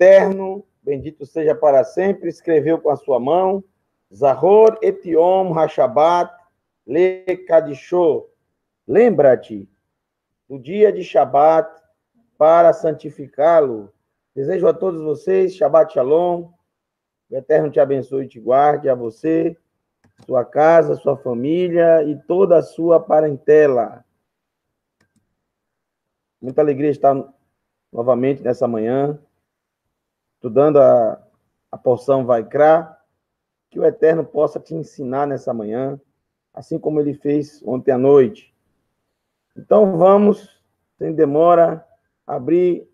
Eterno, bendito seja para sempre, escreveu com a sua mão, Zahor etiom hashabat le kadishô. Lembra-te do dia de Shabat para santificá-lo. Desejo a todos vocês Shabbat Shalom. O Eterno te abençoe e te guarde, a você, sua casa, sua família e toda a sua parentela. Muita alegria estar novamente nessa manhã, estudando a, a porção Vaikra, que o Eterno possa te ensinar nessa manhã, assim como ele fez ontem à noite. Então vamos, sem demora, abrir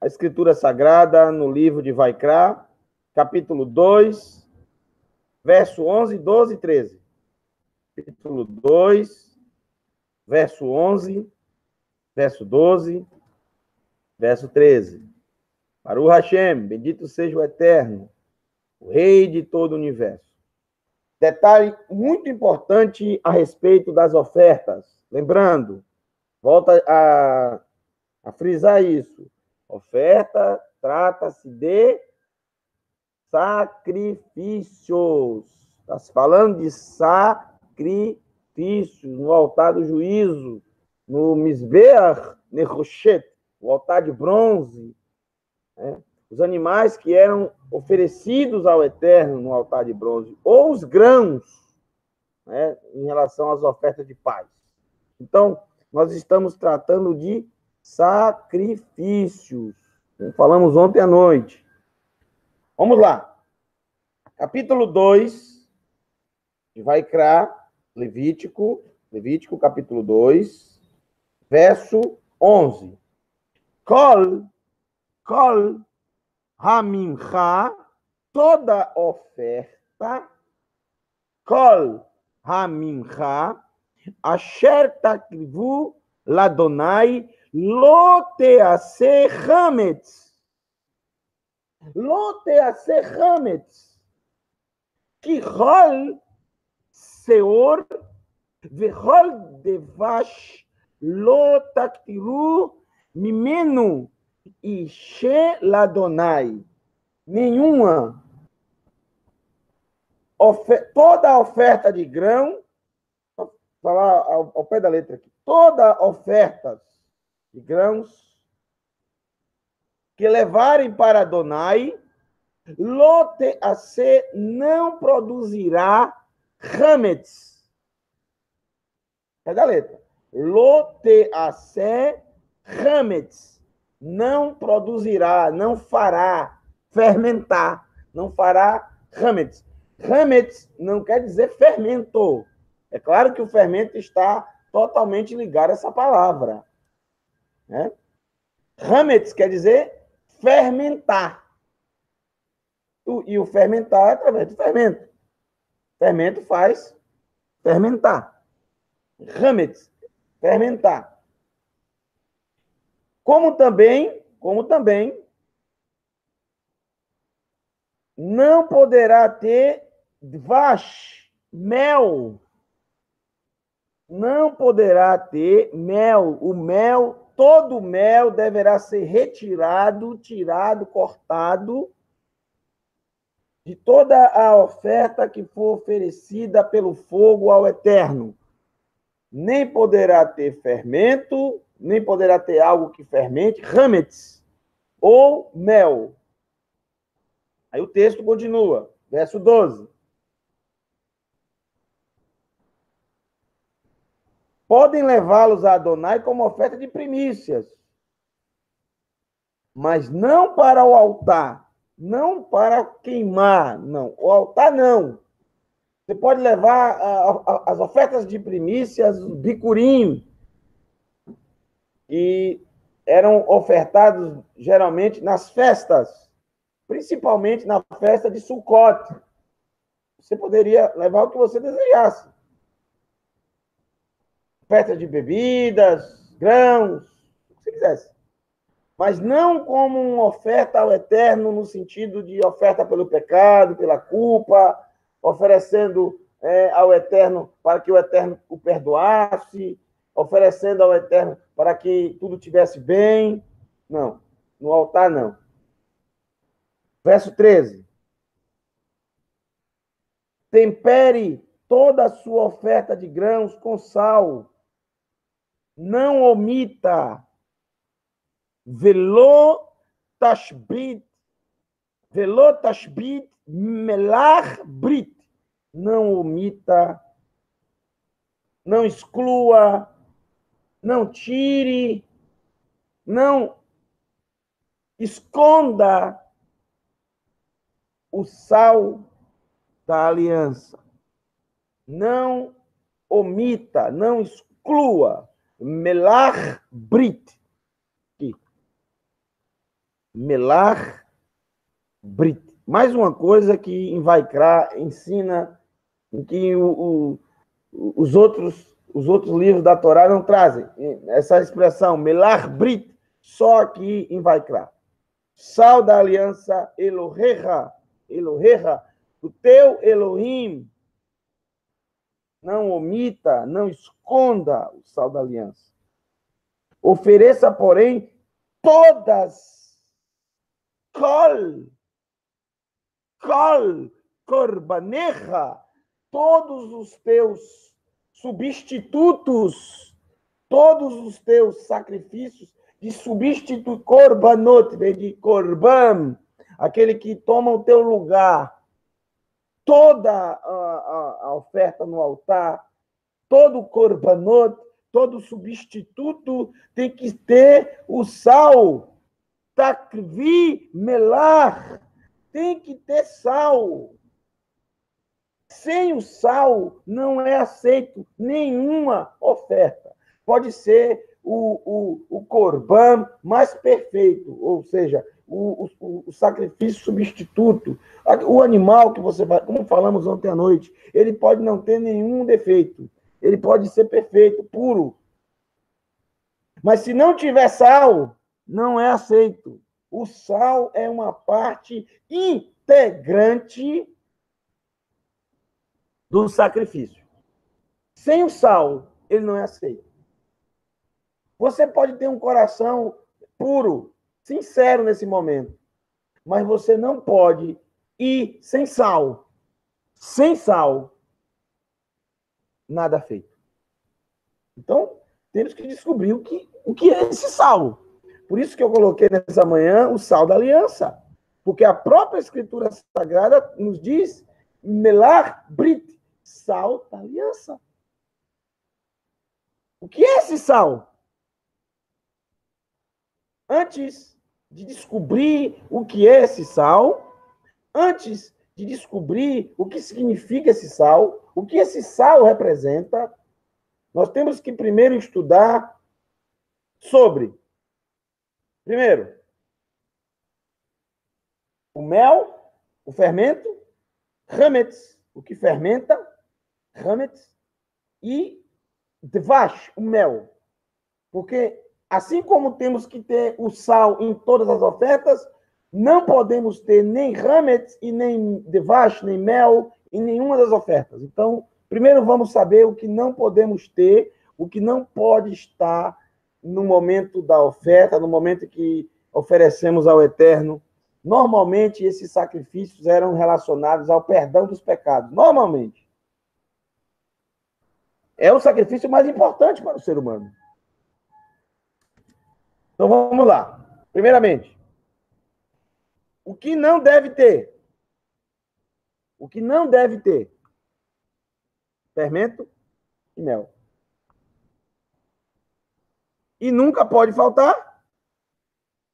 a Escritura Sagrada no livro de Vaikra, capítulo 2, verso 11, 12 e 13. Capítulo 2, verso 11, verso 12, verso 13. O Hashem, bendito seja o Eterno, o Rei de todo o universo. Detalhe muito importante a respeito das ofertas. Lembrando, volta a, a frisar isso. Oferta trata-se de sacrifícios. Está se falando de sacrifícios no altar do juízo, no Misbeach Nehoshet, o altar de bronze. Né? Os animais que eram oferecidos ao Eterno no altar de bronze, ou os grãos, né? em relação às ofertas de paz. Então, nós estamos tratando de sacrifícios. Como falamos ontem à noite. Vamos lá. Capítulo 2 de Vaikra, Levítico, Levítico capítulo 2, verso 11. Kol, Kol Hamimcha, toda oferta, Kol Hamimcha, Asher Takrivu Ladonai, Lotease Hametz. Lotease Hametz. Kihol Seor Vehol Devash Lotaktiru Mimenu e Sheladonai, nenhuma, ofer, toda oferta de grão, vou falar ao, ao pé da letra aqui, toda oferta de grãos que levarem para Donai, Lote a ser não produzirá Hametz. Pé a letra. Lote a ser não produzirá, não fará fermentar, não fará Hametz. Hametz não quer dizer fermento. É claro que o fermento está totalmente ligado a essa palavra. Né? Hametz quer dizer fermentar. E o fermentar é através do fermento. Fermento faz fermentar. Hametz, fermentar. Como também, como também, não poderá ter vash, mel. Não poderá ter mel. O mel todo o mel deverá ser retirado, tirado, cortado de toda a oferta que for oferecida pelo fogo ao Eterno. Nem poderá ter fermento, nem poderá ter algo que fermente, hametz, ou mel. Aí o texto continua, verso 12. podem levá-los a Adonai como oferta de primícias, mas não para o altar, não para queimar, não. O altar não. Você pode levar as ofertas de primícias, bicurim, que eram ofertados geralmente nas festas, principalmente na festa de Sukkot. Você poderia levar o que você desejasse oferta de bebidas, grãos, o que você quisesse. Mas não como uma oferta ao eterno, no sentido de oferta pelo pecado, pela culpa, oferecendo é, ao eterno para que o eterno o perdoasse, oferecendo ao eterno para que tudo tivesse bem. Não, no altar não. Verso 13. Tempere toda a sua oferta de grãos com sal. Não omita velo tashbit, velo tashbit melar brit. Não omita, não exclua, não tire, não esconda o sal da aliança. Não omita, não exclua. Melar Brit. Melar Brit. Mais uma coisa que em Vaikra ensina, em que o, o, os, outros, os outros livros da Torá não trazem. Essa expressão, Melar Brit, só aqui em Vaikra. Sal da aliança Eloheha, Eloheha, o teu Elohim. Não omita, não esconda o sal da aliança. Ofereça, porém, todas, col, col, corbaneja, todos os teus substitutos, todos os teus sacrifícios de substituto, corbanot, de corban, aquele que toma o teu lugar, toda a, a, oferta no altar, todo corbanot, todo substituto tem que ter o sal, takvi melar, tem que ter sal. Sem o sal não é aceito nenhuma oferta. Pode ser o, o, o corban mais perfeito, ou seja, o, o, o, sacrifício substituto. O animal que você vai, como falamos ontem à noite, ele pode não ter nenhum defeito. Ele pode ser perfeito, puro. Mas se não tiver sal, não é aceito. O sal é uma parte integrante do sacrifício. Sem o sal, ele não é aceito. Você pode ter um coração puro, sincero nesse momento. Mas você não pode ir sem sal. Sem sal, nada feito. Então, temos que descobrir o que, o que é esse sal. Por isso que eu coloquei nessa manhã o sal da aliança. Porque a própria Escritura Sagrada nos diz melar brit, sal da aliança. O que é esse sal? Antes de descobrir o que é esse sal, antes de descobrir o que significa esse sal, o que esse sal representa, nós temos que primeiro estudar sobre, primeiro, o mel, o fermento, hametz, o que fermenta, hametz, e devash, o mel. Porque Assim como temos que ter o sal em todas as ofertas, não podemos ter nem ramet e nem devash, nem mel em nenhuma das ofertas. Então, primeiro vamos saber o que não podemos ter, o que não pode estar no momento da oferta, no momento que oferecemos ao Eterno. Normalmente, esses sacrifícios eram relacionados ao perdão dos pecados. Normalmente. É o sacrifício mais importante para o ser humano. Então vamos lá. Primeiramente, o que não deve ter? O que não deve ter? Fermento e mel. E nunca pode faltar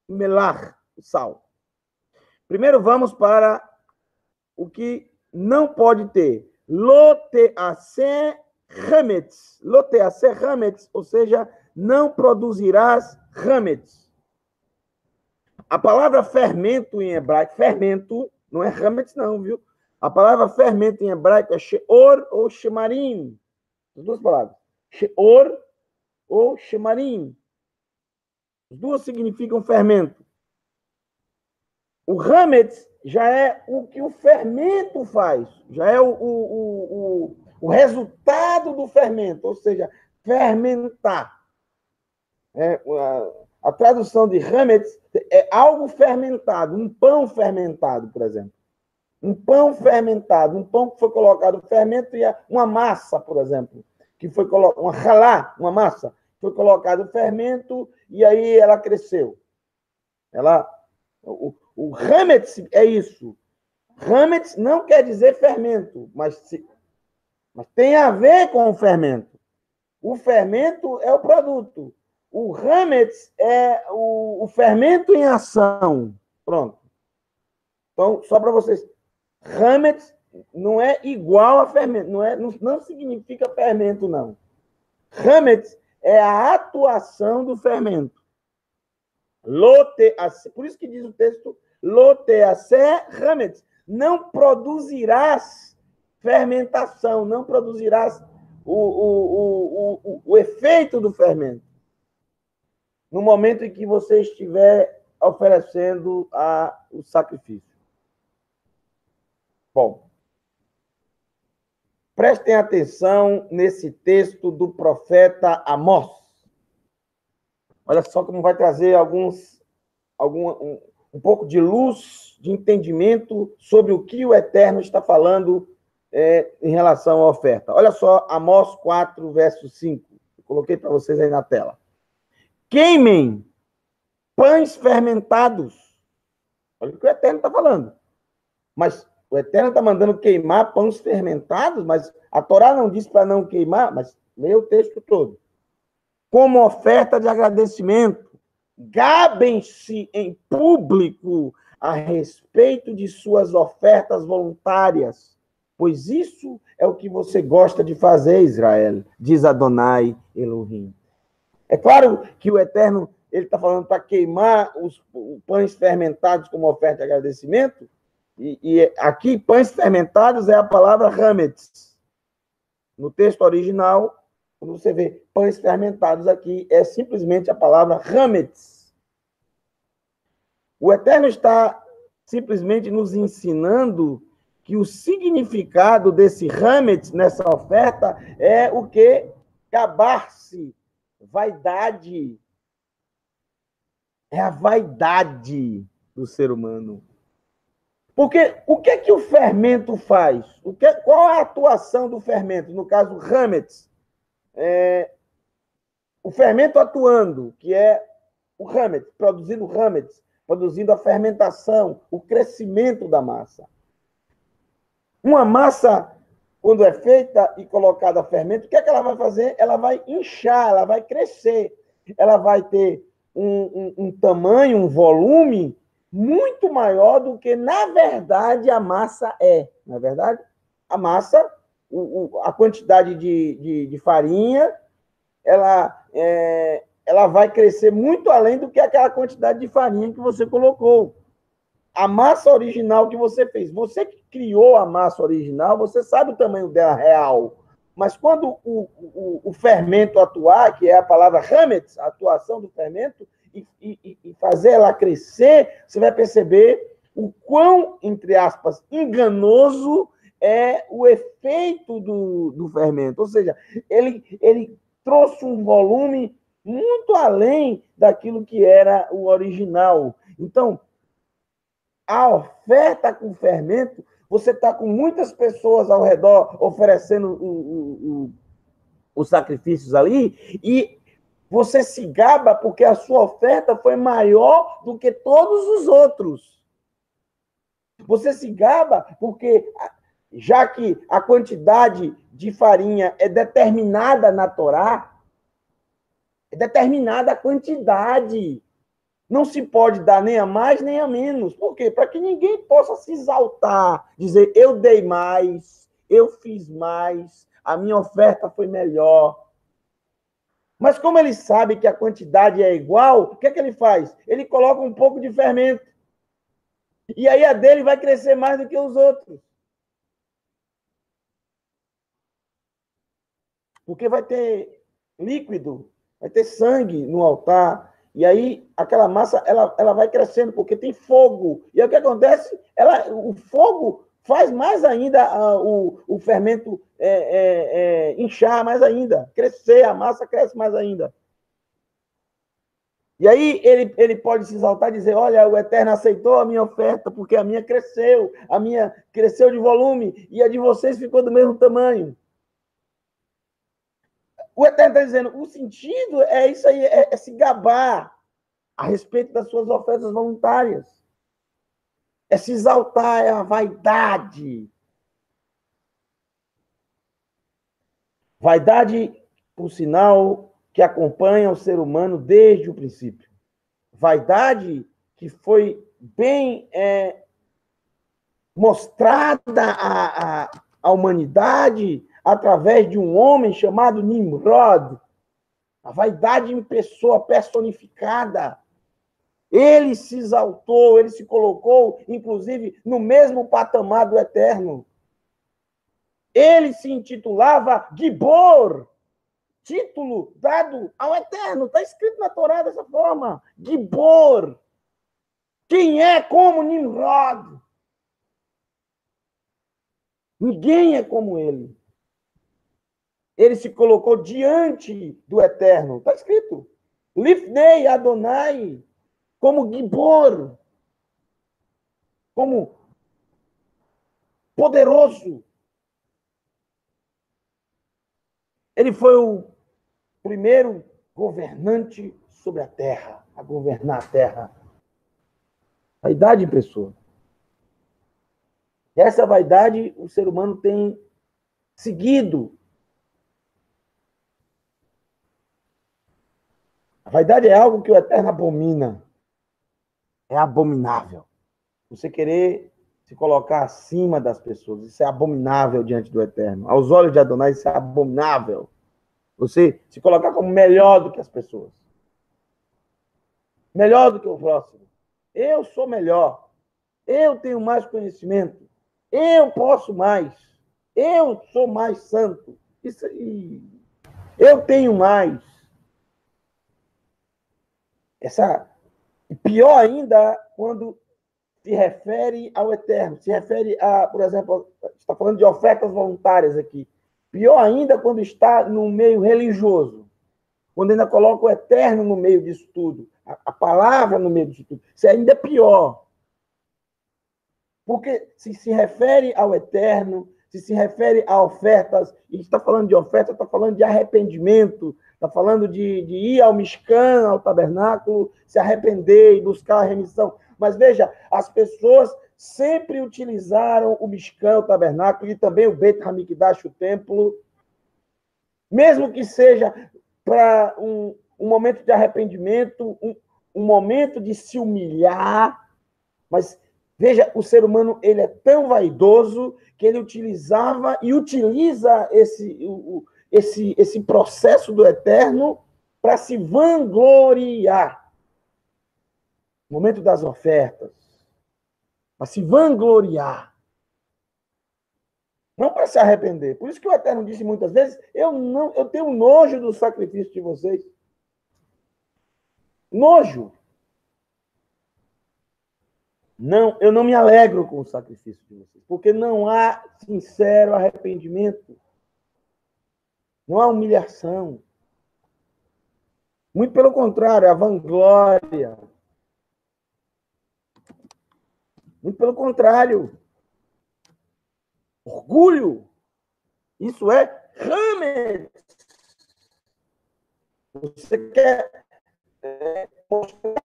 melar, o sal. Primeiro vamos para o que não pode ter. Lotease hametz. Lotease hametz, ou seja, não produzirás hametz. A palavra fermento em hebraico, fermento, não é hametz não, viu? A palavra fermento em hebraico é sheor ou shemarim. As duas palavras. Sheor ou shemarim. As duas significam fermento. O hametz já é o que o fermento faz, já é o, o, o, resultado do fermento, ou seja, fermentar. É, A tradução de hametz é algo fermentado, um pão fermentado, por exemplo. Um pão fermentado, um pão que foi colocado fermento e uma massa, por exemplo, que foi uma ralá, uma massa, foi colocado fermento e aí ela cresceu. Ela, o, o hametz é isso. Hametz não quer dizer fermento, mas, se, mas tem a ver com o fermento. O fermento é o produto. O hametz é o, o fermento em ação. Pronto. Então, só para vocês. Hametz não é igual a fermento, não, é, não, não significa fermento, não. Hametz é a atuação do fermento. Lote, por isso que diz o texto, lotease hametz, não produzirás fermentação, não produzirás o, o, o, o, o efeito do fermento. No momento em que você estiver oferecendo a, o sacrifício. Bom, prestem atenção nesse texto do profeta Amós. Olha só como vai trazer alguns, algum, um, um pouco de luz, de entendimento sobre o que o Eterno está falando é, em relação à oferta. Olha só, Amós 4, verso 5. Eu coloquei para vocês aí na tela. Queimem pães fermentados. Olha o que o Eterno está falando. Mas o Eterno está mandando queimar pães fermentados, mas a Torá não diz para não queimar, mas leia o texto todo. Como oferta de agradecimento, gabem-se em público a respeito de suas ofertas voluntárias, pois isso é o que você gosta de fazer, Israel, diz Adonai Elohim. É claro que o Eterno ele está falando para queimar os pães fermentados como oferta de agradecimento, e, e, aqui, pães fermentados é a palavra hametz. No texto original, quando você vê pães fermentados aqui, é simplesmente a palavra hametz. O Eterno está simplesmente nos ensinando que o significado desse hametz nessa oferta é o que? Gabar-se, vaidade. É a vaidade do ser humano. Porque o que é que o fermento faz? O que, qual é a atuação do fermento? No caso, Hametz. É, o fermento atuando, que é o Hametz, produzindo Hametz, produzindo a fermentação, o crescimento da massa. Uma massa, quando é feita e colocada a fermento, o que é que ela vai fazer? Ela vai inchar, ela vai crescer, ela vai ter um, um, um tamanho, um volume muito maior do que, na verdade, a massa é. Na verdade, a massa, o, o, a quantidade de, de, de farinha, ela, é, ela vai crescer muito além do que aquela quantidade de farinha que você colocou. A massa original que você fez. Você que criou a massa original, você sabe o tamanho dela real. Mas quando o, o, o fermento atuar, que é a palavra hametz, a atuação do fermento, e, e, e fazer ela crescer, você vai perceber o quão, entre aspas, enganoso é o efeito do, do fermento. Ou seja, ele, ele trouxe um volume muito além daquilo que era o original. Então, a oferta com fermento, você está com muitas pessoas ao redor oferecendo os sacrifícios ali, e você se gaba porque a sua oferta foi maior do que todos os outros. Você se gaba porque, já que a quantidade de farinha é determinada na Torá, é determinada a quantidade. Não se pode dar nem a mais nem a menos. Por quê? Para que ninguém possa se exaltar, dizer eu dei mais, eu fiz mais, a minha oferta foi melhor. Mas como ele sabe que a quantidade é igual, o que, é que ele faz? Ele coloca um pouco de fermento. E aí a dele vai crescer mais do que os outros. Porque vai ter líquido, vai ter sangue no altar. E aí aquela massa ela, ela vai crescendo, porque tem fogo. E aí o que acontece? Ela, o fogo faz mais ainda o, o fermento é, é, é, inchar mais ainda, crescer, a massa cresce mais ainda. E aí ele, ele pode se exaltar e dizer: Olha, o Eterno aceitou a minha oferta, porque a minha cresceu, a minha cresceu de volume, e a de vocês ficou do mesmo tamanho. O Eterno está dizendo: o sentido é isso aí, é, é se gabar a respeito das suas ofertas voluntárias. É se exaltar, é a vaidade. Vaidade, por sinal, que acompanha o ser humano desde o princípio. Vaidade que foi bem é, mostrada à, à, à humanidade através de um homem chamado Nimrod. A vaidade em pessoa personificada. Ele se exaltou, ele se colocou, inclusive, no mesmo patamar do eterno. Ele se intitulava Gibor, título dado ao Eterno. Está escrito na Torá dessa forma. Gibor. Quem é como Nimrod? Ninguém é como ele. Ele se colocou diante do Eterno. Está escrito. Lifnei Adonai. Como Gibor. Como poderoso. Ele foi o primeiro governante sobre a terra, a governar a terra. Vaidade em pessoa. E essa vaidade o ser humano tem seguido. Vaidade é algo que o Eterno abomina. É abominável. Você querer se colocar acima das pessoas, isso é abominável diante do Eterno. Aos olhos de Adonai, isso é abominável. Você se colocar como melhor do que as pessoas. Melhor do que o próximo. Eu sou melhor. Eu tenho mais conhecimento. Eu posso mais. Eu sou mais santo. Isso aí. Eu tenho mais. Essa pior ainda quando se refere ao eterno, se refere a, por exemplo, está falando de ofertas voluntárias aqui. Pior ainda quando está no meio religioso, quando ainda coloca o eterno no meio disso tudo, a, a palavra no meio disso tudo. Isso é ainda pior. Porque se se refere ao eterno, se se refere a ofertas, e está falando de oferta, está falando de arrependimento, está falando de, de ir ao Mishkan, ao tabernáculo, se arrepender e buscar a remissão. Mas veja, as pessoas sempre utilizaram o Mishkan, o tabernáculo, e também o Beit Hamikdash, o templo, mesmo que seja para um, um, momento de arrependimento, um, um momento de se humilhar, mas veja, o ser humano ele é tão vaidoso que ele utilizava e utiliza esse, esse, esse processo do eterno para se vangloriar. Momento das ofertas, para se vangloriar. Não para se arrepender. Por isso que o Eterno disse muitas vezes: eu não, eu tenho nojo do sacrifício de vocês. Nojo. Não, eu não me alegro com o sacrifício de vocês, porque não há sincero arrependimento. Não há humilhação. Muito pelo contrário, a vanglória, Muito pelo contrário. Orgulho. Isso é Hammer. Você quer é, mostrar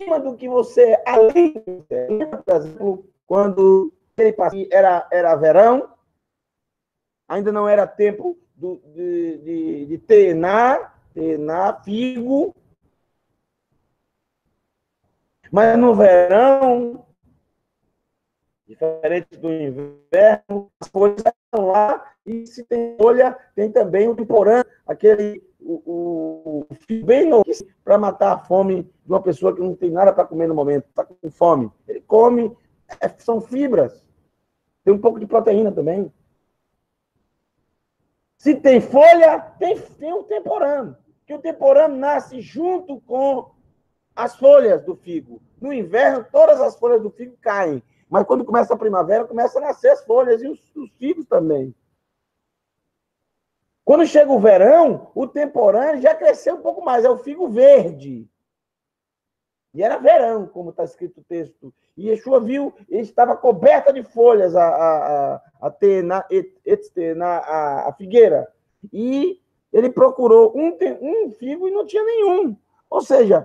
acima do que você além. Por exemplo, quando ele era, era verão, ainda não era tempo do, de, de, de tenar, tenar figo, mas no verão, diferente do inverno, as folhas estão lá e se tem folha, tem também o temporã, aquele o, o, o bem para matar a fome de uma pessoa que não tem nada para comer no momento, está com fome. Ele come, é, são fibras. Tem um pouco de proteína também. Se tem folha, tem, tem um temporã. Que o temporã nasce junto com as folhas do figo. No inverno, todas as folhas do figo caem. Mas quando começa a primavera, começam a nascer as folhas e os, os figos também. Quando chega o verão, o temporâneo já cresceu um pouco mais, é o figo verde. E era verão, como está escrito o texto. E Yeshua viu, estava coberta de folhas a, a, a, a, na, na, a, a figueira. E ele procurou um, um figo e não tinha nenhum. Ou seja,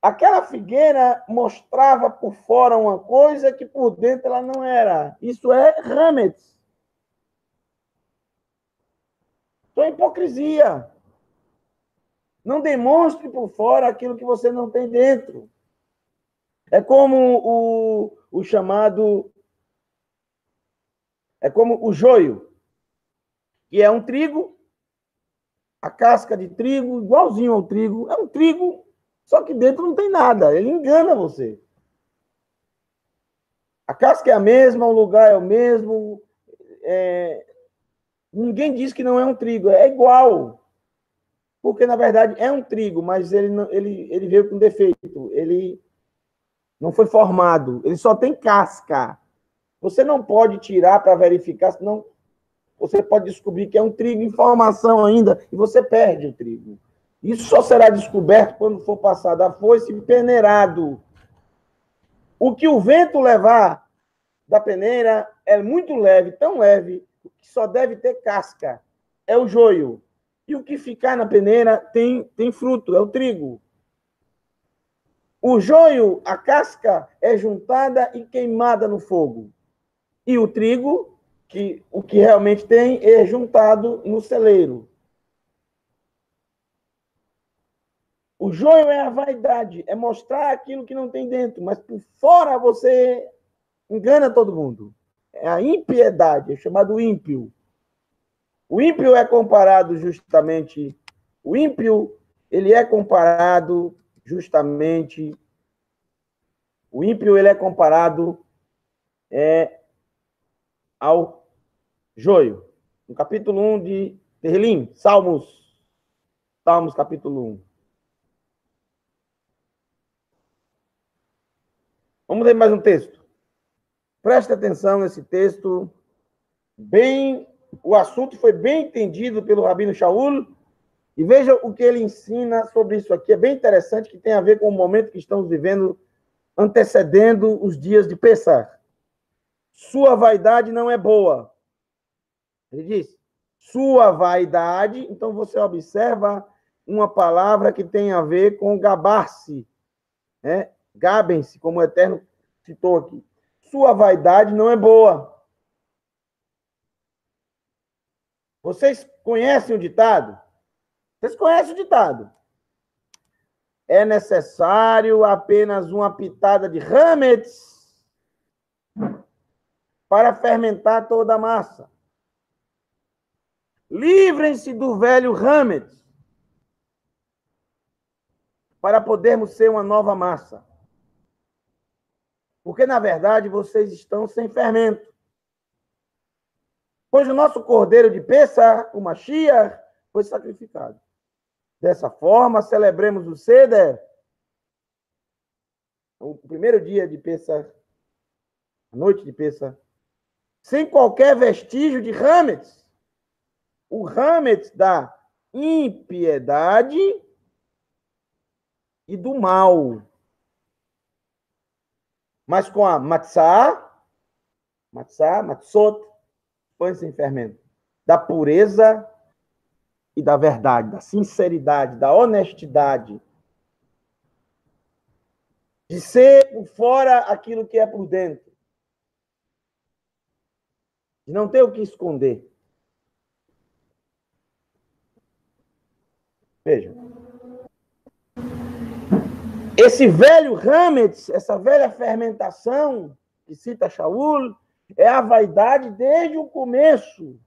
aquela figueira mostrava por fora uma coisa que por dentro ela não era. Isso é Hametz. Isso é hipocrisia. Não demonstre por fora aquilo que você não tem dentro. É como o, o chamado. É como o joio, que é um trigo, a casca de trigo, igualzinho ao trigo. É um trigo, só que dentro não tem nada. Ele engana você. A casca é a mesma, o lugar é o mesmo. É... Ninguém diz que não é um trigo, é igual porque na verdade é um trigo, mas ele, ele, ele veio com defeito, ele não foi formado, ele só tem casca. Você não pode tirar para verificar, senão você pode descobrir que é um trigo em formação ainda e você perde o trigo. Isso só será descoberto quando for passado a foice peneirado. O que o vento levar da peneira é muito leve, tão leve, que só deve ter casca. É o joio. E o que ficar na peneira tem, tem fruto, é o trigo. O joio, a casca, é juntada e queimada no fogo. E o trigo, que o que realmente tem, é juntado no celeiro. O joio é a vaidade, é mostrar aquilo que não tem dentro, mas por fora você engana todo mundo. É a impiedade, é chamado ímpio. O ímpio é comparado justamente, o ímpio, ele é comparado justamente, o ímpio, ele é comparado é, ao joio. No capítulo 1 de Terlim, Salmos, Salmos capítulo 1. Vamos ler mais um texto. Preste atenção nesse texto, bem o assunto foi bem entendido pelo Rabino Shaul. E veja o que ele ensina sobre isso aqui. É bem interessante, que tem a ver com o momento que estamos vivendo, antecedendo os dias de Pessah. Sua vaidade não é boa. Ele diz, sua vaidade. Então você observa uma palavra que tem a ver com gabar-se. Né? Gabem-se, como o Eterno citou aqui. Sua vaidade não é boa. Vocês conhecem o ditado? Vocês conhecem o ditado? É necessário apenas uma pitada de hametz para fermentar toda a massa. Livrem-se do velho hametz para podermos ser uma nova massa. Porque, na verdade, vocês estão sem fermento. Pois o nosso cordeiro de Pessah, o Mashiach, foi sacrificado. Dessa forma, celebremos o Seder, o primeiro dia de Pessah, a noite de Pessah, sem qualquer vestígio de Hametz. O Hametz da impiedade e do mal. Mas com a matzah, matzah, matzot, põe sem fermento, da pureza e da verdade, da sinceridade, da honestidade, de ser por fora aquilo que é por dentro, de não ter o que esconder. Veja. Esse velho Hametz, essa velha fermentação que cita Shaul, é a vaidade desde o começo.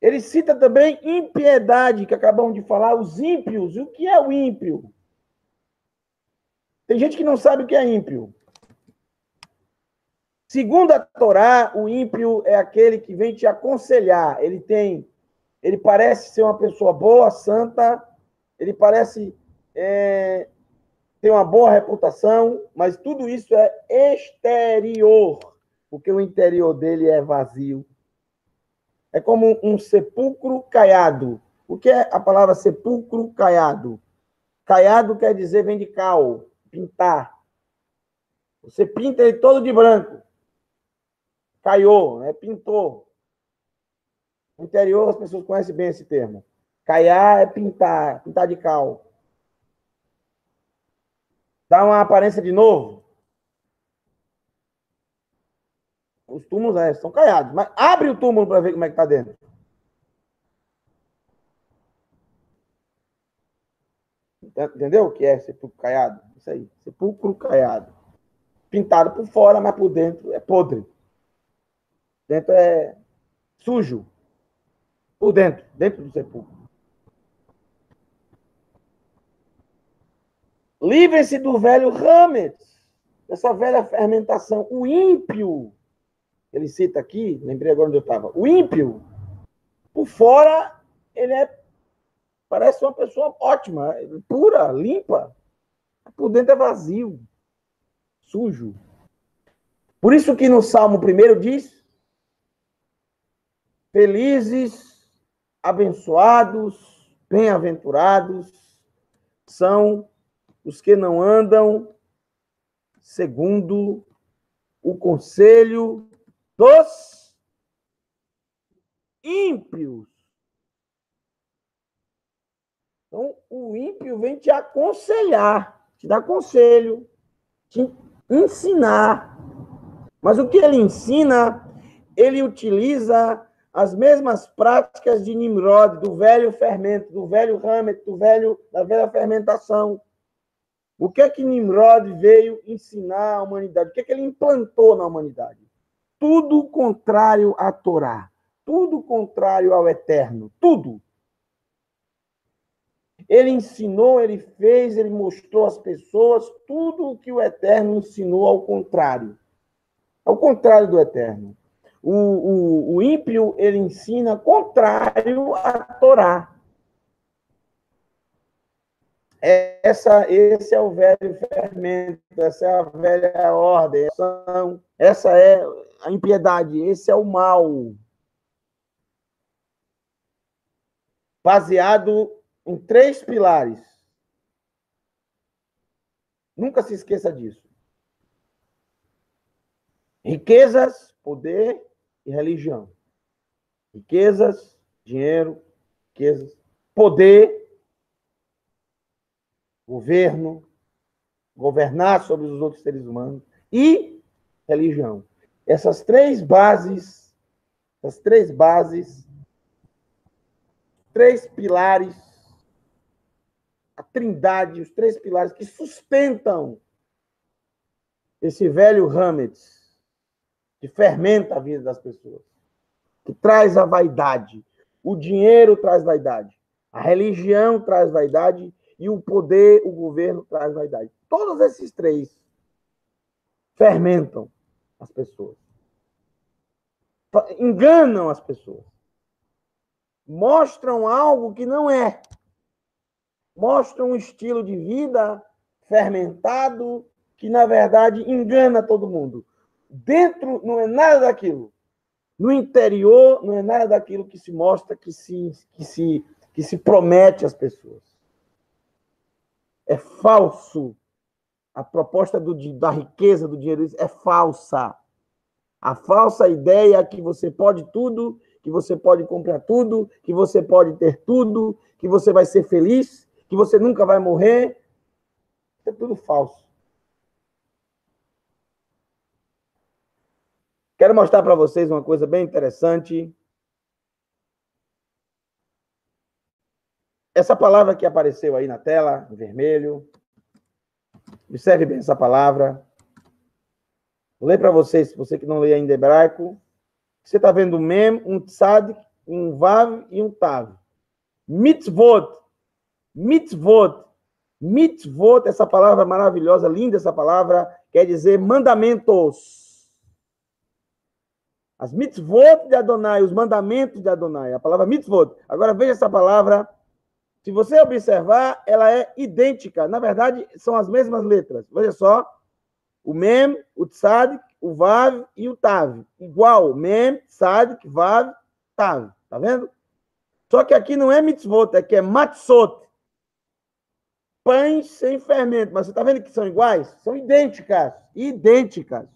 Ele cita também impiedade, que acabamos de falar, os ímpios. E o que é o ímpio? Tem gente que não sabe o que é ímpio. Segundo a Torá, o ímpio é aquele que vem te aconselhar. Ele tem, ele parece ser uma pessoa boa, santa, ele parece é, tem uma boa reputação, mas tudo isso é exterior, porque o interior dele é vazio. É como um sepulcro caiado. O que é a palavra sepulcro caiado? Caiado quer dizer vem de cal, pintar. Você pinta ele todo de branco. Caiou, né? pintou. No interior as pessoas conhecem bem esse termo. Caiar é pintar, pintar de cal. Dá uma aparência de novo. Os túmulos é, estão caiados. Mas abre o túmulo para ver como é que está dentro. Entendeu o que é sepulcro caiado? Isso aí, sepulcro caiado. Pintado por fora, mas por dentro é podre. Dentro é sujo. Por dentro, dentro do sepulcro. Livrem-se do velho Hametz, dessa velha fermentação. O ímpio, ele cita aqui, lembrei agora onde eu estava. O ímpio, por fora, ele é parece uma pessoa ótima, pura, limpa. Por dentro é vazio, sujo. Por isso que no Salmo 1 diz: Felizes, abençoados, bem-aventurados são os que não andam segundo o conselho dos ímpios. Então, o ímpio vem te aconselhar, te dar conselho, te ensinar. Mas o que ele ensina, ele utiliza as mesmas práticas de Nimrod, do velho fermento, do velho Hamet, do velho, da velha fermentação. O que é que Nimrod veio ensinar à humanidade? O que é que ele implantou na humanidade? Tudo contrário à Torá, tudo contrário ao eterno, tudo. Ele ensinou, ele fez, ele mostrou às pessoas tudo o que o eterno ensinou ao contrário. Ao contrário do eterno. O, o, o ímpio, ele ensina contrário à Torá. Essa, esse é o velho fermento, essa é a velha ordem, essa é a impiedade, esse é o mal. Baseado em três pilares. Nunca se esqueça disso: riquezas, poder e religião. Riquezas, dinheiro, riquezas, poder governo, governar sobre os outros seres humanos e religião. Essas três bases, essas três bases, três pilares, a trindade, os três pilares que sustentam esse velho Hametz, que fermenta a vida das pessoas, que traz a vaidade. O dinheiro traz vaidade, a religião traz vaidade e o poder, o governo traz vaidade. Todos esses três fermentam as pessoas. Enganam as pessoas. Mostram algo que não é. Mostram um estilo de vida fermentado que, na verdade, engana todo mundo. Dentro não é nada daquilo. No interior não é nada daquilo que se mostra, que se, que se, que se promete às pessoas. É falso. A proposta do, da riqueza do dinheiro é falsa. A falsa ideia é que você pode tudo, que você pode comprar tudo, que você pode ter tudo, que você vai ser feliz, que você nunca vai morrer. é tudo falso. Quero mostrar para vocês uma coisa bem interessante. Essa palavra que apareceu aí na tela, em vermelho. Observe bem essa palavra. Vou ler para vocês, você que não lê ainda hebraico. Você está vendo um mem, um tzadik, um vav e um tav. Mitzvot. Mitzvot. Mitzvot, essa palavra maravilhosa, linda essa palavra, quer dizer mandamentos. As mitzvot de Adonai, os mandamentos de Adonai. A palavra mitzvot. Agora veja essa palavra se você observar, ela é idêntica. Na verdade, são as mesmas letras. Veja só. O mem, o tzadik, o vav e o tav. Igual. Mem, tzadik, vav Tá, tá vendo? Só que aqui não é mitzvot, aqui é matzot. Pães sem fermento. Mas você está vendo que são iguais? São idênticas. Idênticas.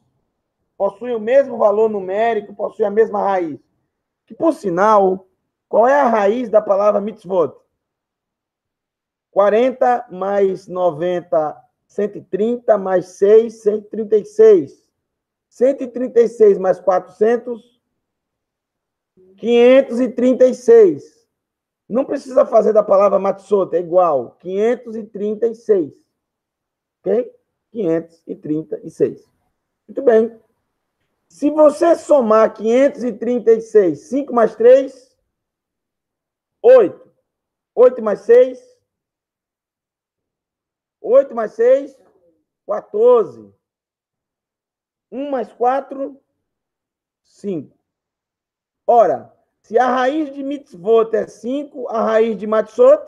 Possuem o mesmo valor numérico, possuem a mesma raiz. Que, por sinal, qual é a raiz da palavra mitzvot? 40 mais 90, 130 mais 6, 136. 136 mais 400, 536. Não precisa fazer da palavra matzot, é igual. 536. Ok? 536. Muito bem. Se você somar 536, 5 mais 3, 8. 8 mais 6, 8 mais 6, 14. 1 mais 4, 5. Ora, se a raiz de mitzvot é 5, a raiz de matzot,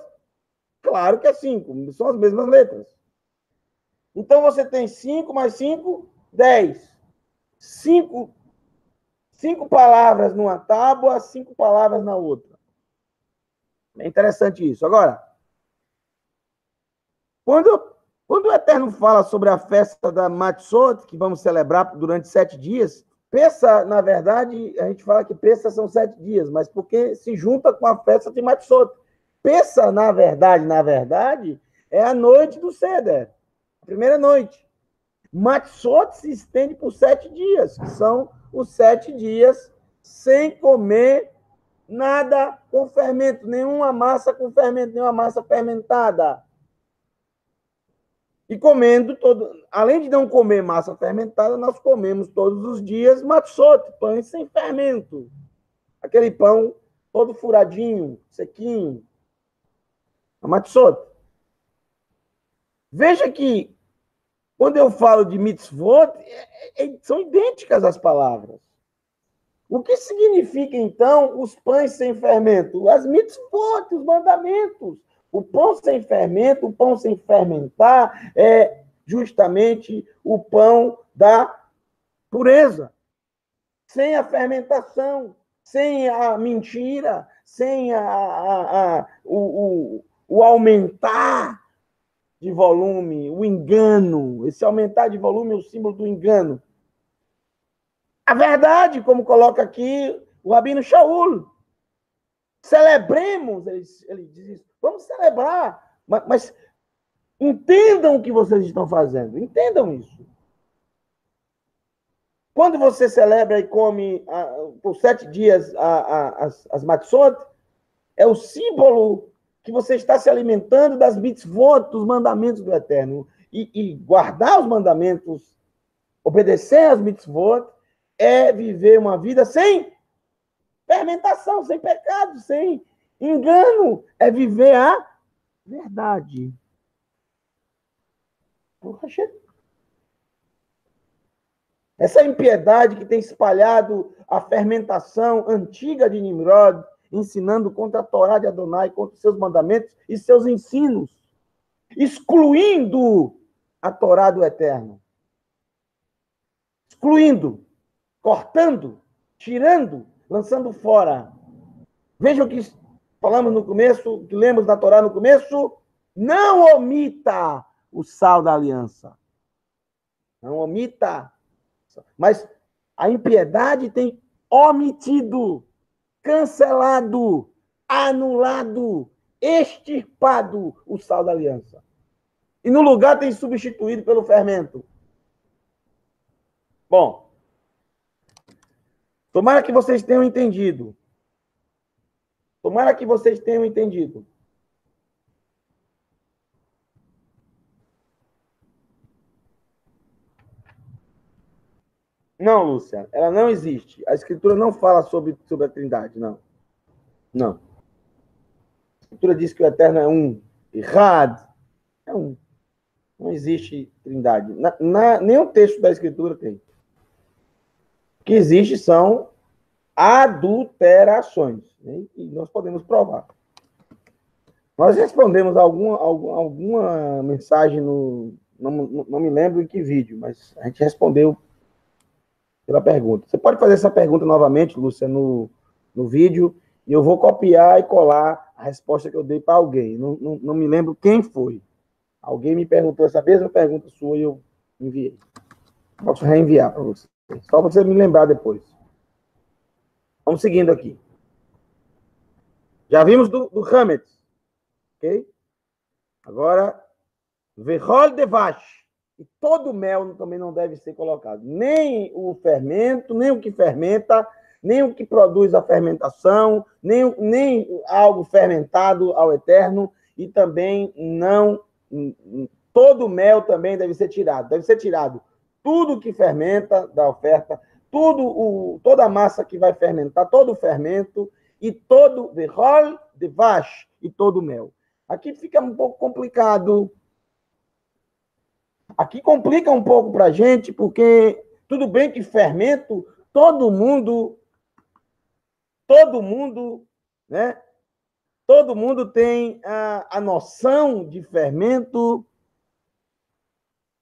claro que é 5. São as mesmas letras. Então você tem 5 mais 5, 10. 5 cinco palavras numa tábua, cinco palavras na outra. É interessante isso. Agora, quando, quando o Eterno fala sobre a festa da Matzot, que vamos celebrar durante sete dias, Pensa, na verdade, a gente fala que Pensa são sete dias, mas porque se junta com a festa de Matzot. Pensa, na verdade, na verdade, é a noite do Seder, a primeira noite. Matzot se estende por sete dias, que são os sete dias sem comer nada com fermento, nenhuma massa com fermento, nenhuma massa fermentada. E comendo todo, além de não comer massa fermentada, nós comemos todos os dias matzot, pães sem fermento. Aquele pão todo furadinho, sequinho. A matzot. Veja que quando eu falo de mitzvot, é, é, são idênticas as palavras. O que significa, então, os pães sem fermento? As mitzvot, os mandamentos. O pão sem fermento, o pão sem fermentar, é justamente o pão da pureza. Sem a fermentação, sem a mentira, sem a, a, a o, o, o aumentar de volume, o engano. Esse aumentar de volume é o símbolo do engano. A verdade, como coloca aqui o Rabino Shaul. Celebremos, ele, ele. Vamos celebrar. Mas, mas, entendam o que vocês estão fazendo. Entendam isso. Quando você celebra e come ah, por sete dias a, a, as, as matzot, é o símbolo que você está se alimentando das mitzvot, dos mandamentos do Eterno. E, e guardar os mandamentos, obedecer às mitzvot, é viver uma vida sem fermentação, sem pecado, sem Engano é viver a verdade. Essa impiedade que tem espalhado a fermentação antiga de Nimrod, ensinando contra a Torá de Adonai, contra seus mandamentos e seus ensinos, excluindo a Torá do Eterno. Excluindo, cortando, tirando, lançando fora. Veja o que falamos no começo, que lemos da Torá no começo, não omita o sal da aliança. Não omita. Mas a impiedade tem omitido, cancelado, anulado, extirpado o sal da aliança. E no lugar tem substituído pelo fermento. Bom, tomara que vocês tenham entendido Tomara que vocês tenham entendido. Não, Lúcia, ela não existe. A escritura não fala sobre, sobre a Trindade, não. Não. A escritura diz que o Eterno é um. Errado. É um. Não existe Trindade. Na, na, nenhum texto da escritura tem. O que existe são adulterações. Né? E nós podemos provar. Nós respondemos alguma, alguma, mensagem no. Não, não me lembro em que vídeo, mas a gente respondeu pela pergunta. Você pode fazer essa pergunta novamente, Lúcia, no, no vídeo e eu vou copiar e colar a resposta que eu dei para alguém. Não, não, não, me lembro quem foi. Alguém me perguntou essa mesma pergunta sua e eu enviei. Posso reenviar para você. Só para você me lembrar depois. Vamos seguindo aqui. Já vimos do, do Hamet. Ok? Agora, Verrol de Vache. E todo mel também não deve ser colocado. Nem o fermento, nem o que fermenta, nem o que produz a fermentação, nem, nem algo fermentado ao eterno, e também não. Todo mel também deve ser tirado. Deve ser tirado tudo que fermenta da oferta, tudo o, toda a massa que vai fermentar, todo o fermento e todo verrol de vache e todo o mel. Aqui fica um pouco complicado. Aqui complica um pouco para a gente, porque tudo bem que fermento, todo mundo, todo mundo, né? Todo mundo tem a, a noção de fermento,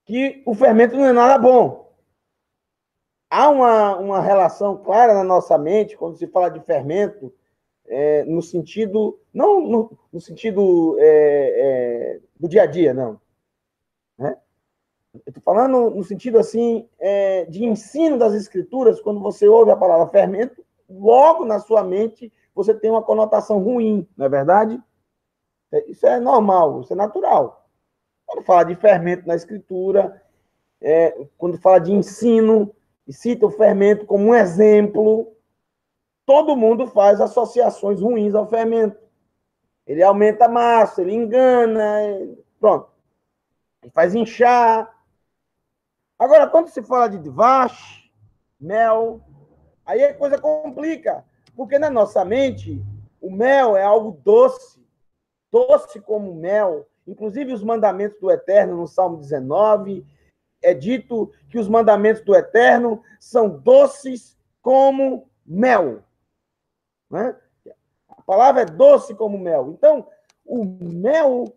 que o fermento não é nada bom há uma, uma relação clara na nossa mente quando se fala de fermento, é, no sentido, não no, no sentido é, é, do dia a dia, não. Né? Estou falando no sentido assim é, de ensino das escrituras, quando você ouve a palavra fermento, logo na sua mente você tem uma conotação ruim, não é verdade? É, isso é normal, isso é natural. Quando fala de fermento na escritura, é, quando fala de ensino, e cita o fermento como um exemplo, todo mundo faz associações ruins ao fermento. Ele aumenta a massa, ele engana, pronto. Ele faz inchar. Agora, quando se fala de devash, mel, aí a coisa complica. Porque na nossa mente, o mel é algo doce, doce como mel. Inclusive, os mandamentos do Eterno, no Salmo 19, é dito que os mandamentos do Eterno são doces como mel. Né? A palavra é doce como mel. Então, o mel,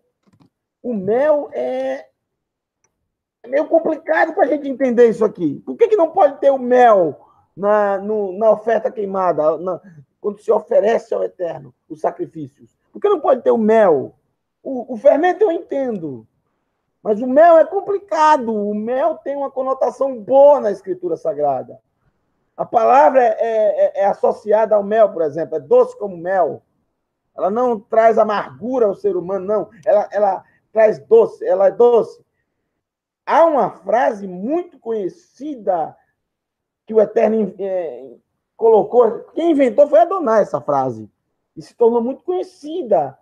o mel é meio complicado para a gente entender isso aqui. Por que, que não pode ter o mel na, no, na oferta queimada, na, quando se oferece ao Eterno os sacrifícios? Por que não pode ter o mel? O, o fermento eu entendo. Mas o mel é complicado. O mel tem uma conotação boa na escritura sagrada. A palavra é, é, é, associada ao mel, por exemplo, é doce como mel. Ela não traz amargura ao ser humano, não. Ela, ela traz doce, ela é doce. Há uma frase muito conhecida que o Eterno é, colocou. Quem inventou foi Adonai essa frase. E se tornou muito conhecida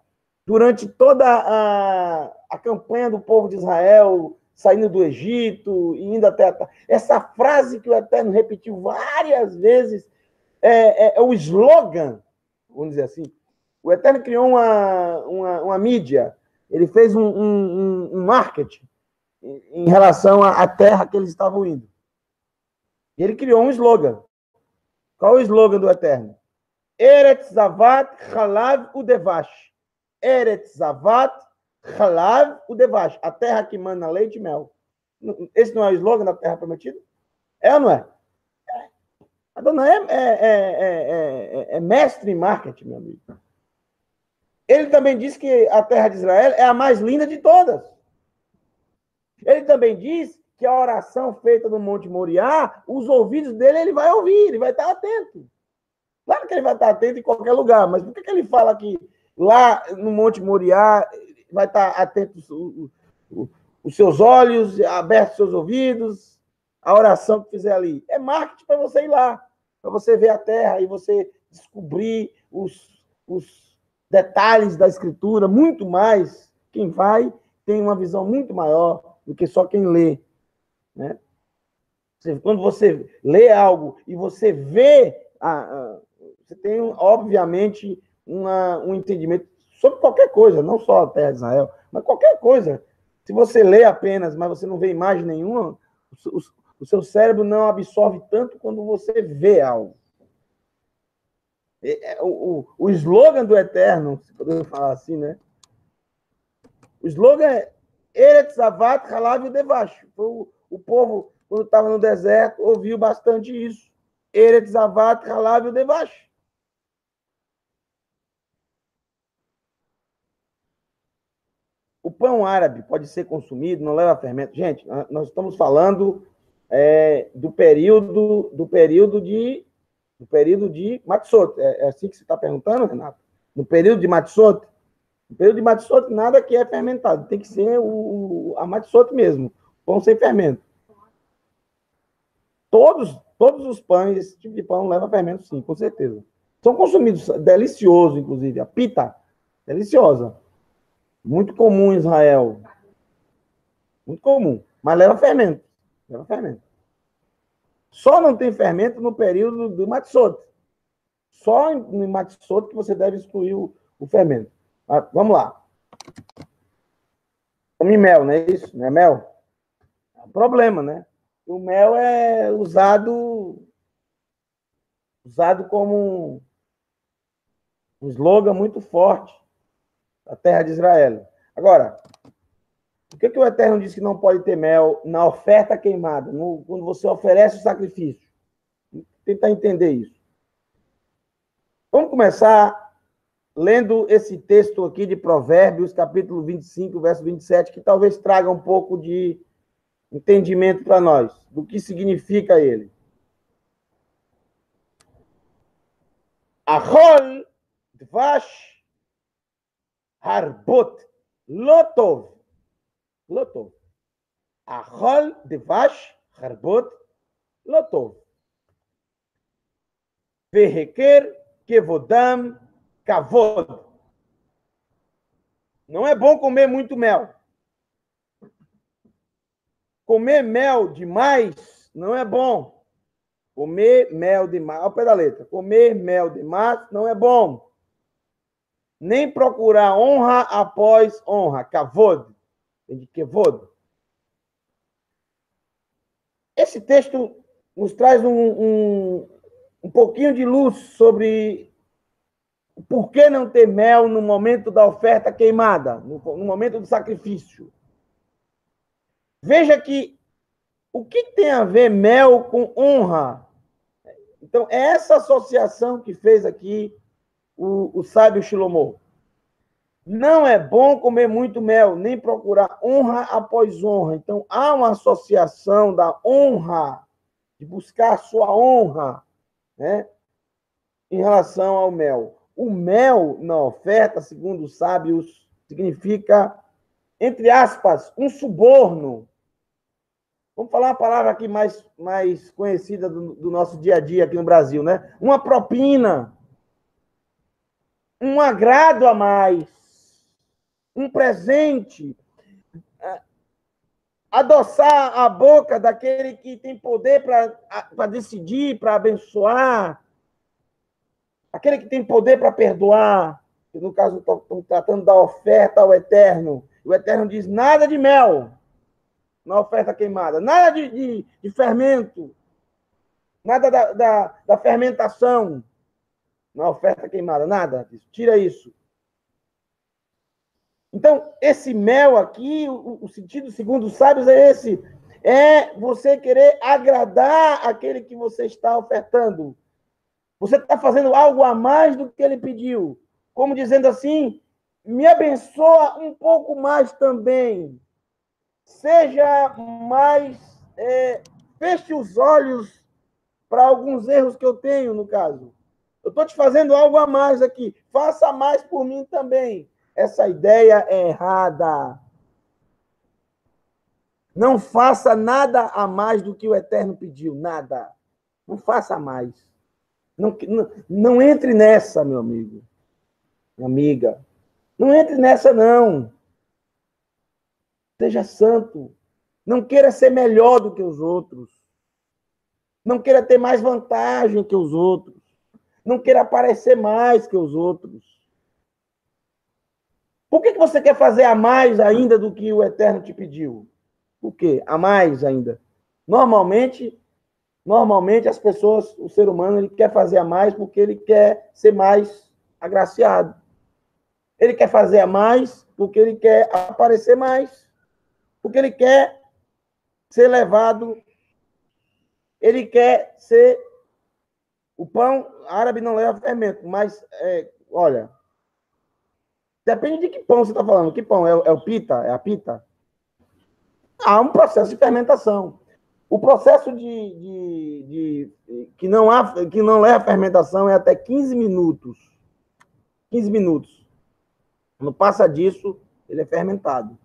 durante toda a, a campanha do povo de Israel saindo do Egito e indo até a... essa frase que o Eterno repetiu várias vezes é, é, é, o slogan, vamos dizer assim. O Eterno criou uma, uma, uma mídia, ele fez um, um, um marketing em relação à terra que eles estavam indo. E ele criou um slogan. Qual é o slogan do Eterno? Eretz Zavat Halav Udevash. Eretz Zavat, Halav, o Devash, a terra que manda leite e mel. Esse não é o slogan da terra prometida? É ou não é? A dona é, é, é, é, mestre em marketing, meu amigo. Ele também diz que a terra de Israel é a mais linda de todas. Ele também diz que a oração feita no Monte Moriá, os ouvidos dele ele vai ouvir, ele vai estar atento. Claro que ele vai estar atento em qualquer lugar, mas por que, que ele fala que lá no Monte Moriá, vai estar atento os seus olhos, abertos os seus ouvidos, a oração que fizer ali. É marketing para você ir lá, para você ver a terra e você descobrir os, os detalhes da escritura, muito mais. Quem vai tem uma visão muito maior do que só quem lê. Né? Quando você lê algo e você vê, você tem, obviamente, uma, um entendimento sobre qualquer coisa, não só a terra de Israel, mas qualquer coisa. Se você lê apenas, mas você não vê imagem nenhuma, o, o, o seu cérebro não absorve tanto quando você vê algo. É, o, o, o slogan do Eterno, se podemos falar assim, né? O slogan é Eretz Avat Halav Devash. O, o povo, quando estava no deserto, ouviu bastante isso. Eretz Avat Halav Devash. Pão árabe pode ser consumido, não leva fermento. Gente, nós estamos falando é, do período do período de do período de Matsot. É, é assim que você está perguntando, Renato? No período de Matsot? No período de Matsot, nada que é fermentado. Tem que ser o, a Matsot mesmo. Pão sem fermento. Todos, todos os pães, esse tipo de pão leva fermento, sim, com certeza. São consumidos, delicioso, inclusive. A pita, deliciosa. Muito comum em Israel. Muito comum. Mas leva fermento. Leva fermento. Só não tem fermento no período do matzot. Só no matzot que você deve excluir o, o fermento. Mas, vamos lá. Come mel, não é isso? Não é mel? É um problema, né? O mel é usado usado como um slogan muito forte a terra de Israel. Agora, por que, é que o Eterno diz que não pode ter mel na oferta queimada, no, quando você oferece o sacrifício? Tentar entender isso. Vamos começar lendo esse texto aqui de Provérbios, capítulo 25, verso 27, que talvez traga um pouco de entendimento para nós, do que significa ele. Ahol dvash Harbot, Lotov, Lotov. Arrol de Vash, Harbot, Lotov. Verrequer, Kevodam, Kavod. Não é bom comer muito mel. Comer mel demais não é bom. Comer mel demais. Olha o pé da letra. Comer mel demais não é bom nem procurar honra após honra. Kavod. De kevod. Esse texto nos traz um, um, um pouquinho de luz sobre por que não ter mel no momento da oferta queimada, no, no momento do sacrifício. Veja que o que tem a ver mel com honra? Então, é essa associação que fez aqui o, o sábio Shilomô. Não é bom comer muito mel, nem procurar honra após honra. Então, há uma associação da honra, de buscar a sua honra, né? Em relação ao mel. O mel, na oferta, segundo os sábios, significa, entre aspas, um suborno. Vamos falar uma palavra aqui mais, mais conhecida do, do nosso dia a dia aqui no Brasil, né? Uma propina um agrado a mais, um presente, adoçar a boca daquele que tem poder para decidir, para abençoar, aquele que tem poder para perdoar. No caso, estão tratando da oferta ao Eterno. O Eterno diz: nada de mel na oferta queimada, nada de, de, de fermento, nada da, da, da fermentação na oferta queimada, nada Tira isso. Então, esse mel aqui, o, o sentido segundo os sábios é esse: é você querer agradar aquele que você está ofertando. Você está fazendo algo a mais do que ele pediu. Como dizendo assim, me abençoa um pouco mais também. Seja mais. É, feche os olhos para alguns erros que eu tenho, no caso. Eu estou te fazendo algo a mais aqui. Faça mais por mim também. Essa ideia é errada. Não faça nada a mais do que o Eterno pediu. Nada. Não faça mais. Não, não, não entre nessa, meu amigo. Minha amiga. Não entre nessa, não. Seja santo. Não queira ser melhor do que os outros. Não queira ter mais vantagem que os outros. Não queira aparecer mais que os outros. Por que, que você quer fazer a mais ainda do que o Eterno te pediu? Por quê? A mais ainda. Normalmente, normalmente as pessoas, o ser humano, ele quer fazer a mais porque ele quer ser mais agraciado. Ele quer fazer a mais porque ele quer aparecer mais. Porque ele quer ser levado. Ele quer ser. O pão árabe não leva fermento, mas, é, olha, Depende de que pão você está falando. Que pão? É, é o pita? É a pita? Há um processo de fermentação. O processo de, de, de, que, não há, que não leva fermentação é até 15 minutos. 15 minutos. Quando passa disso, ele é fermentado.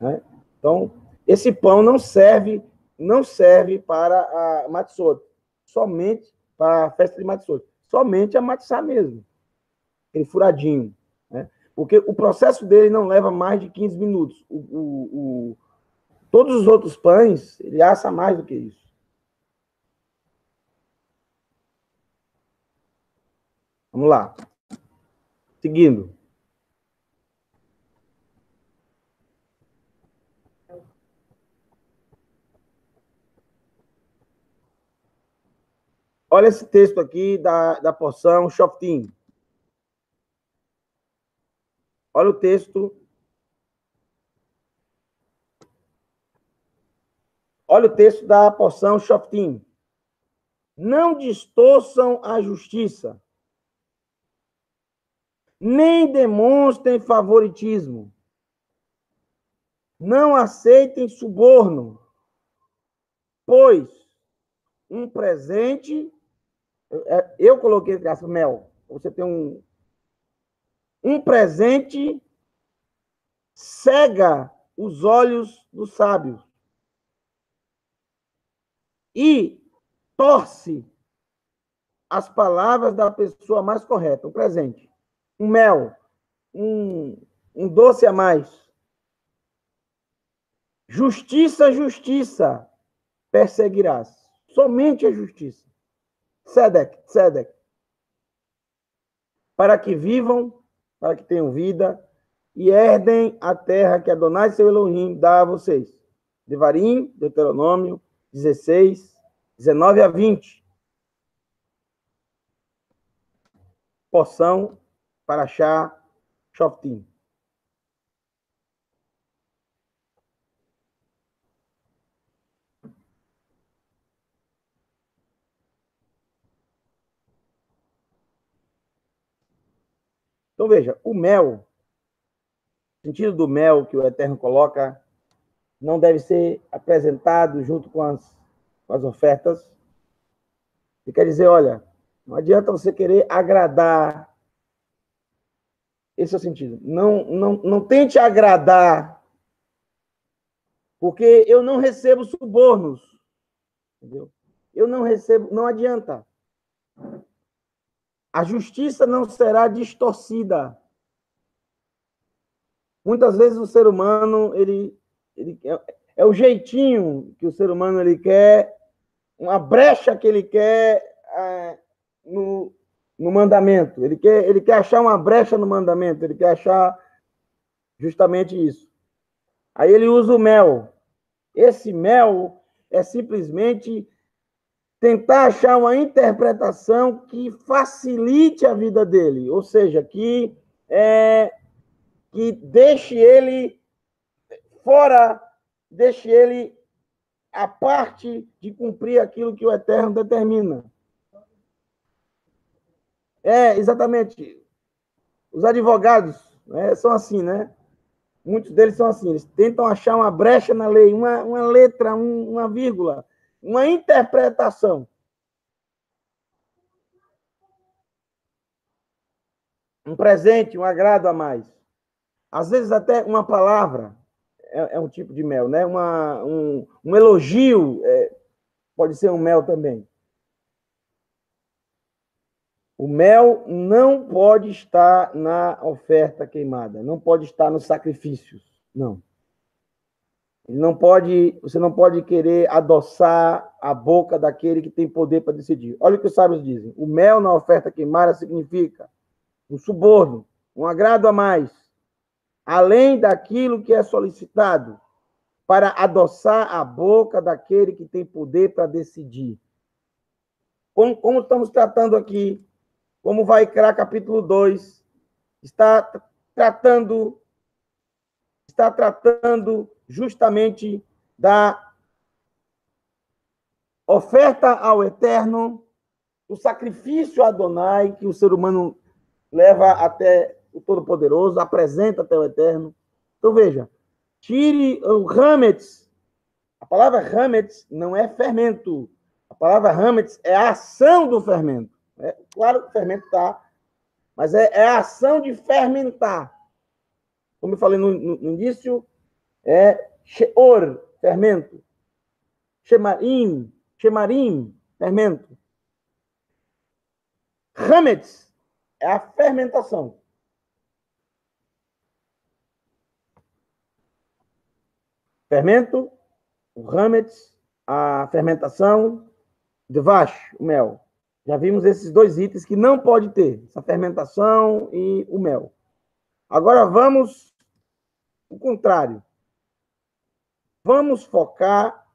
Né? Então, esse pão não serve não serve para a matsuoto, somente para a festa de matsuoto, somente a matzá mesmo, aquele furadinho, né? Porque o processo dele não leva mais de 15 minutos. O, o, o, todos os outros pães, ele assa mais do que isso. Vamos lá. Seguindo. Olha esse texto aqui da, da porção Shoftim. Olha o texto. Olha o texto da porção Shoftim. Não distorçam a justiça, nem demonstrem favoritismo. Não aceitem suborno, pois um presente eu coloquei entre aspas, mel. Você tem um, um presente cega os olhos dos sábios e torce as palavras da pessoa mais correta. Um presente, um mel, um, um doce a mais. Justiça, justiça perseguirás. Somente a justiça. Sedek, Sedek. Para que vivam, para que tenham vida e herdem a terra que Adonai seu Elohim dá a vocês. Devarim, Deuteronômio 16, 19 a 20. Poção para achar Shoftim. Então, veja, o mel, o sentido do mel que o Eterno coloca, não deve ser apresentado junto com as, com as ofertas. Ele quer dizer, olha, não adianta você querer agradar. Esse é o sentido. Não, não, não tente agradar, porque eu não recebo subornos. Entendeu? Eu não recebo, não adianta. A justiça não será distorcida. Muitas vezes o ser humano, ele, ele é, é o jeitinho que o ser humano ele quer, uma brecha que ele quer é, no, no mandamento. Ele quer, ele quer achar uma brecha no mandamento, ele quer achar justamente isso. Aí ele usa o mel. Esse mel é simplesmente tentar achar uma interpretação que facilite a vida dele, ou seja, que, é, que deixe ele fora, deixe ele a parte de cumprir aquilo que o Eterno determina. É, exatamente. Os advogados né, são assim, né? Muitos deles são assim, eles tentam achar uma brecha na lei, uma, uma letra, um, uma vírgula, uma interpretação. Um presente, um agrado a mais. Às vezes até uma palavra é, é um tipo de mel, né? Uma, um, um elogio é, pode ser um mel também. O mel não pode estar na oferta queimada, não pode estar nos sacrifícios, não. Ele não pode, você não pode querer adoçar a boca daquele que tem poder para decidir. Olha o que os sábios dizem. O mel na oferta queimada significa um suborno, um agrado a mais, além daquilo que é solicitado, para adoçar a boca daquele que tem poder para decidir. Como, como estamos tratando aqui, como vai criar capítulo 2, está tratando está tratando justamente da oferta ao Eterno, o sacrifício Adonai que o ser humano leva até o Todo-Poderoso, apresenta até o Eterno. Então veja, tire o Hametz. A palavra Hametz não é fermento. A palavra Hametz é a ação do fermento. É, claro que o fermento está, mas é, é, a ação de fermentar. Como eu falei no, no, no início, é sheor, fermento. Shemarim, shemarim, fermento. Hametz é a fermentação. Fermento, o hametz, a fermentação, devash, o mel. Já vimos esses dois itens que não pode ter, essa fermentação e o mel. Agora vamos o contrário. Vamos focar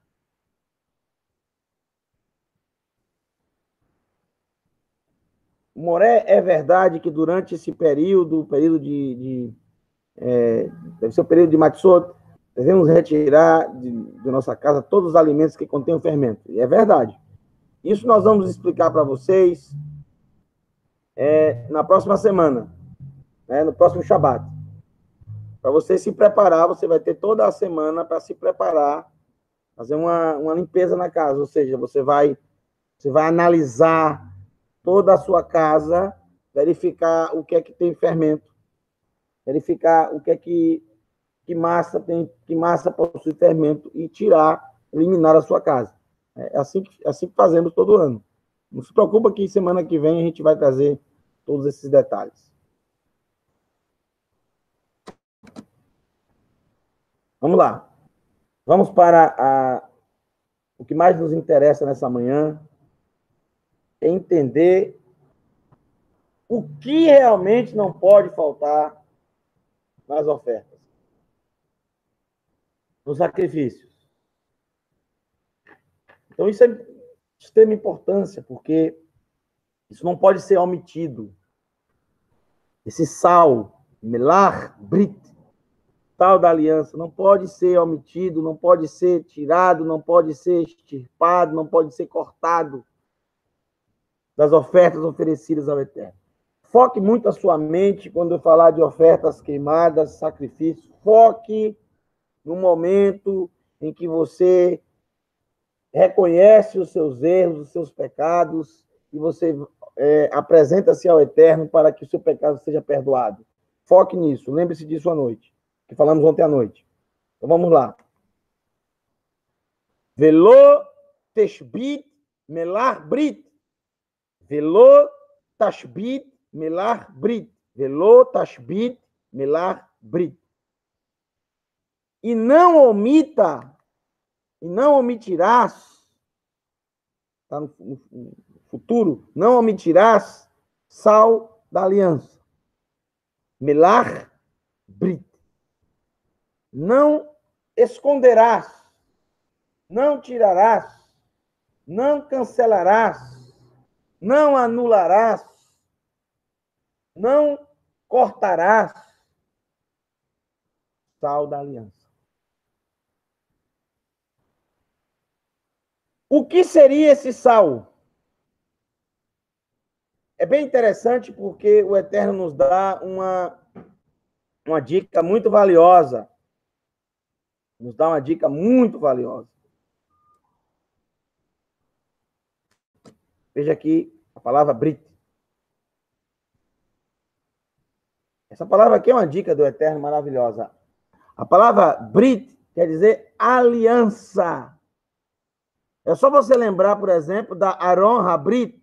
Moré, é verdade que durante esse período, período de, de é, deve ser o período de Matsot, devemos retirar de, de, nossa casa todos os alimentos que contêm fermento. E é verdade. Isso nós vamos explicar para vocês é, na próxima semana, né, no próximo Shabat. Para você se preparar, você vai ter toda a semana para se preparar, fazer uma, uma limpeza na casa. Ou seja, você vai, você vai analisar toda a sua casa, verificar o que é que tem fermento, verificar o que é que, que massa tem, que massa possui fermento e tirar, eliminar a sua casa. É assim que, assim que fazemos todo ano. Não se preocupa que semana que vem a gente vai trazer todos esses detalhes. Vamos lá. Vamos para a, o que mais nos interessa nessa manhã, entender o que realmente não pode faltar nas ofertas, nos sacrifícios. Então, isso é de extrema importância, porque isso não pode ser omitido. Esse sal, melar, brit, tal da aliança, não pode ser omitido, não pode ser tirado, não pode ser extirpado, não pode ser cortado das ofertas oferecidas ao Eterno. Foque muito a sua mente quando eu falar de ofertas queimadas, sacrifícios. Foque no momento em que você reconhece os seus erros, os seus pecados, e você é, apresenta-se ao Eterno para que o seu pecado seja perdoado. Foque nisso. Lembre-se disso à noite, que falamos ontem à noite. Então vamos lá. Velo teshbit melar brit Velo tashbit melar brit. Velo tashbit melar brit. E não omita, e não omitirás, está no, futuro, não omitirás sal da aliança. Melar brit. Não esconderás, não tirarás, não cancelarás não anularás, não cortarás sal da aliança. O que seria esse sal? É bem interessante porque o Eterno nos dá uma, uma dica muito valiosa. Nos dá uma dica muito valiosa. Veja aqui a palavra Brit. Essa palavra aqui é uma dica do Eterno maravilhosa. A palavra Brit quer dizer aliança. É só você lembrar, por exemplo, da Aron Habrit,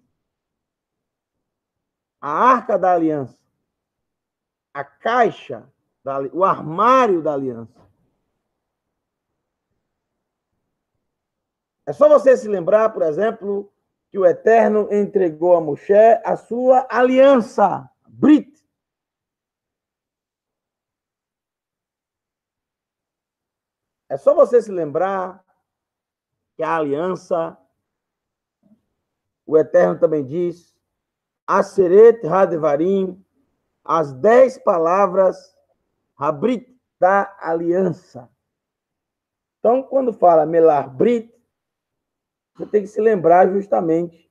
a arca da aliança, a caixa, da, o armário da aliança. É só você se lembrar, por exemplo, que o Eterno entregou a Moshe a sua aliança, Brit. É só você se lembrar que a aliança, o Eterno também diz, Aseret Hadevarim, as dez palavras, Habrit, da aliança. Então, quando fala Melar Brit, você tem que se lembrar justamente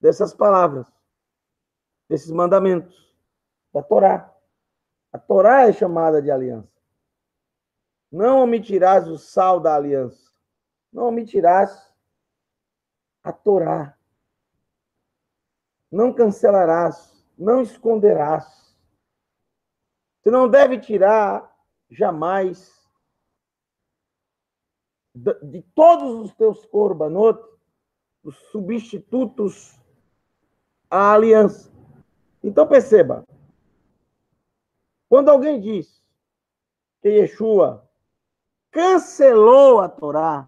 dessas palavras, desses mandamentos da Torá. A Torá é chamada de aliança. Não omitirás o sal da aliança. Não omitirás a Torá. Não cancelarás, não esconderás. Você não deve tirar jamais de todos os teus korbanot, os substitutos à aliança. Então perceba, quando alguém diz que Yeshua cancelou a Torá,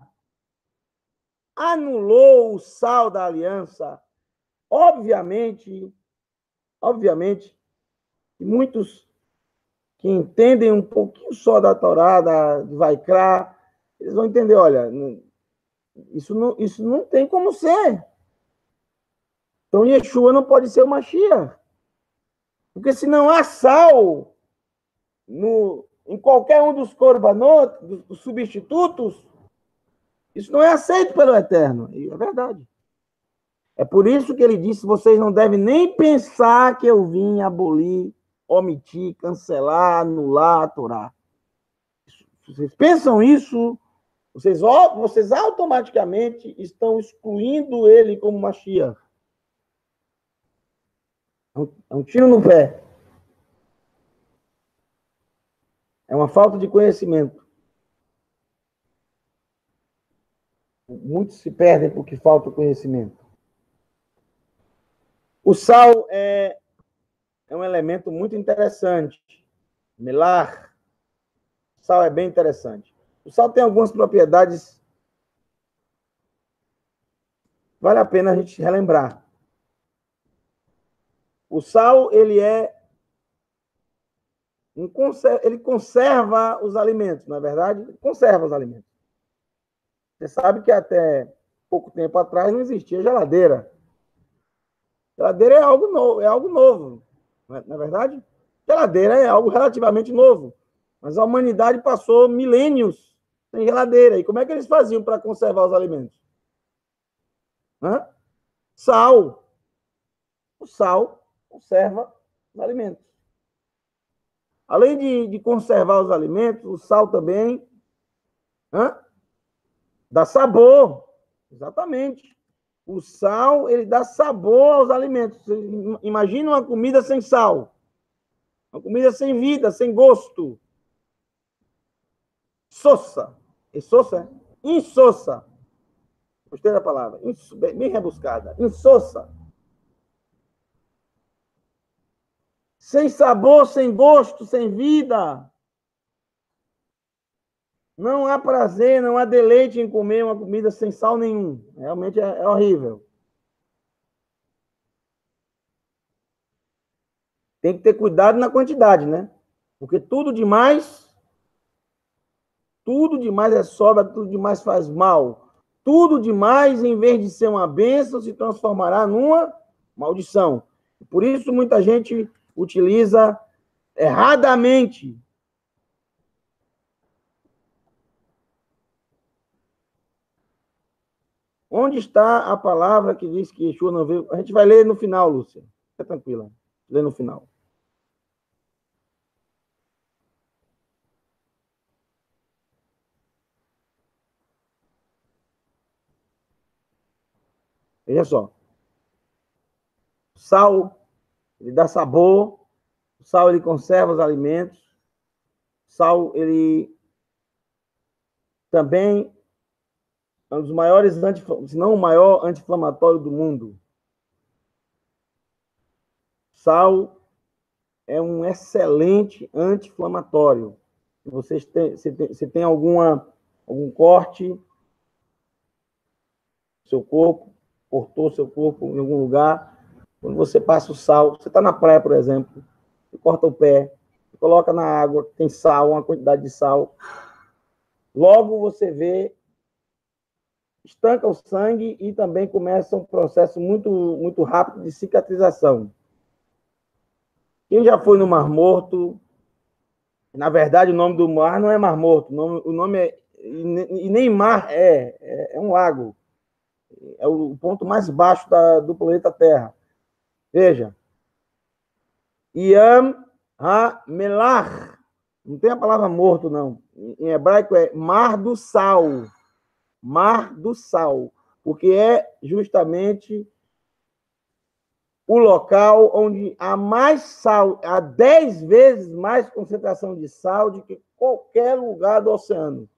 anulou o sal da aliança, obviamente, obviamente, muitos que entendem um pouquinho só da Torá, da Vaikra, eles vão entender, olha, isso não, isso não tem como ser. Então Yeshua não pode ser o Mashiach. Porque se não há sal no, em qualquer um dos korbanot, dos substitutos, isso não é aceito pelo Eterno. E é verdade. É por isso que ele disse: vocês não devem nem pensar que eu vim abolir, omitir, cancelar, anular a Torá. Se vocês pensam isso, vocês, vocês automaticamente estão excluindo ele como Mashiach. É é um tiro no pé. É uma falta de conhecimento. Muitos se perdem porque falta conhecimento. O sal é, é um elemento muito interessante. Melar. O sal é bem interessante. O sal tem algumas propriedades. Vale a pena a gente relembrar. O sal, ele é ele conserva os alimentos, não é verdade? Ele conserva os alimentos. Você sabe que até pouco tempo atrás não existia geladeira. Geladeira é algo novo, é algo novo, é, não é verdade? Geladeira é algo relativamente novo, mas a humanidade passou milênios sem geladeira. E como é que eles faziam para conservar os alimentos? Hã? Sal. O sal conserva os alimentos. Além de, de conservar os alimentos, o sal também hã? dá sabor. Exatamente. O sal, ele dá sabor aos alimentos. Imagina uma comida sem sal. Uma comida sem vida, sem gosto. Sossa. E sossa? Insossa. Gostei da palavra. Bem rebuscada. Insossa. sem sabor, sem gosto, sem vida. Não há prazer, não há deleite em comer uma comida sem sal nenhum. Realmente é, é horrível. Tem que ter cuidado na quantidade, né? Porque tudo demais, tudo demais é sobra, tudo demais faz mal. Tudo demais, em vez de ser uma bênção, se transformará numa maldição. Por isso, muita gente utiliza erradamente. Onde está a palavra que diz que Yeshua não veio? A gente vai ler no final, Lúcia. Fica tranquila. Lê no final. Veja só. Sal ele dá sabor, o sal ele conserva os alimentos, o sal ele também é um dos maiores, se não o maior anti-inflamatório do mundo. Sal é um excelente anti-inflamatório. Se você tem, se tem, se tem alguma, algum corte no seu corpo, cortou seu corpo em algum lugar, quando você passa o sal, você está na praia, por exemplo, você corta o pé, coloca na água, tem sal, uma quantidade de sal. Logo você vê, estanca o sangue e também começa um processo muito, muito rápido de cicatrização. Quem já foi no Mar Morto, na verdade o nome do mar não é Mar Morto, o nome, o nome é. E nem mar é, é, é um lago. É o ponto mais baixo da, do planeta Terra. Veja. Yam Ha-melar. Não tem a palavra morto, não. Em hebraico é mar do sal. Mar do sal. Porque é justamente o local onde há mais sal, há dez vezes mais concentração de sal do que qualquer lugar do oceano.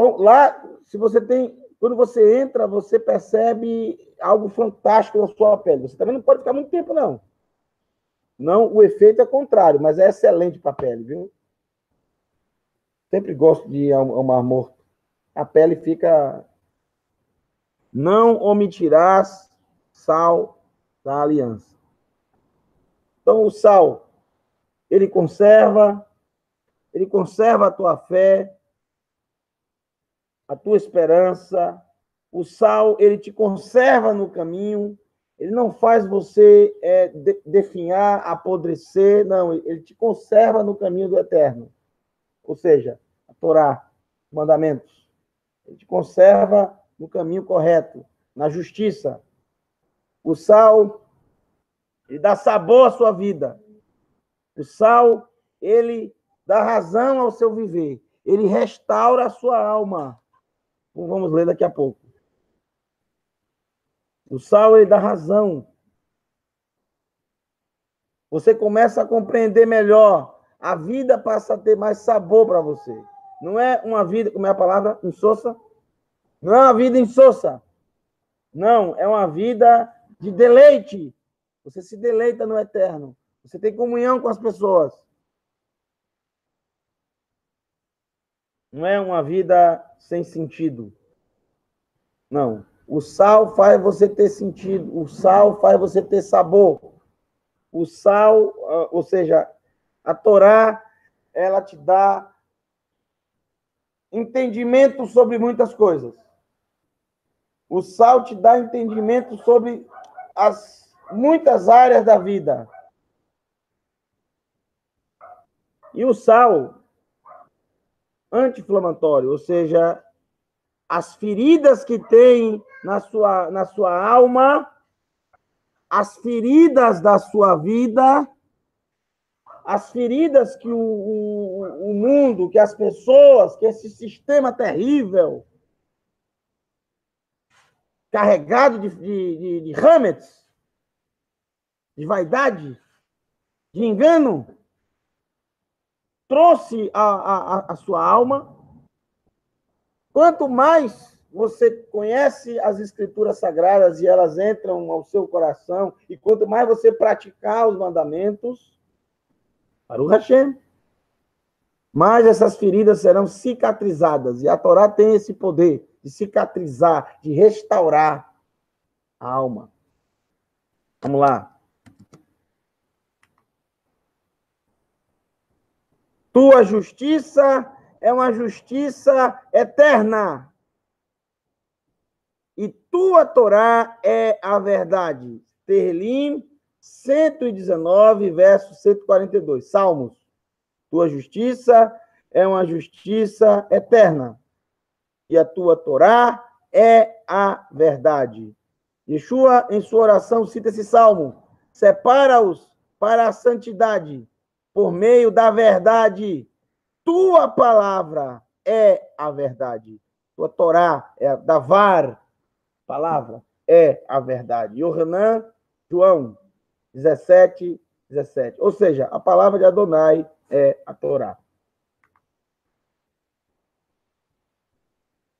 Então, lá, se você tem. Quando você entra, você percebe algo fantástico na sua pele. Você também não pode ficar muito tempo, não. Não, o efeito é contrário, mas é excelente para a pele, viu? Sempre gosto de ir ao, mar morto. A pele fica. Não omitirás sal da aliança. Então, o sal, ele conserva, ele conserva a tua fé, a tua esperança. O sal, ele te conserva no caminho, ele não faz você é, de, definhar, apodrecer, não, ele te conserva no caminho do eterno. Ou seja, a Torá, os mandamentos. Ele te conserva no caminho correto, na justiça. O sal, ele dá sabor à sua vida. O sal, ele dá razão ao seu viver. Ele restaura a sua alma. Como vamos ler daqui a pouco. O sal ele dá razão. Você começa a compreender melhor. A vida passa a ter mais sabor para você. Não é uma vida, como é a palavra? Insossa? Não é uma vida insossa. Não, é uma vida de deleite. Você se deleita no eterno. Você tem comunhão com as pessoas. Não é uma vida sem sentido. Não. O sal faz você ter sentido. O sal faz você ter sabor. O sal, ah, ou seja, a Torá, ela te dá entendimento sobre muitas coisas. O sal te dá entendimento sobre as muitas áreas da vida. E o sal anti-inflamatório, ou seja, as feridas que tem na sua, na sua alma, as feridas da sua vida, as feridas que o, o, o mundo, que as pessoas, que esse sistema terrível, carregado de, de, de, de hamets, de vaidade, de engano, trouxe a, a, a sua alma. Quanto mais você conhece as escrituras sagradas e elas entram ao seu coração, e quanto mais você praticar os mandamentos, para o Hashem, mais essas feridas serão cicatrizadas. E a Torá tem esse poder de cicatrizar, de restaurar a alma. Vamos lá. Tua justiça é uma justiça eterna. E tua Torá é a verdade. Terlim 119, verso 142. Salmos. Tua justiça é uma justiça eterna. E a tua Torá é a verdade. Yeshua, em sua oração, cita esse salmo. Separa-os para a santidade por meio da verdade. Tua palavra é a verdade. Tua Torá é a Davar, palavra, é a verdade. Yohanan, João 17, 17. Ou seja, a palavra de Adonai é a Torá.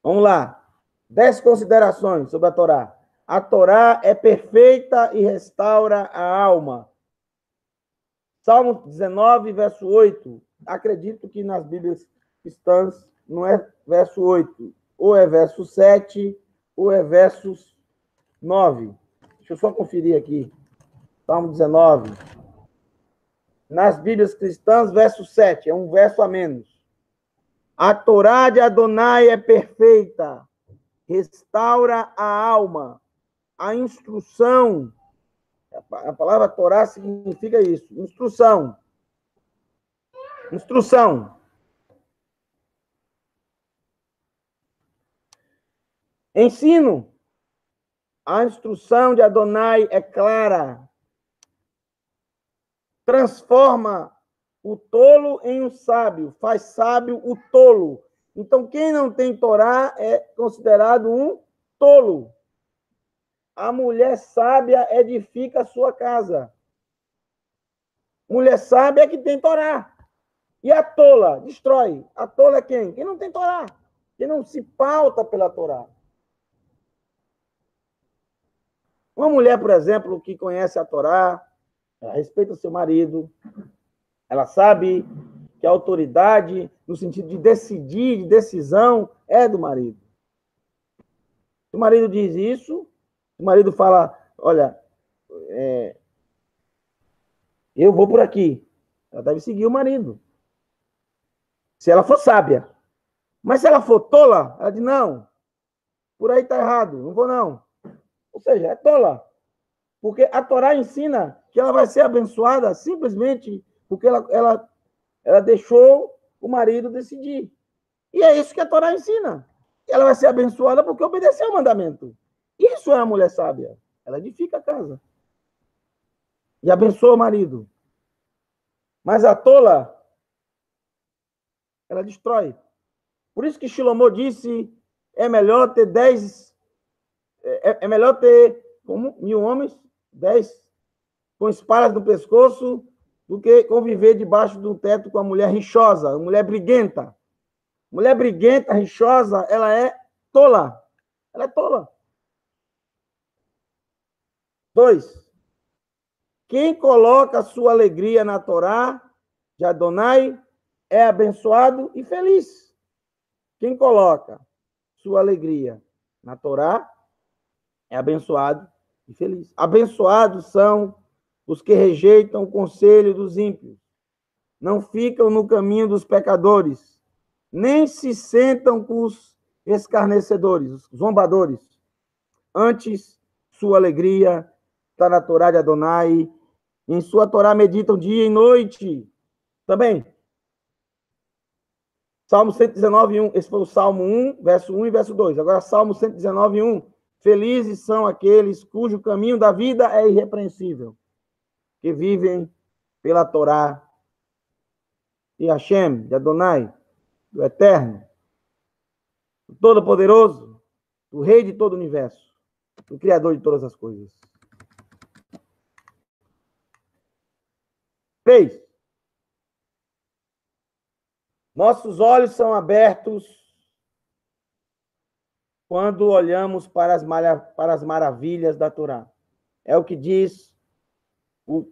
Vamos lá. Dez considerações sobre a Torá. A Torá é perfeita e restaura a alma. Salmo 19, verso 8. Acredito que nas Bíblias cristãs não é verso 8, ou é verso 7, ou é verso 9. Deixa eu só conferir aqui. Salmo 19. Nas Bíblias cristãs, verso 7, é um verso a menos. A Torá de Adonai é perfeita, restaura a alma. A instrução a palavra Torá significa isso: instrução. Instrução. Ensino. A instrução de Adonai é clara. transforma o tolo em um sábio, faz sábio o tolo. Então, quem não tem Torá é considerado um tolo. A mulher sábia edifica a sua casa. Mulher sábia é que tem Torá. E a tola destrói. A tola é quem? Quem não tem Torá. Quem não se pauta pela Torá. Uma mulher, por exemplo, que conhece a Torá, ela respeita o seu marido, ela sabe que a autoridade, no sentido de decidir, de decisão, é do marido. Se o marido diz isso, o marido fala: Olha, é, eu vou por aqui. Ela deve seguir o marido. Se ela for sábia. Mas se ela for tola, ela diz: Não, por aí está errado, não vou não. Ou seja, é tola. Porque a Torá ensina que ela vai ser abençoada simplesmente porque ela, ela, ela deixou o marido decidir. E é isso que a Torá ensina. Ela vai ser abençoada porque obedeceu o mandamento. Isso é a mulher sábia. Ela edifica a casa. E abençoa o marido. Mas a tola, ela destrói. Por isso que Shilomô disse: é melhor ter dez. É, é, é melhor ter como mil homens, dez com espadas no pescoço, do que conviver debaixo do teto com a mulher rixosa, mulher briguenta. Mulher briguenta, rixosa, ela é tola. Ela é tola. Dois. Quem coloca sua alegria na Torá de Adonai é abençoado e feliz. Quem coloca sua alegria na Torá é abençoado e feliz. Abençoados são os que rejeitam o conselho dos ímpios, não ficam no caminho dos pecadores, nem se sentam com os escarnecedores, os zombadores. Antes, sua alegria está na Torá de Adonai em sua Torá meditam dia e noite. Também. Salmo 119, 1. Esse foi o Salmo 1, verso 1 e verso 2. Agora, Salmo 119, 1. Felizes são aqueles cujo caminho da vida é irrepreensível, que vivem pela Torá e Hashem, de Adonai, do Eterno, do Todo-Poderoso, do Rei de todo o universo, do Criador de todas as coisas. Três. Nossos olhos são abertos quando olhamos para as, para as maravilhas da Torá. É o que diz, o,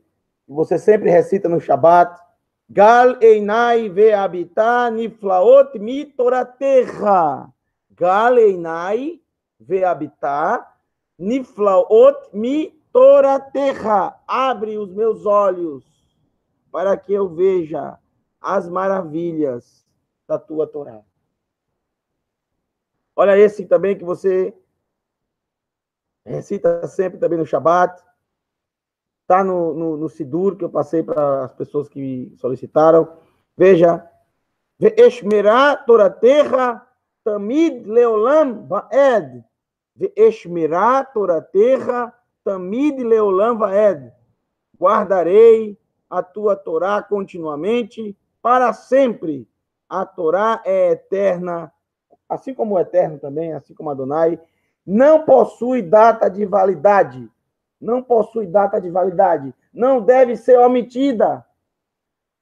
você sempre recita no Shabat, Gal einai ve habitar niflaot mi terra. Gal einai ve habitar niflaot mi terra. Abre os meus olhos para que eu veja as maravilhas da tua Torá. Olha esse também que você recita sempre também no Shabat. Está no, no, no Sidur, que eu passei para as pessoas que solicitaram. Veja. Ve'eshmerá Toraterra Tamid Leolam Vaed. Ve'eshmerá Toraterra Tamid Leolam Vaed. Guardarei a tua Torá continuamente, para sempre. A Torá é eterna, assim como o eterno também, assim como Adonai, não possui data de validade. Não possui data de validade. Não deve ser omitida.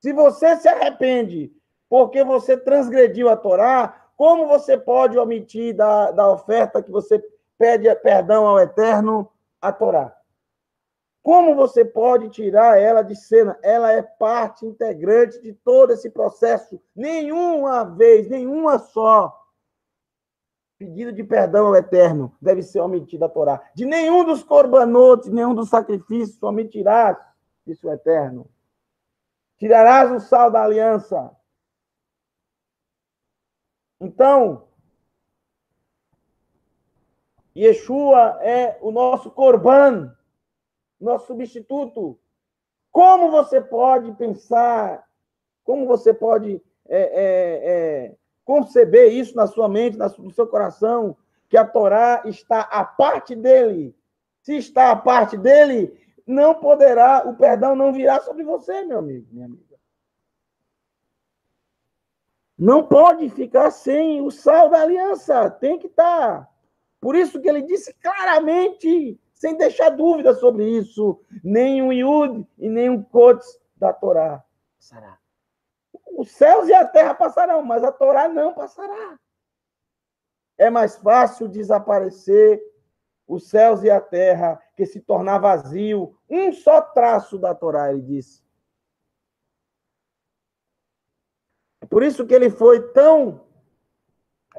Se você se arrepende porque você transgrediu a Torá, como você pode omitir da, da oferta que você pede perdão ao Eterno a Torá? Como você pode tirar ela de cena? Ela é parte integrante de todo esse processo. Nenhuma vez, nenhuma só pedido de perdão ao Eterno deve ser omitido da Torá. De nenhum dos corbanotes, nenhum dos sacrifícios omitirás, disse o Eterno. Tirarás o sal da aliança. Então, Yeshua é o nosso corban, nosso substituto. Como você pode pensar, como você pode é, é, é, conceber isso na sua mente, no seu coração, que a Torá está à parte dele? Se está à parte dele, não poderá, o perdão não virá sobre você, meu amigo, minha amiga. Não pode ficar sem o sal da aliança, tem que estar. Tá. Por isso que ele disse claramente, sem deixar dúvida sobre isso, nem um Yud e nem um da Torá passará. Os céus e a terra passarão, mas a Torá não passará. É mais fácil desaparecer os céus e a terra que se tornar vazio, um só traço da Torá, ele disse. É por isso que ele foi tão.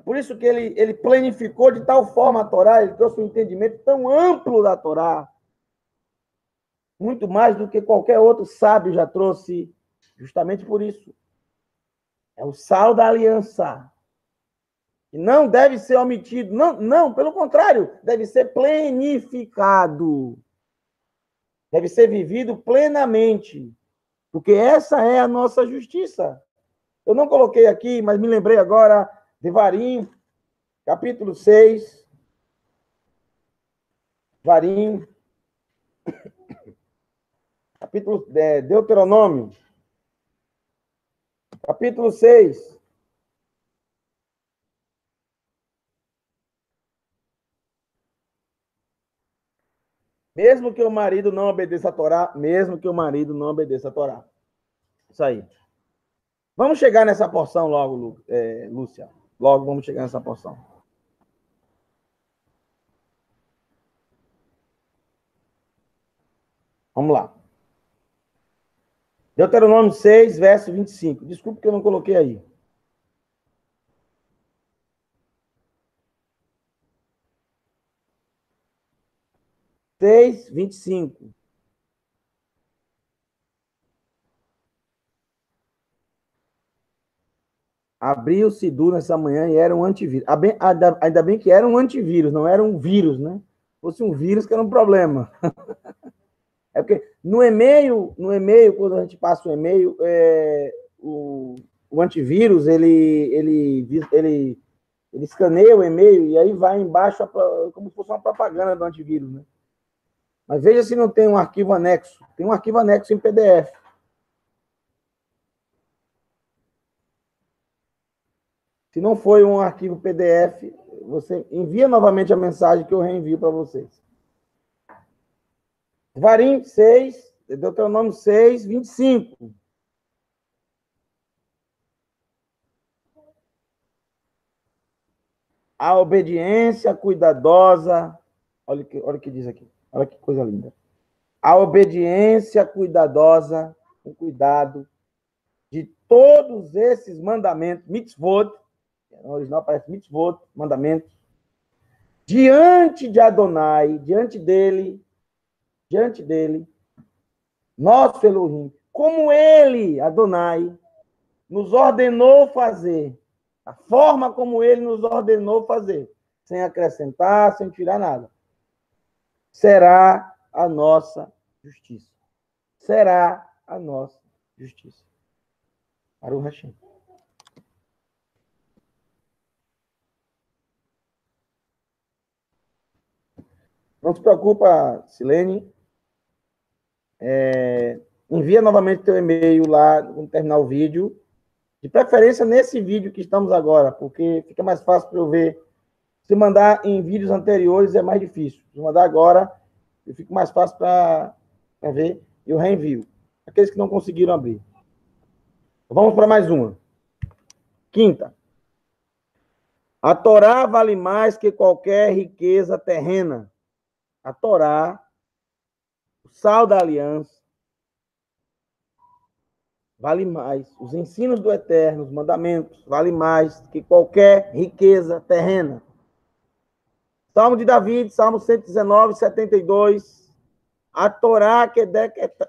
Por isso que ele, ele planificou de tal forma a Torá, ele trouxe um entendimento tão amplo da Torá. Muito mais do que qualquer outro sábio já trouxe, justamente por isso. É o sal da aliança. E não deve ser omitido. Não, não, pelo contrário, deve ser planificado. Deve ser vivido plenamente. Porque essa é a nossa justiça. Eu não coloquei aqui, mas me lembrei agora de Varim, capítulo 6. Varim, capítulo é, Deuteronômio, capítulo 6. Mesmo que o marido não obedeça a Torá, mesmo que o marido não obedeça a Torá. Isso aí. Vamos chegar nessa porção logo, é, Lúcia. Logo vamos chegar nessa porção. Vamos lá. Deuteronômio 6, verso 25. Desculpe que eu não coloquei aí. Seis, vinte e cinco. Abri o Sidu nessa manhã e era um antivírus. Ainda bem que era um antivírus, não era um vírus, né? Se fosse um vírus que era um problema. é porque no e-mail, no e-mail, quando a gente passa o e-mail, é, o, o antivírus, ele, ele, ele, ele escaneia o e-mail e aí vai embaixo como se fosse uma propaganda do antivírus, né? Mas veja se não tem um arquivo anexo. Tem um arquivo anexo em PDF. Se não foi um arquivo PDF, você envia novamente a mensagem que eu reenvio para vocês. Varim 6, Deuteronômio 6, 25. A obediência cuidadosa. Olha que, olha o que diz aqui. Olha que coisa linda. A obediência cuidadosa, com cuidado, de todos esses mandamentos, mitzvot, no original parece mitzvot, mandamentos. Diante de Adonai, diante dele, diante dele, nosso Elohim, como ele, Adonai, nos ordenou fazer, a forma como ele nos ordenou fazer, sem acrescentar, sem tirar nada, será a nossa justiça. Será a nossa justiça. O Hashem. Não se preocupa, Silene. É, envia novamente teu e-mail lá quando terminar o vídeo. De preferência nesse vídeo que estamos agora, porque fica mais fácil para eu ver. Se mandar em vídeos anteriores é mais difícil. Se mandar agora, eu fico mais fácil para ver e eu reenvio. Aqueles que não conseguiram abrir. Vamos para mais uma. Quinta. A Torá vale mais que qualquer riqueza terrena a Torá, o sal da aliança, vale mais. Os ensinos do Eterno, os mandamentos, vale mais que qualquer riqueza terrena. Salmo de Davi, Salmo 119, 72. A Torá que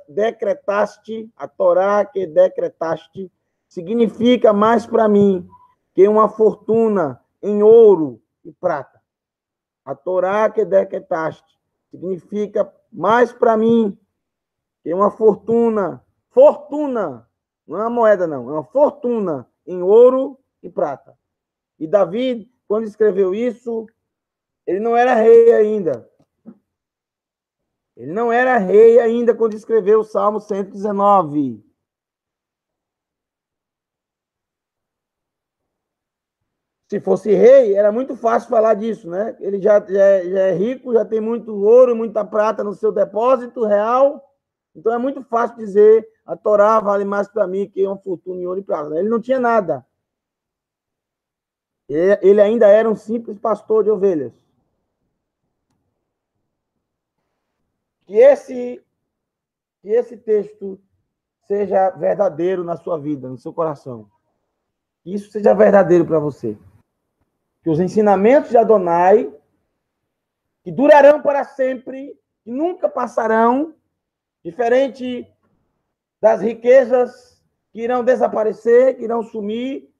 decretaste, a Torá que decretaste, significa mais para mim que uma fortuna em ouro e prata. A Torá que decretaste significa mais para mim que uma fortuna, fortuna, não é uma moeda não, é uma fortuna em ouro e prata. E Davi, quando escreveu isso, ele não era rei ainda. Ele não era rei ainda quando escreveu o Salmo 119. Se fosse rei, era muito fácil falar disso, né? Ele já, já, é, já é rico, já tem muito ouro, muita prata no seu depósito real. Então é muito fácil dizer a Torá vale mais para mim que uma fortuna em ouro e prata. Ele não tinha nada. Ele ainda era um simples pastor de ovelhas. Que esse, que esse texto seja verdadeiro na sua vida, no seu coração. Que isso seja verdadeiro para você. Que os ensinamentos de Adonai, que durarão para sempre, que nunca passarão, diferente das riquezas que irão desaparecer, que irão sumir,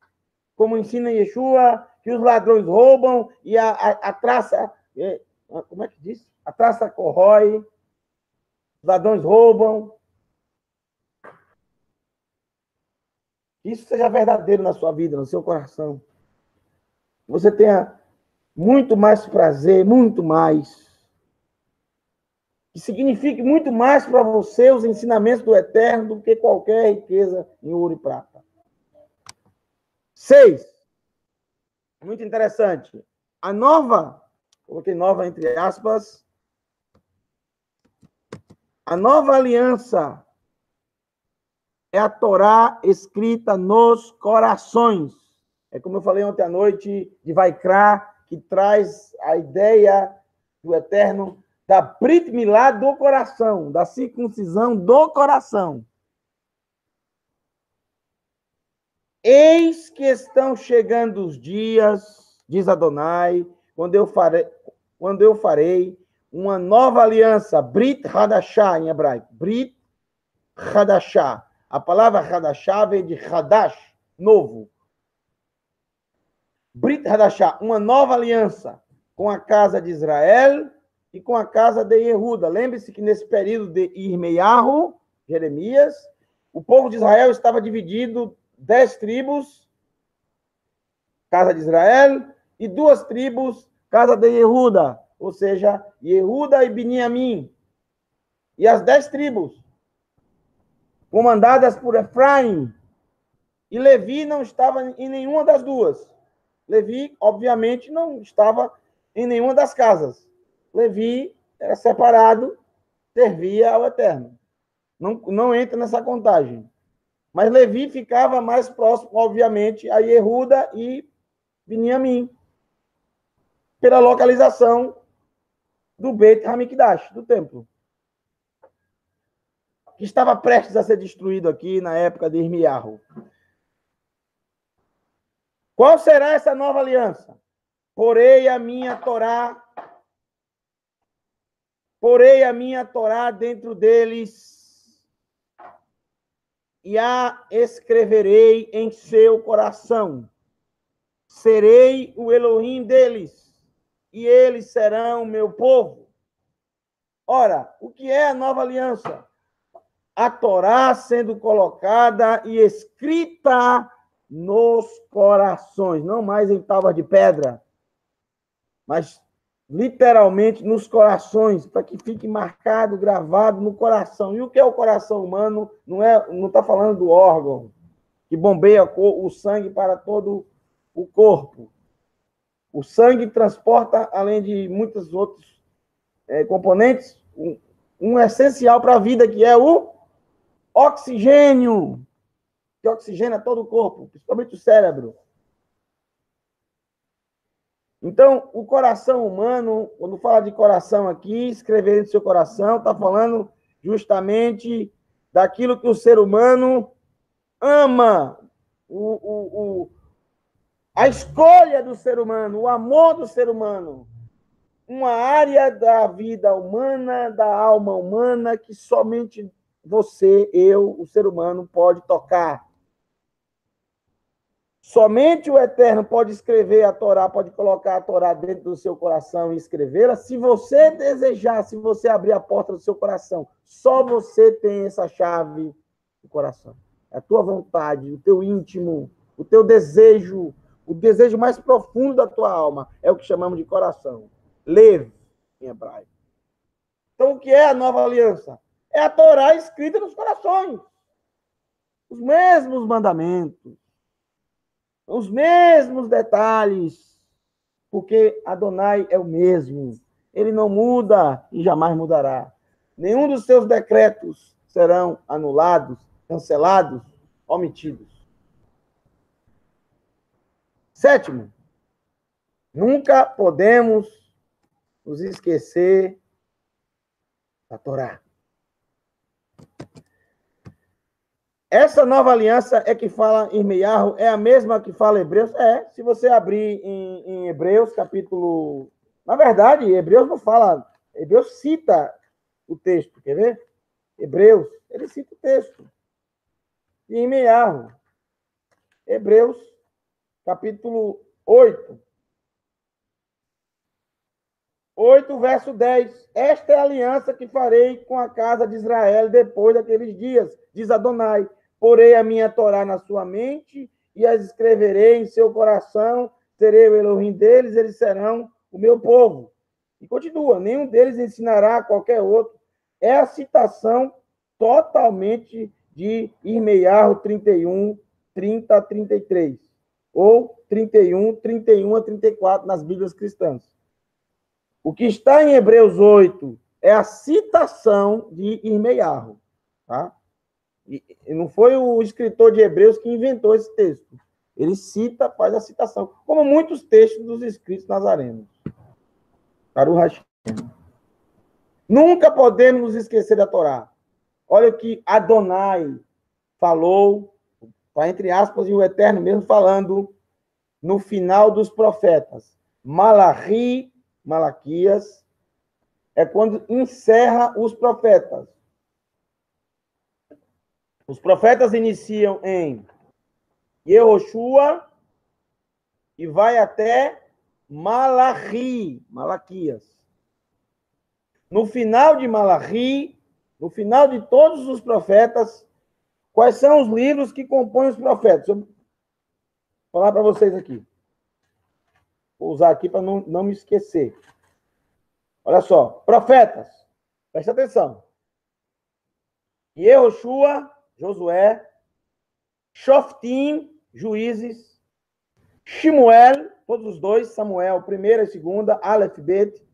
como ensina Yeshua, que os ladrões roubam e a, a, a traça. É, como é que diz? A traça corrói, os ladrões roubam. Isso seja verdadeiro na sua vida, no seu coração. Você tenha muito mais prazer, muito mais. Que signifique muito mais para você os ensinamentos do Eterno do que qualquer riqueza em ouro e prata. Seis. Muito interessante. A nova, coloquei nova entre aspas, a nova aliança é a Torá escrita nos corações. É como eu falei ontem à noite de Vaikra, que traz a ideia do Eterno da Brit Milá do coração, da circuncisão do coração. Eis que estão chegando os dias, diz Adonai, quando eu farei, quando eu farei uma nova aliança, Brit Hadashah em hebraico. Brit Hadashah. A palavra Hadashah vem de Hadash, novo. Brit Hadashah, uma nova aliança com a casa de Israel e com a casa de Yehuda. Lembre-se que nesse período de Irmeiahu, Jeremias, o povo de Israel estava dividido dez tribos, casa de Israel, e duas tribos, casa de Yehuda ou seja, Yehuda e Beniamim, e as dez tribos, comandadas por Efraim, e Levi não estava em nenhuma das duas. Levi, obviamente, não estava em nenhuma das casas. Levi era separado, servia ao Eterno. Não, não entra nessa contagem. Mas Levi ficava mais próximo, obviamente, a Yehuda e Beniamim, pela localização do Beit Hamikdash, do templo. Que estava prestes a ser destruído aqui na época de Irmiarro. Qual será essa nova aliança? Porei a minha Torá, porei a minha Torá dentro deles e a escreverei em seu coração. Serei o Elohim deles e eles serão meu povo. Ora, o que é a nova aliança? A Torá sendo colocada e escrita nos corações, não mais em tábuas de pedra, mas literalmente nos corações, para que fique marcado, gravado no coração. E o que é o coração humano? Não é, não está falando do órgão que bombeia o sangue para todo o corpo. O sangue transporta, além de muitos outros é, componentes, um, um essencial para a vida, que é o oxigênio, que oxigena todo o corpo, principalmente o cérebro. Então, o coração humano, quando fala de coração aqui, escrever no seu coração, está falando justamente daquilo que o ser humano ama, o, o, o, a escolha do ser humano, o amor do ser humano, uma área da vida humana, da alma humana, que somente você, eu, o ser humano, pode tocar. Somente o Eterno pode escrever a Torá, pode colocar a Torá dentro do seu coração e escrevê-la. Se você desejar, se você abrir a porta do seu coração, só você tem essa chave do coração. É a tua vontade, o teu íntimo, o teu desejo, o desejo mais profundo da tua alma é o que chamamos de coração. Lev, em hebraico. Então, o que é a nova aliança? É a Torá escrita nos corações. Os mesmos mandamentos, os mesmos detalhes, porque Adonai é o mesmo. Ele não muda e jamais mudará. Nenhum dos seus decretos serão anulados, cancelados, omitidos. Sétimo, nunca podemos nos esquecer da Torá. Essa nova aliança é que fala em Meiarro, é a mesma que fala Hebreus? É, se você abrir em, em Hebreus, capítulo. Na verdade, Hebreus não fala. Hebreus cita o texto, quer ver? Hebreus, ele cita o texto. E em Meiarro, Hebreus, capítulo 8. 8, verso 10. Esta é a aliança que farei com a casa de Israel depois daqueles dias, diz Adonai. Porei a minha Torá na sua mente e as escreverei em seu coração. Serei o Elohim deles, eles serão o meu povo. E continua: nenhum deles ensinará a qualquer outro. É a citação totalmente de Irmeiarro 31, 30 a 33 ou 31, 31 a 34 nas Bíblias cristãs. O que está em Hebreus 8 é a citação de Irmeiarro, tá? E não foi o escritor de Hebreus que inventou esse texto. Ele cita, faz a citação, como muitos textos dos escritos nazarenos. Para o Nunca podemos esquecer da Torá. Olha o que Adonai falou Está entre aspas e o Eterno mesmo falando no final dos profetas. Malachi, Malaquias, é quando encerra os profetas. Os profetas iniciam em Yehoshua e vai até Malachi, Malaquias. No final de Malachi, no final de todos os profetas, Quais são os livros que compõem os profetas? Vou falar para vocês aqui. Vou usar aqui para não, não me esquecer. Olha só, profetas. Presta atenção. Yehoshua, Josué, Shoftim, juízes, Shimuel, todos os dois, Samuel, primeira e segunda, Aleph, Bet,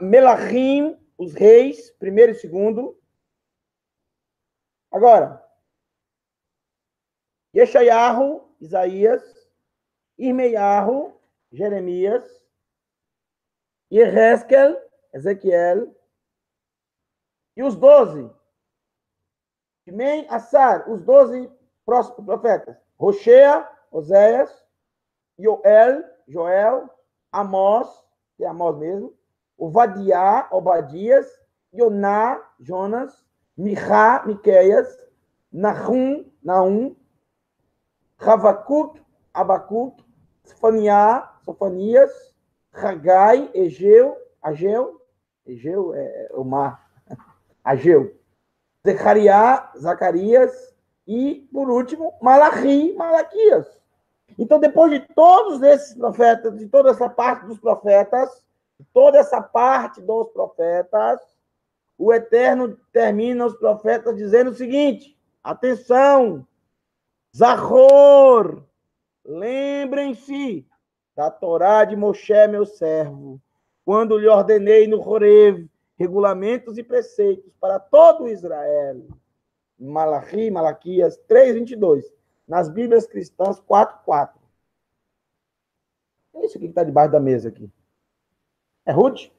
Melachim, os reis, primeiro e segundo, Agora, Yeshayahu, Isaías, Irmeiahu, Jeremias, Yeheskel, Ezequiel, e os doze, Shimei, Assar, os doze profetas, Roshea, Oséias, Joel, Joel, Amós, que é Amós mesmo, Ovadiá, Obadias, Yoná, Jonas, Michá, Miqueias, Nahum, Naum, Ravakuk, Abacuc, Sofaniá, Sofanias, Ragai, Egeu, Ageu, Egeu é, é o mar, Ageu, Zechariá, Zacarias e, por último, Malachi, Malaquias. Então, depois de todos esses profetas, de toda essa parte dos profetas, toda essa parte dos profetas, o Eterno termina os profetas dizendo o seguinte: atenção, Zahor, lembrem-se da Torá de Moshe, meu servo, quando lhe ordenei no Horeb regulamentos e preceitos para todo Israel. Malachi, Malaquias 3:22. Nas Bíblias cristãs 4:4. É isso aqui que está debaixo da mesa aqui. É Ruth?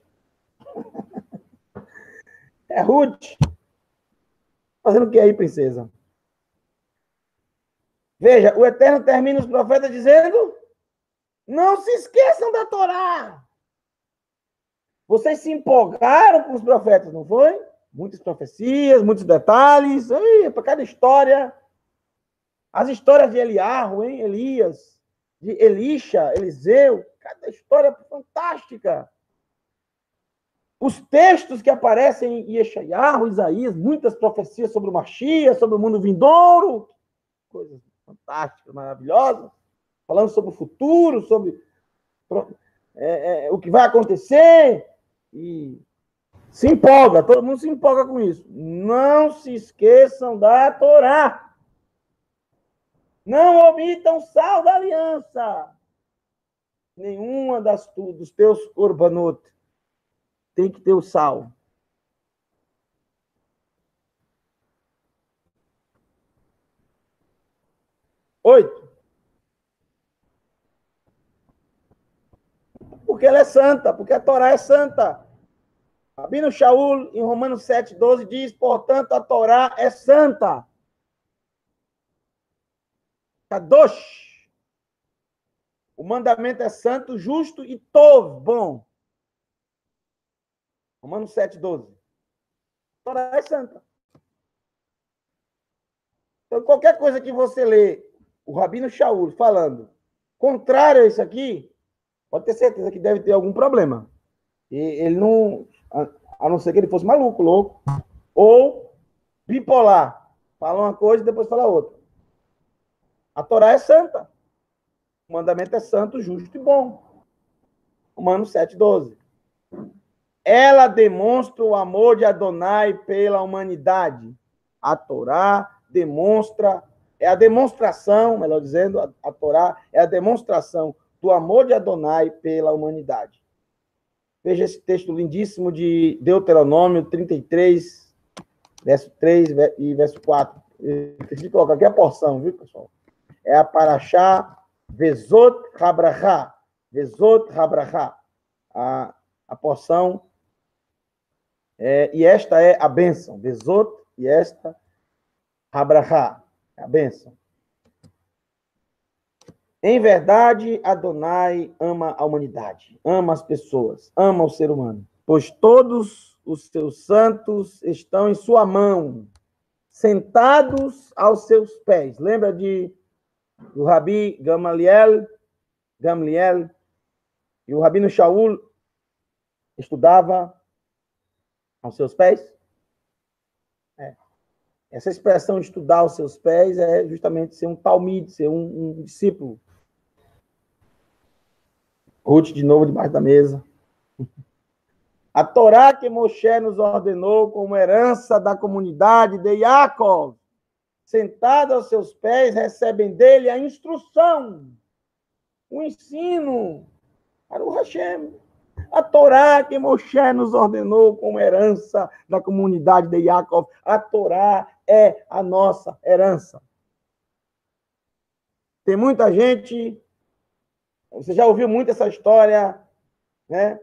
É Ruth. Fazendo o que aí, princesa? Veja, o Eterno termina os profetas dizendo: Não se esqueçam da Torá. Vocês se empolgaram com os profetas, não foi? Muitas profecias, muitos detalhes. Para cada história. As histórias de Eliarro, hein? Elias, de Elisha, Eliseu. Cada história fantástica. Os textos que aparecem em Yeshayahu, Isaías, muitas profecias sobre o Machia, sobre o mundo vindouro, coisas fantásticas, maravilhosas, falando sobre o futuro, sobre é, é, o que vai acontecer. E Se empolga, todo mundo se empolga com isso. Não se esqueçam da Torá. Não omitam sal da aliança. Nenhuma das dos teus corbanot tem que ter o sal. Oito. Porque ela é santa, porque a Torá é santa. Rabino Shaul, em Romanos 7, 12, diz: portanto, a Torá é santa. Kadosh. O mandamento é santo, justo e tov, bom. Romanos 7, 12. A Torá é santa. Então, qualquer coisa que você lê, o Rabino Shaul falando contrário a isso aqui, pode ter certeza que deve ter algum problema. E ele não. A não ser que ele fosse maluco, louco. Ou bipolar. Fala uma coisa e depois fala outra. A Torá é santa. O mandamento é santo, justo e bom. Romanos 7,12. Ela demonstra o amor de Adonai pela humanidade. A Torá demonstra, é a demonstração, melhor dizendo, a, a Torá é a demonstração do amor de Adonai pela humanidade. Veja esse texto lindíssimo de Deuteronômio 33, verso 3 e verso 4. Deixa eu colocar aqui a porção, viu, pessoal? É a Paraxá Vezot Rabraha. Vezot Rabraha. A, a porção. É, e esta é a bênção. Vezot e esta Rabraha. A bênção. Em verdade, Adonai ama a humanidade, ama as pessoas, ama o ser humano, pois todos os seus santos estão em sua mão, sentados aos seus pés. Lembra de do Rabi Gamaliel, Gamaliel e o Rabino Shaul estudava aos seus pés? É. Essa expressão de estudar aos seus pés é justamente ser um talmide, ser um, um discípulo. Ruth de novo debaixo da mesa. A Torá que Moshe nos ordenou como herança da comunidade de Yaakov, sentado aos seus pés, recebem dele a instrução, o ensino para o Hashem. A Torá que Moshe nos ordenou como herança da comunidade de Yaakov. A Torá é a nossa herança. Tem muita gente você já ouviu muito essa história, né?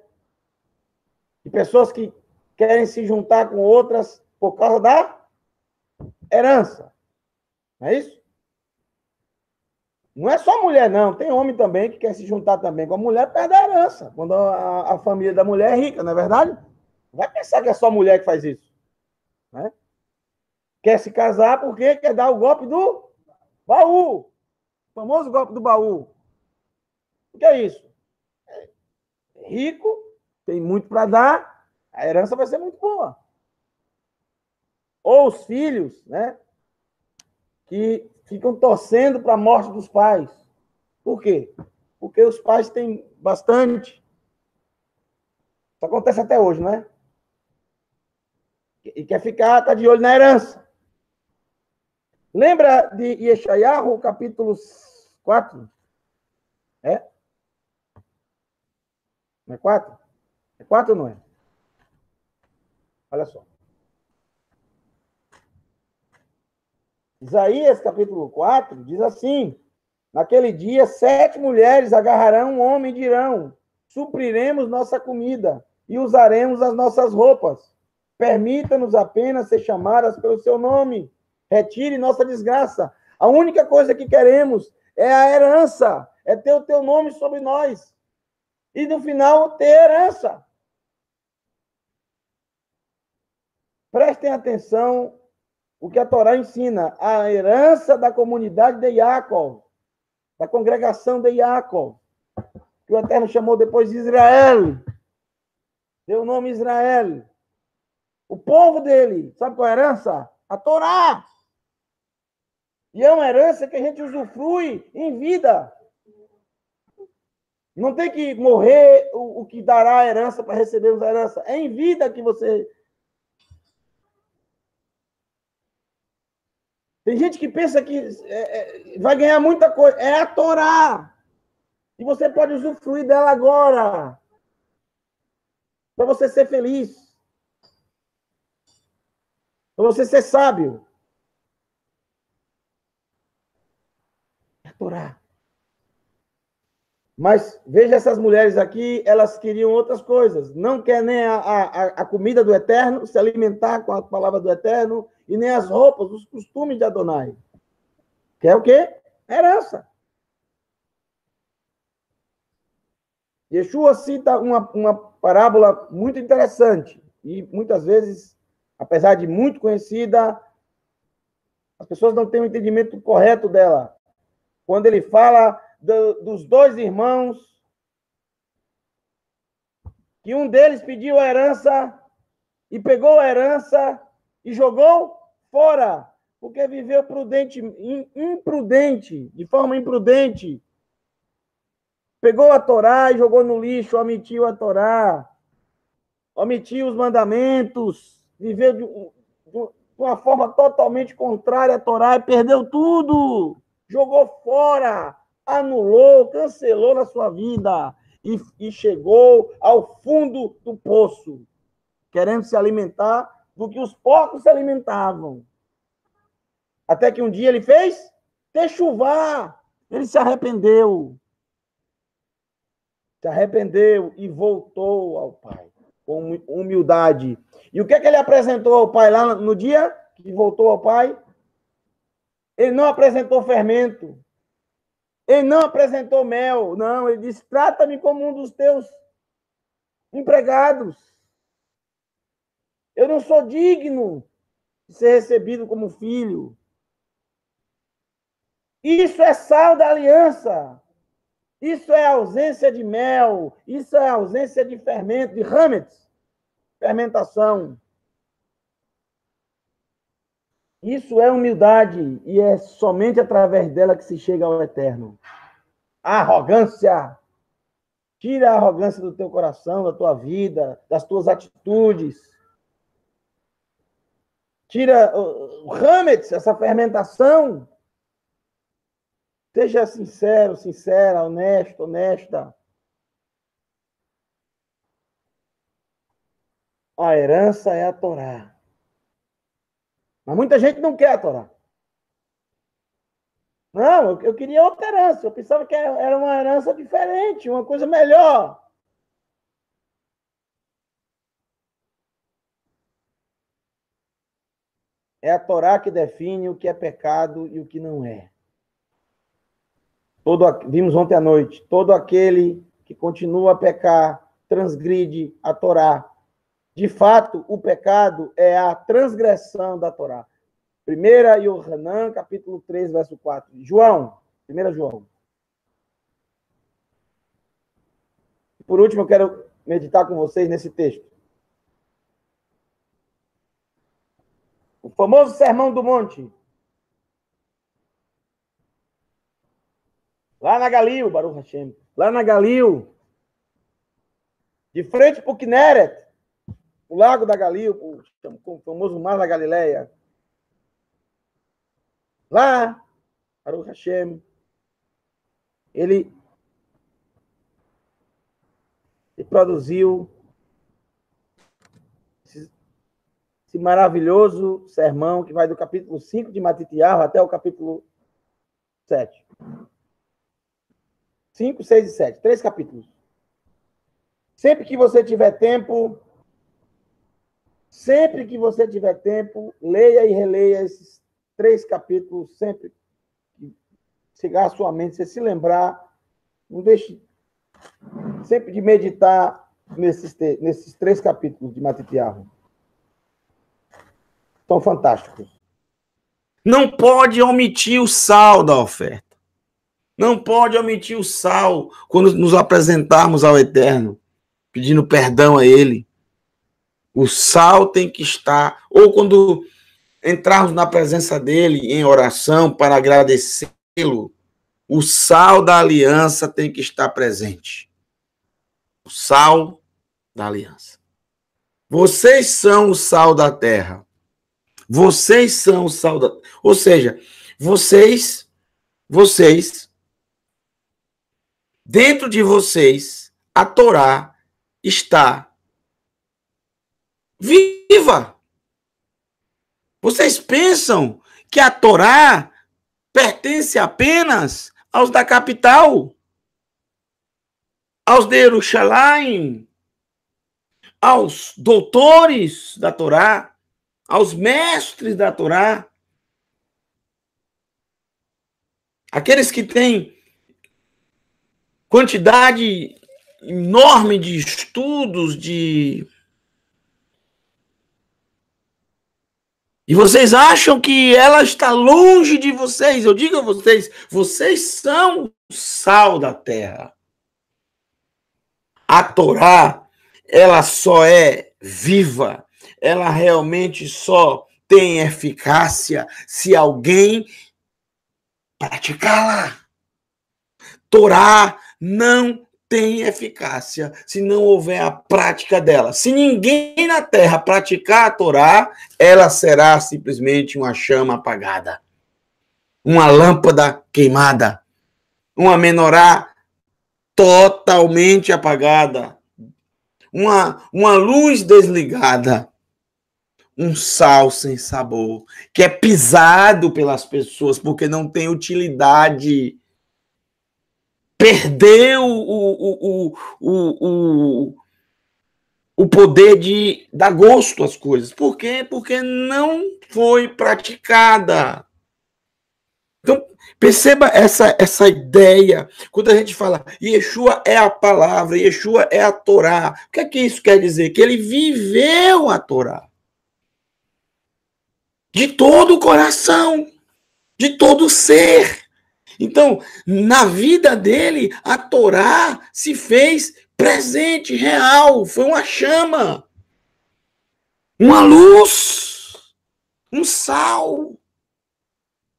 De pessoas que querem se juntar com outras por causa da herança. Não é isso? Não é só mulher, não. Tem homem também que quer se juntar também com a mulher perto da herança. Quando a, a, família da mulher é rica, não é verdade? Vai pensar que é só mulher que faz isso. Né? Quer se casar porque quer dar o golpe do baú. O famoso golpe do baú. O que é isso? É rico, tem muito para dar, a herança vai ser muito boa. Ou os filhos, né? Que ficam torcendo para a morte dos pais. Por quê? Porque os pais têm bastante. Isso acontece até hoje, não é? E quer ficar, tá de olho na herança. Lembra de Yeshayahu, capítulo 4? É? Não é quatro? É quatro ou não é? Olha só. Isaías capítulo 4 diz assim: Naquele dia, sete mulheres agarrarão um homem e dirão: Supriremos nossa comida e usaremos as nossas roupas. Permita-nos apenas ser chamadas pelo seu nome. Retire nossa desgraça. A única coisa que queremos é a herança, é ter o teu nome sobre nós e no final ter herança. Prestem atenção o que a Torá ensina, a herança da comunidade de Jacob, da congregação de Jacob, que o Eterno chamou depois de Israel. Deu o nome Israel. O povo dele, sabe qual é a herança? A Torá. E é uma herança que a gente usufrui em vida. Não tem que morrer o, o que dará a herança para recebermos a herança. É em vida que você. Tem gente que pensa que é, é, vai ganhar muita coisa. É a Torá. E você pode usufruir dela agora. Para você ser feliz. Para você ser sábio. É a Torá. Mas veja essas mulheres aqui, elas queriam outras coisas. Não quer nem a, a, a comida do Eterno, se alimentar com a palavra do Eterno, e nem as roupas, os costumes de Adonai. Quer o quê? Herança. Yeshua cita uma, uma parábola muito interessante e muitas vezes, apesar de muito conhecida, as pessoas não têm o um entendimento correto dela. Quando ele fala do, dos dois irmãos, que um deles pediu a herança e pegou a herança e jogou fora, porque viveu prudente, imprudente, de forma imprudente. Pegou a Torá e jogou no lixo, omitiu a Torá, omitiu os mandamentos, viveu de, de uma forma totalmente contrária à Torá e perdeu tudo, jogou fora anulou, cancelou na sua vida e, e chegou ao fundo do poço, querendo se alimentar do que os porcos se alimentavam. Até que um dia ele fez chuvar, ele se arrependeu. Se arrependeu e voltou ao Pai com humildade. E o que é que ele apresentou ao Pai lá no dia que voltou ao Pai? Ele não apresentou fermento. Ele não apresentou mel, não. Ele disse: trata-me como um dos teus empregados. Eu não sou digno de ser recebido como filho. Isso é sal da aliança. Isso é ausência de mel. Isso é ausência de fermento, de hametz, fermentação. Isso é humildade e é somente através dela que se chega ao eterno. Arrogância. Tira a arrogância do teu coração, da tua vida, das tuas atitudes. Tira o Hametz, essa fermentação. Seja sincero, sincera, honesto, honesta. A herança é a Torá. Mas muita gente não quer a Torá. Não, eu, eu queria outra herança. Eu pensava que era uma herança diferente, uma coisa melhor. É a Torá que define o que é pecado e o que não é. Todo, vimos ontem à noite, todo aquele que continua a pecar transgride a Torá de fato, o pecado é a transgressão da Torá. 1 Yohanan, capítulo 3, verso 4. João, 1 João. Por último, eu quero meditar com vocês nesse texto. O famoso Sermão do Monte. Lá na Galil, Baruch Hashem. Lá na Galil. De frente para o Kinneret o Lago da Galil, o famoso Mar da Galileia. Lá, Baruch Hashem, ele, ele produziu esse, esse, maravilhoso sermão que vai do capítulo 5 de Matitiarro até o capítulo 7. 5, 6 e 7. Três capítulos. Sempre que você tiver tempo, Sempre que você tiver tempo, leia e releia esses três capítulos, sempre que chegar à sua mente, você se lembrar, não deixe sempre de meditar nesses, nesses três capítulos de Matitiarro. São fantásticos. Não pode omitir o sal da oferta. Não pode omitir o sal quando nos apresentarmos ao Eterno, pedindo perdão a Ele. O sal tem que estar, ou quando entrarmos na presença dele em oração para agradecê-lo, o sal da aliança tem que estar presente. O sal da aliança. Vocês são o sal da terra. Vocês são o sal da. Ou seja, vocês, vocês, dentro de vocês, a Torá está viva. Vocês pensam que a Torá pertence apenas aos da capital, aos de Jerusalém, aos doutores da Torá, aos mestres da Torá, aqueles que têm quantidade enorme de estudos, de. E vocês acham que ela está longe de vocês? Eu digo a vocês, vocês são o sal da terra. A Torá ela só é viva, ela realmente só tem eficácia se alguém praticá-la. Torá não tem eficácia se não houver a prática dela. Se ninguém na terra praticar a Torá, ela será simplesmente uma chama apagada, uma lâmpada queimada, uma menorá totalmente apagada, uma, uma luz desligada, um sal sem sabor, que é pisado pelas pessoas porque não tem utilidade. Perdeu o, o, o, o, o poder de dar gosto às coisas. Por quê? Porque não foi praticada. Então, Perceba essa, essa ideia. Quando a gente fala Yeshua é a palavra, Yeshua é a Torá. O que é que isso quer dizer? Que ele viveu a Torá. De todo o coração, de todo o ser. Então, na vida dele, a Torá se fez presente, real. Foi uma chama, uma luz, um sal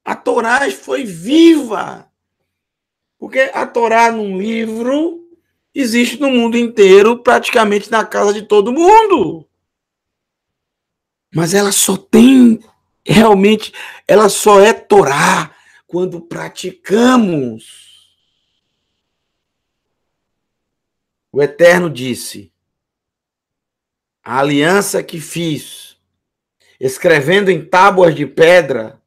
a Torá foi viva. Porque a Torá, num livro, existe no mundo inteiro, praticamente na casa de todo mundo. Mas ela só tem, realmente, ela só é Torá quando praticamos. O Eterno disse: a aliança que fiz, escrevendo em tábuas de pedra,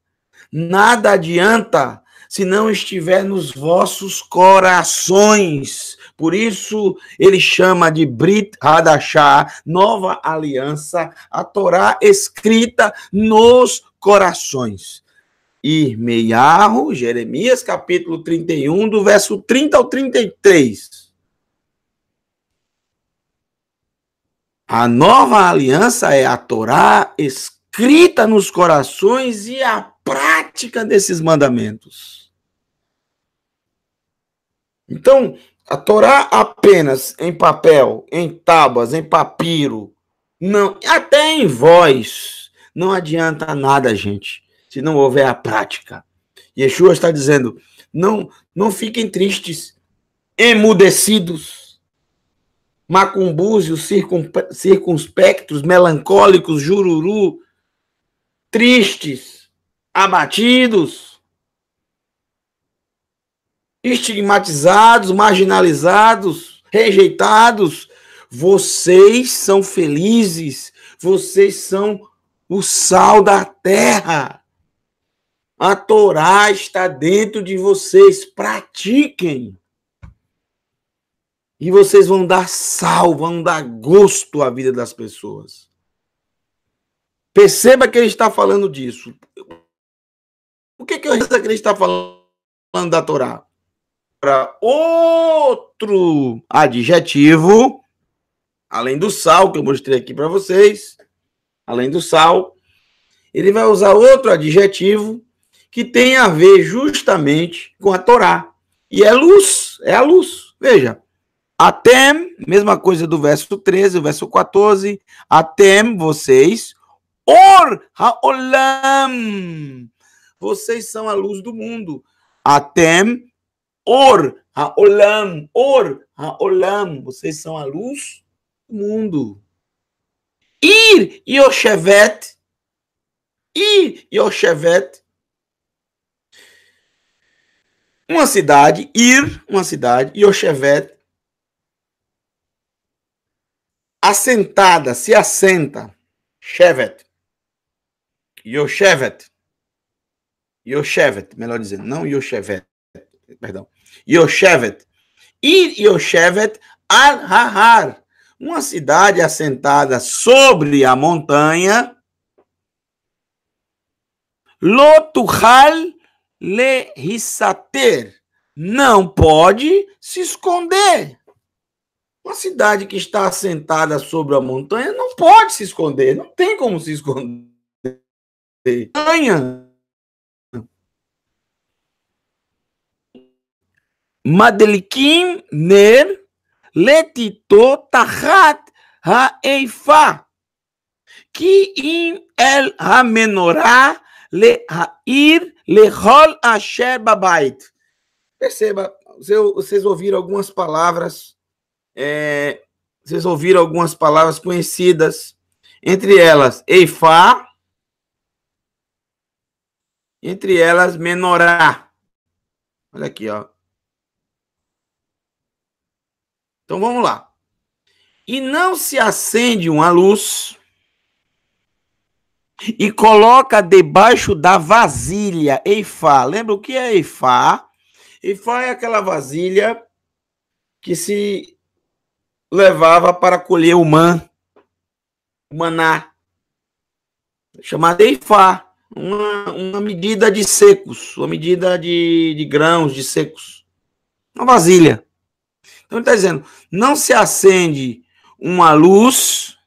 Nada adianta se não estiver nos vossos corações. Por isso ele chama de Brit Hadashah, nova aliança, a Torá escrita nos corações. Irmeiarro, Jeremias capítulo 31, do verso 30 ao 33. A nova aliança é a Torá escrita nos corações e a prática desses mandamentos. Então, a Torá apenas em papel, em tábuas, em papiro, não, até em voz, não adianta nada, gente, se não houver a prática. Yeshua está dizendo: não, não fiquem tristes, emudecidos, macumbúzios, circunspectos, melancólicos, jururu, tristes abatidos, estigmatizados, marginalizados, rejeitados. Vocês são felizes, vocês são o sal da terra. A Torá está dentro de vocês, pratiquem. E vocês vão dar sal, vão dar gosto à vida das pessoas. Perceba que ele está falando disso. O que, que, que ele está falando da Torá? Para outro adjetivo, além do sal, que eu mostrei aqui para vocês, além do sal, ele vai usar outro adjetivo que tem a ver justamente com a Torá. E é luz, é a luz. Veja, até, mesma coisa do verso 13, o verso 14, até vocês, or haolam, vocês são a luz do mundo. Atem Or Haolam, Or Haolam, vocês são a luz do mundo. Ir Yoshevet, Ir Yoshevet, uma cidade, Ir, uma cidade, Yoshevet, assentada, se assenta, Shevet, Yoshevet, Yoshevet, melhor dizendo, não Yoshevet, perdão, Yoshevet, e Yoshevet al-Hahar, uma cidade assentada sobre a montanha, Lotuhal lehissater, não pode se esconder. Uma cidade que está assentada sobre a montanha não pode se esconder, não tem como se esconder. Montanha Madelikim ner letito tachat ha'eifa. Ki im el ha'menorah le'ha'ir lechol asher babait. Perceba, vocês ouviram algumas palavras, é, vocês ouviram algumas palavras conhecidas, entre elas Eifá, entre elas Menorá. Olha aqui, ó. Então vamos lá. E não se acende uma luz e coloca debaixo da vasilha, eifá. Lembra o que é eifá? Eifá é aquela vasilha que se levava para colher o man, o maná, chamada eifá, uma, uma medida de secos, uma medida de, de grãos, de secos. Uma vasilha. Então ele está dizendo: não se acende uma luz,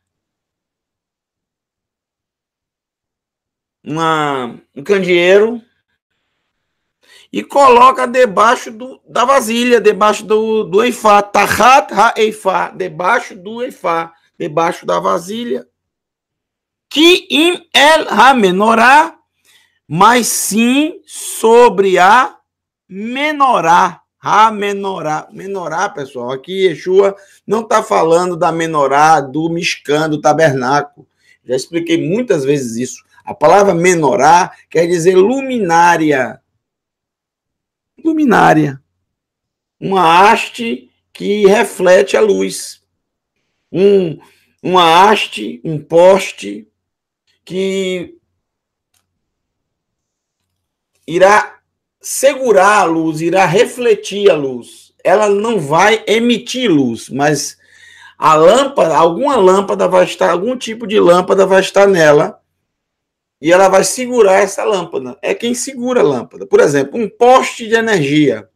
uma, um candeeiro, e coloca debaixo do, da vasilha, debaixo do, do eifá, tahat ha-eifá, debaixo do eifá, debaixo da vasilha. Que im el ha-menorá, mas sim sobre a menorá. A menorá. Menorá, pessoal, aqui Yeshua não está falando da menorá do Mishkan, do tabernáculo. Já expliquei muitas vezes isso. A palavra menorá quer dizer luminária. Luminária. Uma haste que reflete a luz. Um, uma haste, um poste que irá segurar a luz, irá refletir a luz. Ela não vai emitir luz, mas a lâmpada, alguma lâmpada vai estar, algum tipo de lâmpada vai estar nela e ela vai segurar essa lâmpada. É quem segura a lâmpada. Por exemplo, um poste de energia.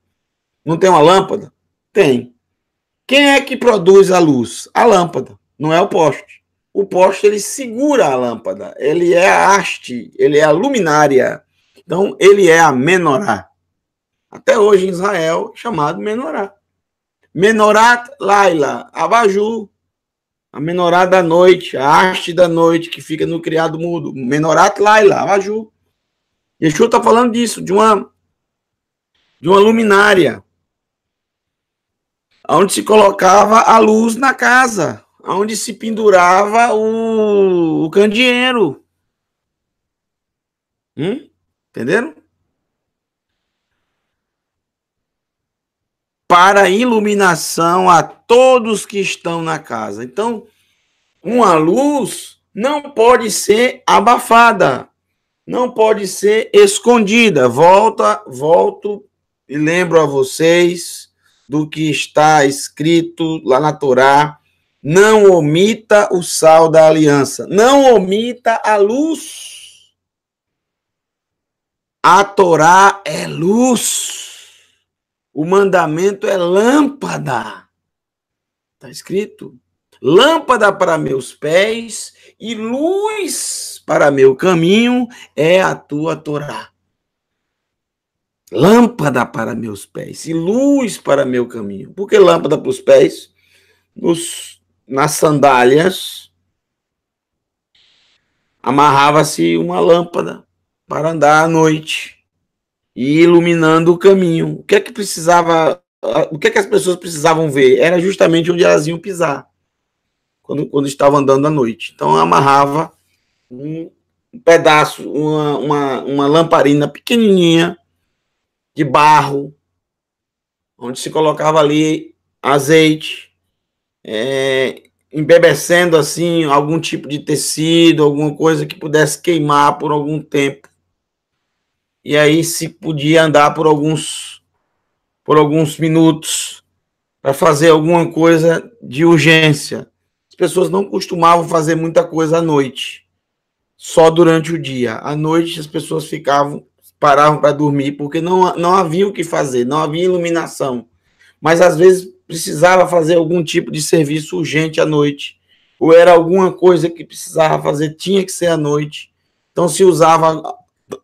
Não tem uma lâmpada? Tem. Quem é que produz a luz? A lâmpada, não é o poste. O poste ele segura a lâmpada, ele é a haste, ele é a luminária. Então, ele é a menorá. Até hoje em Israel, chamado menorá. Menorat Laila, abajur. A menorá da noite, a haste da noite que fica no criado mudo. Menorat Laila, abajur. Yeshua está falando disso, de uma, de uma luminária. Onde se colocava a luz na casa. Onde se pendurava o, o candeeiro. Hum? Entenderam? Para iluminação a todos que estão na casa. Então, uma luz não pode ser abafada, não pode ser escondida. Volta, volto e lembro a vocês do que está escrito lá na Torá. Não omita o sal da aliança, não omita a luz a Torá é luz. O mandamento é lâmpada. Está escrito. Lâmpada para meus pés e luz para meu caminho é a tua Torá. Lâmpada para meus pés e luz para meu caminho. Por que lâmpada para os pés? Nos, nas sandálias amarrava-se uma lâmpada para andar à noite. E iluminando o caminho. O que é que precisava, o que é que as pessoas precisavam ver? Era justamente onde elas iam pisar quando, quando estavam andando à noite. Então amarrava um pedaço, uma, uma, uma lamparina pequenininha de barro, onde se colocava ali azeite, é, embebecendo assim algum tipo de tecido, alguma coisa que pudesse queimar por algum tempo. E aí se podia andar por alguns por alguns minutos para fazer alguma coisa de urgência. As pessoas não costumavam fazer muita coisa à noite, só durante o dia. À noite as pessoas ficavam paravam para dormir porque não não havia o que fazer, não havia iluminação. Mas às vezes precisava fazer algum tipo de serviço urgente à noite, ou era alguma coisa que precisava fazer, tinha que ser à noite. Então se usava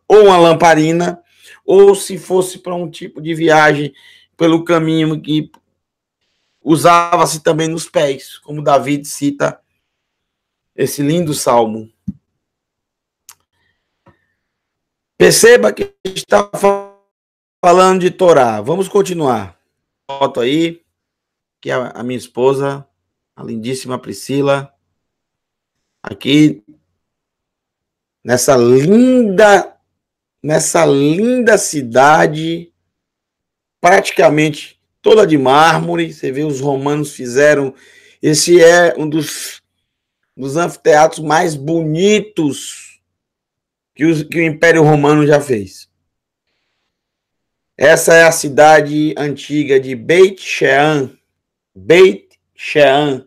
ou uma lamparina, ou se fosse para um tipo de viagem pelo caminho que usava-se também nos pés, como David cita esse lindo salmo. Perceba que está falando de Torá. Vamos continuar. Foto aí que é a minha esposa, a lindíssima Priscila, aqui nessa linda, nessa linda cidade, praticamente toda de mármore. Você vê os romanos fizeram. Esse é um dos, dos anfiteatros mais bonitos que, os, que o Império Romano já fez. Essa é a cidade antiga de Beit Shean, Beit Shean,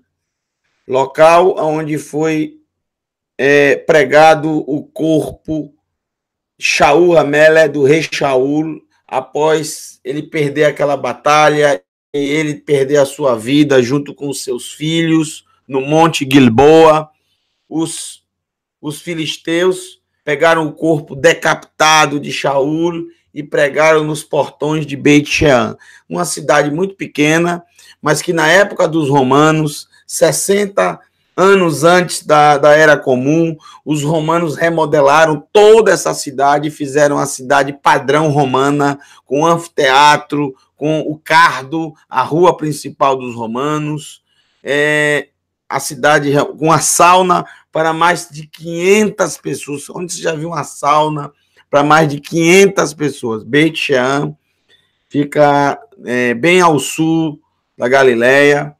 local onde foi é, pregado o corpo Shaul Amélé, do rei Shaul, após ele perder aquela batalha e ele perder a sua vida junto com seus filhos no Monte Gilboa. Os, os filisteus pegaram o corpo decapitado de Shaul e pregaram nos portões de Beit Shean, uma cidade muito pequena, mas que na época dos romanos, 60 anos antes da, da Era Comum, os romanos remodelaram toda essa cidade, fizeram a cidade padrão romana, com anfiteatro, com o Cardo, a rua principal dos romanos, é, a cidade com a sauna para mais de 500 pessoas. Onde você já viu uma sauna para mais de 500 pessoas? Beit Shean fica é, bem ao sul da Galileia,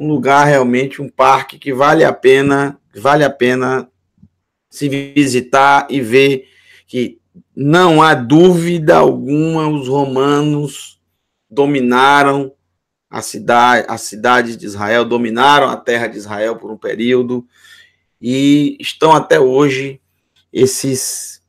um lugar realmente, um parque que vale a pena, vale a pena se visitar e ver que não há dúvida alguma, os romanos dominaram a cidade, as cidades de Israel, dominaram a terra de Israel por um período e estão até hoje esses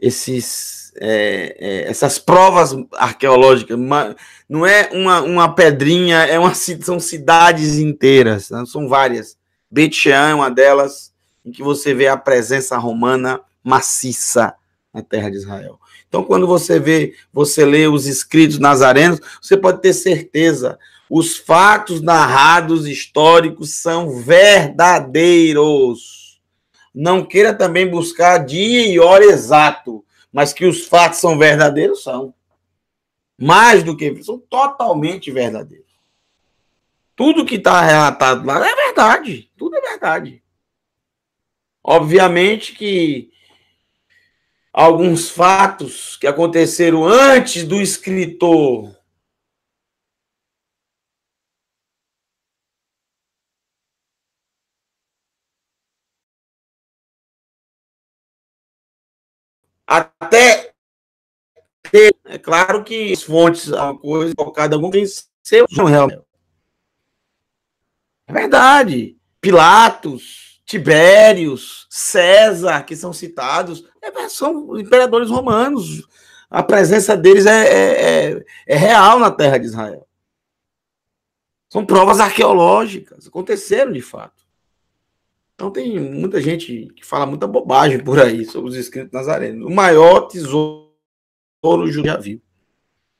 esses é, é, essas provas arqueológicas, uma, não é uma, uma pedrinha, é uma, são cidades inteiras, né? são várias. Bet Shean é uma delas, em que você vê a presença romana maciça na terra de Israel. Então, quando você vê, você lê os escritos nazarenos, você pode ter certeza, os fatos narrados históricos são verdadeiros. Não queira também buscar dia e hora exato mas que os fatos são verdadeiros, são. Mais do que são totalmente verdadeiros. Tudo que está relatado lá é verdade. Tudo é verdade. Obviamente que alguns fatos que aconteceram antes do escritor até ter, é claro que as fontes, a coisa, cada um tem seu real. É verdade. Pilatos, Tibérios, César, que são citados, é, são imperadores romanos. A presença deles é, é, é, é real na terra de Israel. São provas arqueológicas, aconteceram de fato. Então tem muita gente que fala muita bobagem por aí sobre os escritos nazarenos. O maior tesouro judeu já viu.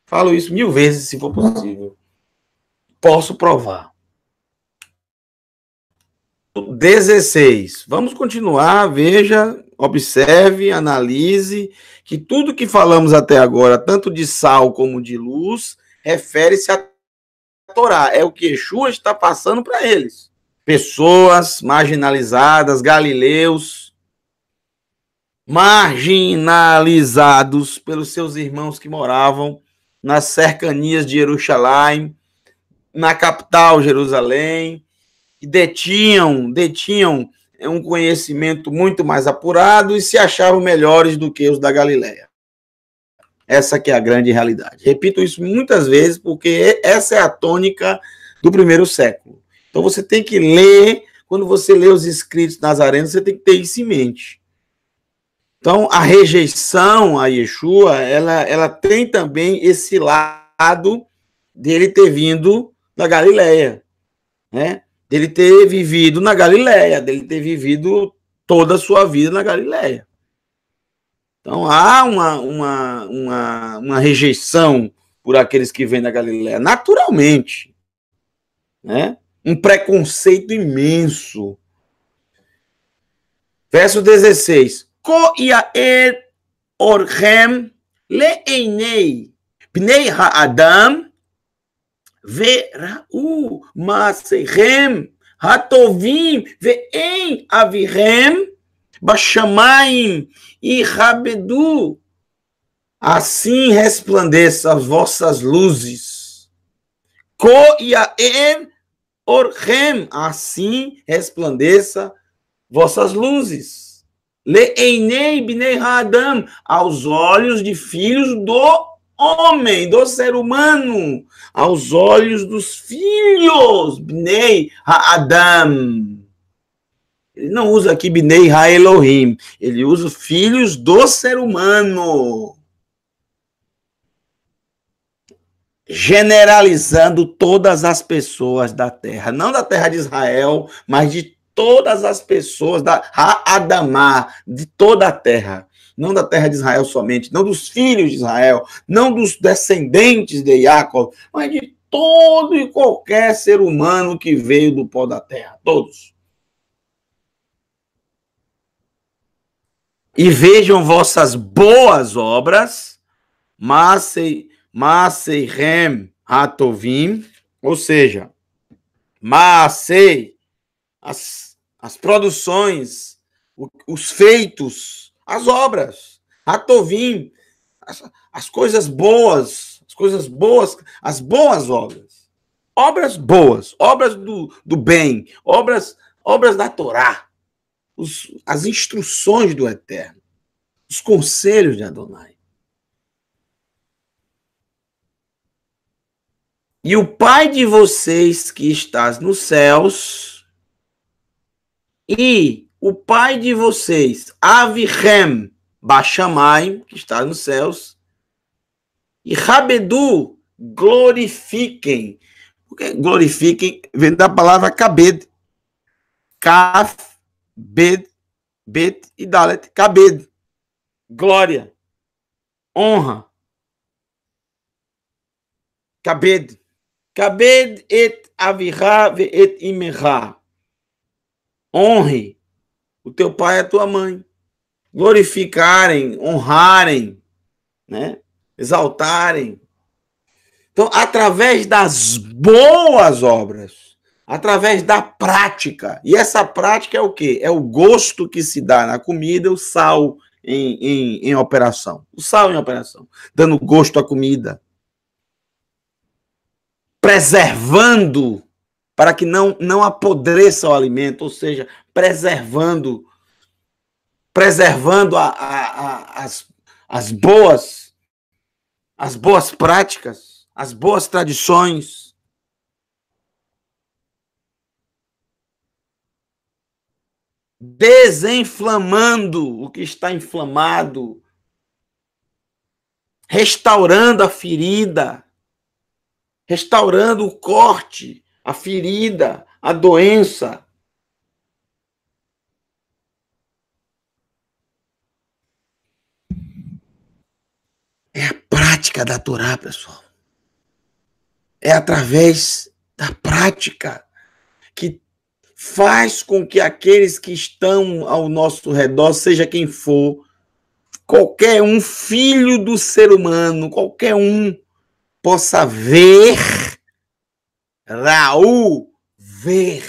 Falo isso mil vezes, se for possível. Posso provar. 16. Vamos continuar, veja, observe, analise que tudo que falamos até agora, tanto de sal como de luz, refere-se a Torá. É o que Yeshua está passando para eles. Pessoas marginalizadas, galileus, marginalizados pelos seus irmãos que moravam nas cercanias de Jerusalém, na capital Jerusalém, e detinham, detinham um conhecimento muito mais apurado e se achavam melhores do que os da Galileia. Essa que é a grande realidade. Repito isso muitas vezes porque essa é a tônica do primeiro século. Então você tem que ler, quando você lê os escritos nazarenos, você tem que ter isso em mente. Então a rejeição a Yeshua, ela, ela tem também esse lado dele ter vindo da Galileia, né? Dele ter vivido na Galileia, dele ter vivido toda a sua vida na Galileia. Então há uma, uma, uma, uma rejeição por aqueles que vêm da Galiléia, naturalmente. Né? Um preconceito imenso. Verso 16. Ko yaer orchem le'einei bnei ha'adam ve'ra'u hatovim ve'en avirem Bashamaim e Rabedu. Assim resplandeça as vossas luzes. Ko Yaem Orchem. Assim resplandeça vossas luzes. Le'einei Bnei Adam. Aos olhos de filhos do homem, do ser humano. Aos olhos dos filhos. Bnei Adam ele não usa aqui Binei Ha Elohim. Ele usa filhos do ser humano. Generalizando todas as pessoas da terra. Não da terra de Israel, mas de todas as pessoas da Adamá, de toda a terra. Não da terra de Israel somente, não dos filhos de Israel, não dos descendentes de Jacob, mas de todo e qualquer ser humano que veio do pó da terra. Todos. e vejam vossas boas obras, Masei, Rem Hatovim, ou seja, Masei, as, as produções, os feitos, as obras, Hatovim, as, as coisas boas, as coisas boas, as boas obras. Obras boas, obras do, do bem, obras, obras da Torá os, as instruções do Eterno, os conselhos de Adonai. E o Pai de vocês que estás nos céus, e o Pai de vocês, Avihem Bashamai, que está nos céus, e Rabedu, glorifiquem. Porque glorifiquem vem da palavra kabed. Kaf Bet, Bet e Dalet. Kabed. Glória. Honra. Kabed. Kabed et avirá et imerá. Honre o teu pai e a tua mãe. Glorificarem, honrarem, né? exaltarem. Então, através das boas obras, através da prática. E essa prática é o quê? É o gosto que se dá na comida, o sal em, em, em operação. O sal em operação, dando gosto à comida. Preservando para que não, não apodreça o alimento, ou seja, preservando preservando a, a, a, as, as boas as boas práticas, as boas tradições, desinflamando o que está inflamado, restaurando a ferida, restaurando o corte, a ferida, a doença. É a prática da Torá, pessoal. É através da prática que faz com que aqueles que estão ao nosso redor, seja quem for, qualquer um filho do ser humano, qualquer um possa ver, Raul, ver,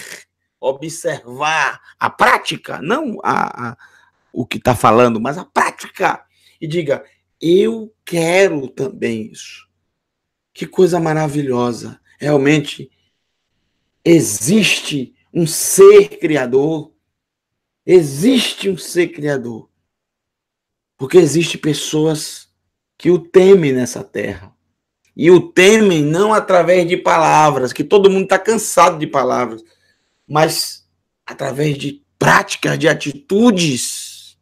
observar a prática, não a, a o que está falando, mas a prática, e diga: eu quero também isso. Que coisa maravilhosa. Realmente existe um ser criador. Existe um ser criador. Porque existe pessoas que o temem nessa terra. E o temem não através de palavras, que todo mundo está cansado de palavras, mas através de práticas, de atitudes.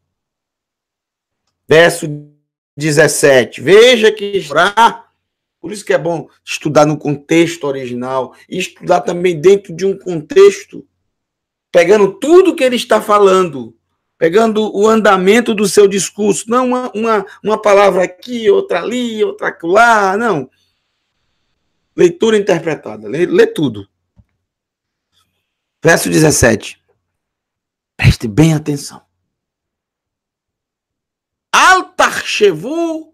Verso 17. Veja que por isso que é bom estudar no contexto original e estudar também dentro de um contexto, pegando tudo que ele está falando, pegando o andamento do seu discurso, não uma, uma, uma palavra aqui, outra ali, outra lá, não. Leitura interpretada, lê, lê tudo. Verso 17. Preste bem atenção. Altarchevu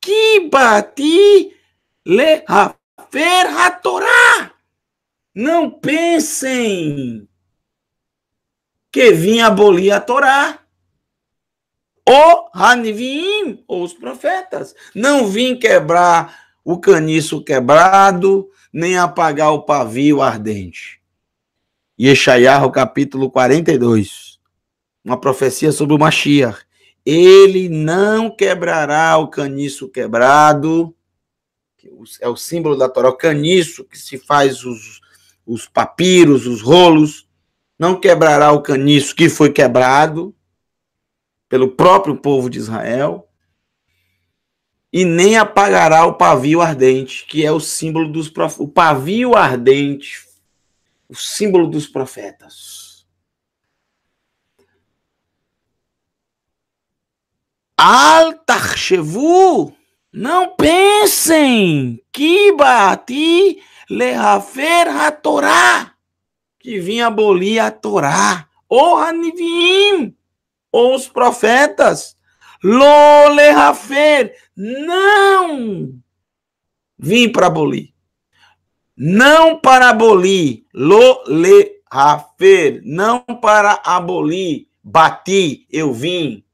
Kibati lehafer hatorá. Não pensem que vim abolir a Torá. O Hanivim, ou os profetas. Não vim quebrar o caniço quebrado, nem apagar o pavio ardente. Yeshayahu, capítulo 42. Uma profecia sobre o Mashiach ele não quebrará o caniço quebrado, que é o símbolo da Torá, o caniço que se faz os, os papiros, os rolos, não quebrará o caniço que foi quebrado pelo próprio povo de Israel, e nem apagará o pavio ardente, que é o símbolo dos profetas. O pavio ardente, o símbolo dos profetas. Al-Tarchevu, não pensem que bati lehafer a Torá, que vinha abolir a Torá, ou Hanivim, ou os profetas. Lo lehafer, não vim para abolir. Não para abolir, lo lehafer, não para abolir, bati, eu vim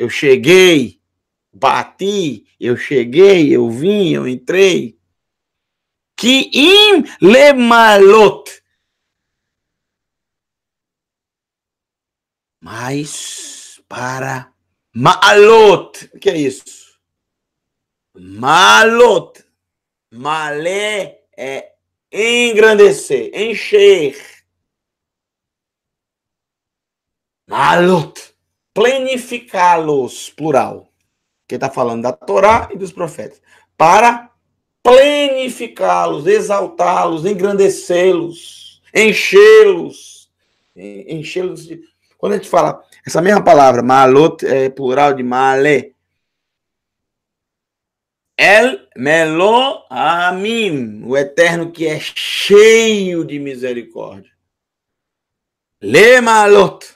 eu cheguei, bati, eu cheguei, eu vim, eu entrei. Que im le malot. Mas para malot. O que é isso? Malot. Malé é engrandecer, encher. Malot plenificá-los, plural. Que está falando da Torá e dos profetas. Para plenificá-los, exaltá-los, engrandecê-los, enchê-los. Enchê-los de. Quando a gente fala essa mesma palavra, malot, é plural de malé. El Melo Amim, o eterno que é cheio de misericórdia. Le Malot,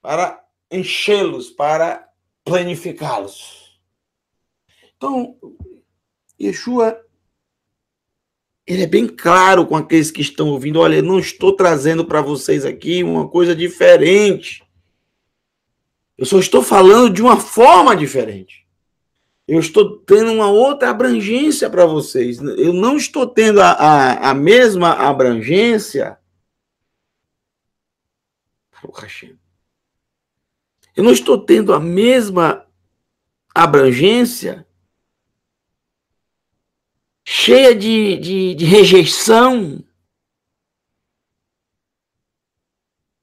para enchê-los, para planificá-los. Então, Yeshua, ele é bem claro com aqueles que estão ouvindo. Olha, eu não estou trazendo para vocês aqui uma coisa diferente. Eu só estou falando de uma forma diferente. Eu estou tendo uma outra abrangência para vocês. Eu não estou tendo a, a, a mesma abrangência. Eu não estou tendo a mesma abrangência, cheia de, de, de rejeição,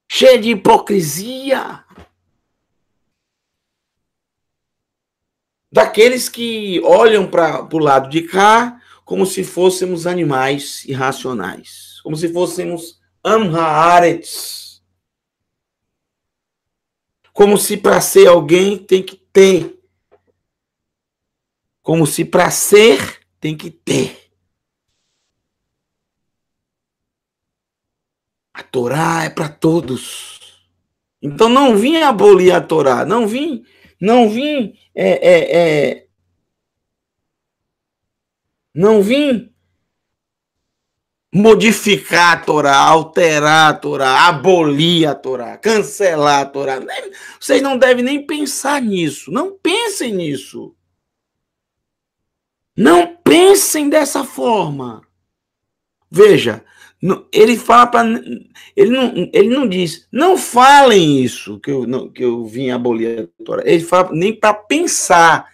cheia de hipocrisia. Daqueles que olham para o lado de cá como se fôssemos animais irracionais, como se fôssemos amhaarets como se para ser alguém tem que ter. Como se para ser tem que ter. Torá é para todos. Então não vim abolir a Torá, não vim, não vim, é, é, é, não vim modificar a Torá, alterar a Torá, abolir a Torá, cancelar a Torá. Vocês não devem nem pensar nisso. Não pensem nisso. Não pensem dessa forma. Veja, ele fala para ele não, ele não diz, não falem isso que eu, não, que eu vim abolir a Torá. Ele fala nem para pensar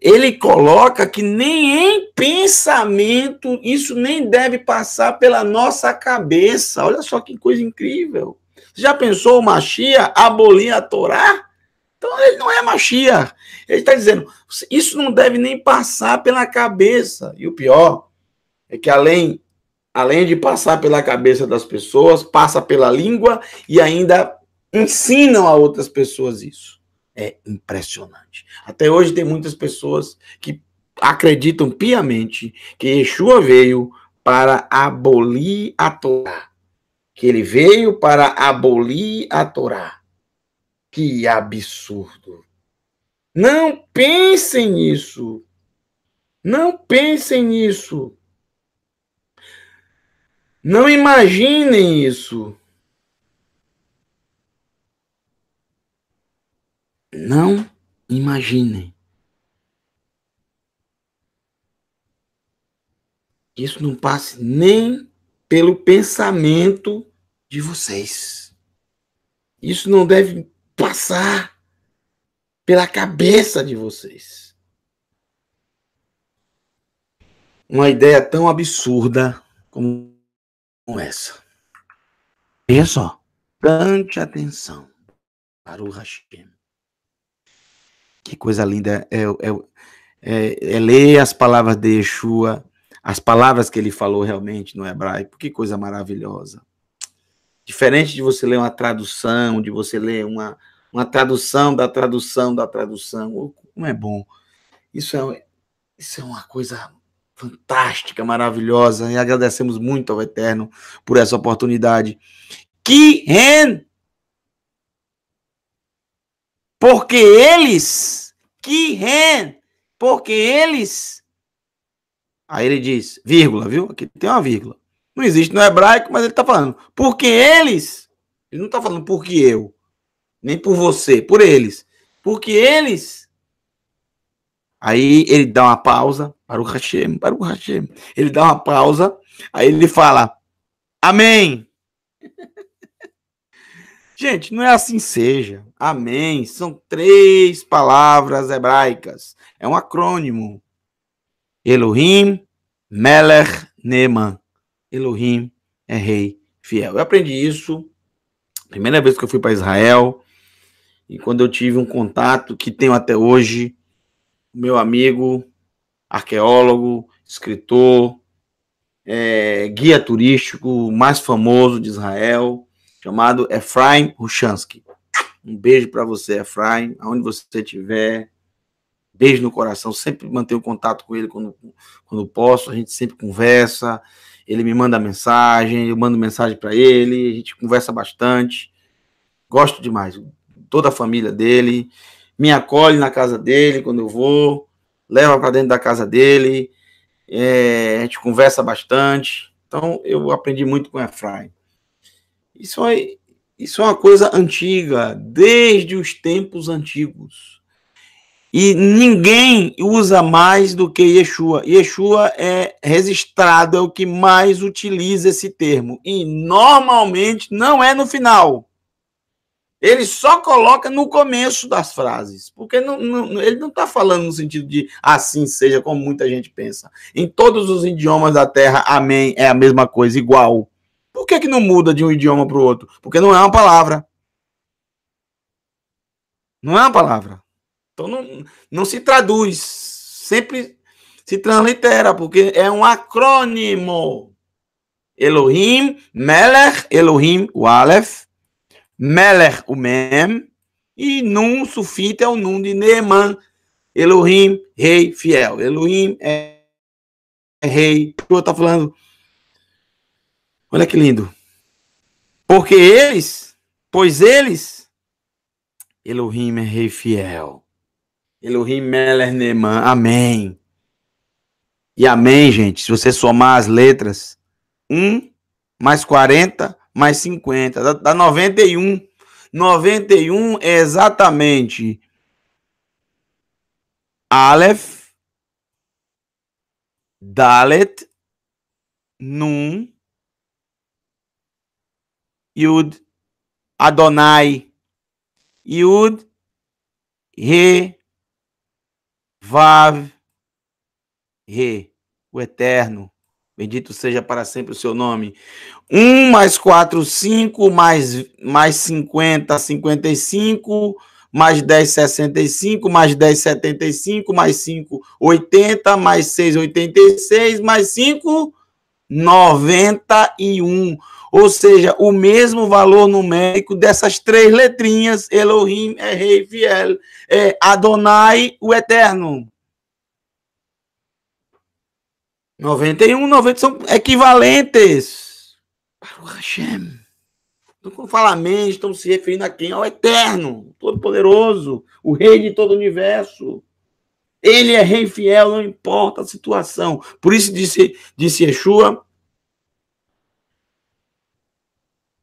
ele coloca que nem em pensamento isso nem deve passar pela nossa cabeça. Olha só que coisa incrível. Já pensou o Machia abolir a Torá? Então ele não é Machia. Ele está dizendo, isso não deve nem passar pela cabeça. E o pior é que além, além de passar pela cabeça das pessoas, passa pela língua e ainda ensinam a outras pessoas isso é impressionante. Até hoje tem muitas pessoas que acreditam piamente que Yeshua veio para abolir a Torá. Que ele veio para abolir a Torá. Que absurdo. Não pensem nisso. Não pensem nisso. Não imaginem isso. Não imaginem. Isso não passe nem pelo pensamento de vocês. Isso não deve passar pela cabeça de vocês. Uma ideia tão absurda como essa. Veja só, preste atenção para o Hashem. Que coisa linda é, é, é, é, ler as palavras de Yeshua, as palavras que ele falou realmente no hebraico. Que coisa maravilhosa. Diferente de você ler uma tradução, de você ler uma, uma tradução da tradução da tradução. Como é bom. Isso é, isso é uma coisa fantástica, maravilhosa. E agradecemos muito ao Eterno por essa oportunidade. Que porque eles, que ren, porque eles. Aí ele diz, vírgula, viu? Aqui tem uma vírgula. Não existe no hebraico, mas ele está falando, porque eles. Ele não está falando porque eu, nem por você, por eles. Porque eles. Aí ele dá uma pausa, o Hashem, o Hashem. Ele dá uma pausa, aí ele fala, Amém. Gente, não é assim seja. Amém. São três palavras hebraicas. É um acrônimo. Elohim, Melech, Neman. Elohim é rei fiel. Eu aprendi isso primeira vez que eu fui para Israel e quando eu tive um contato que tenho até hoje, meu amigo, arqueólogo, escritor, é, guia turístico mais famoso de Israel, chamado Efraim Ruchansky. Um beijo para você, Efraim, aonde você estiver. Beijo no coração, sempre mantenho contato com ele quando, quando posso, a gente sempre conversa, ele me manda mensagem, eu mando mensagem para ele, a gente conversa bastante. Gosto demais, toda a família dele, me acolhe na casa dele quando eu vou, leva para dentro da casa dele, é, a gente conversa bastante. Então, eu aprendi muito com Efraim. Isso é, isso é uma coisa antiga, desde os tempos antigos. E ninguém usa mais do que Yeshua. Yeshua é registrado, é o que mais utiliza esse termo. E normalmente não é no final. Ele só coloca no começo das frases. Porque não, não, ele não está falando no sentido de assim seja, como muita gente pensa. Em todos os idiomas da terra, amém é a mesma coisa, igual. Por que, que não muda de um idioma para o outro? Porque não é uma palavra. Não é uma palavra. Então não, não se traduz. Sempre se translitera, porque é um acrônimo. Elohim, Melech, Elohim, o Aleph, Melech, o Mem, e Nun, sufita é o Nun de Neeman, Elohim, rei fiel. Elohim é, rei. Eu estou falando Olha que lindo. Porque eles, pois eles, Elohim é rei fiel. Elohim Meler Neman. Amém. E amém, gente. Se você somar as letras, 1 mais 40 mais 50, dá, dá 91. 91 é exatamente Aleph, Dalet, Nun, Yud, Adonai, Yud, Re, Vav, Re, o Eterno. Bendito seja para sempre o seu nome. 1 mais 4, 5, mais, mais 50, 55, mais 10, 65, mais 10, 75, mais 5, 80, mais 6, 86, mais 5, 91. Ou seja, o mesmo valor numérico dessas três letrinhas, Elohim é rei fiel, é Adonai, o eterno. 91, 90 são equivalentes. Para o Hashem. Então, quando fala amém, estão se referindo a quem? Ao Eterno, Todo-Poderoso, o Rei de todo o universo. Ele é rei fiel, não importa a situação. Por isso disse, disse Yeshua,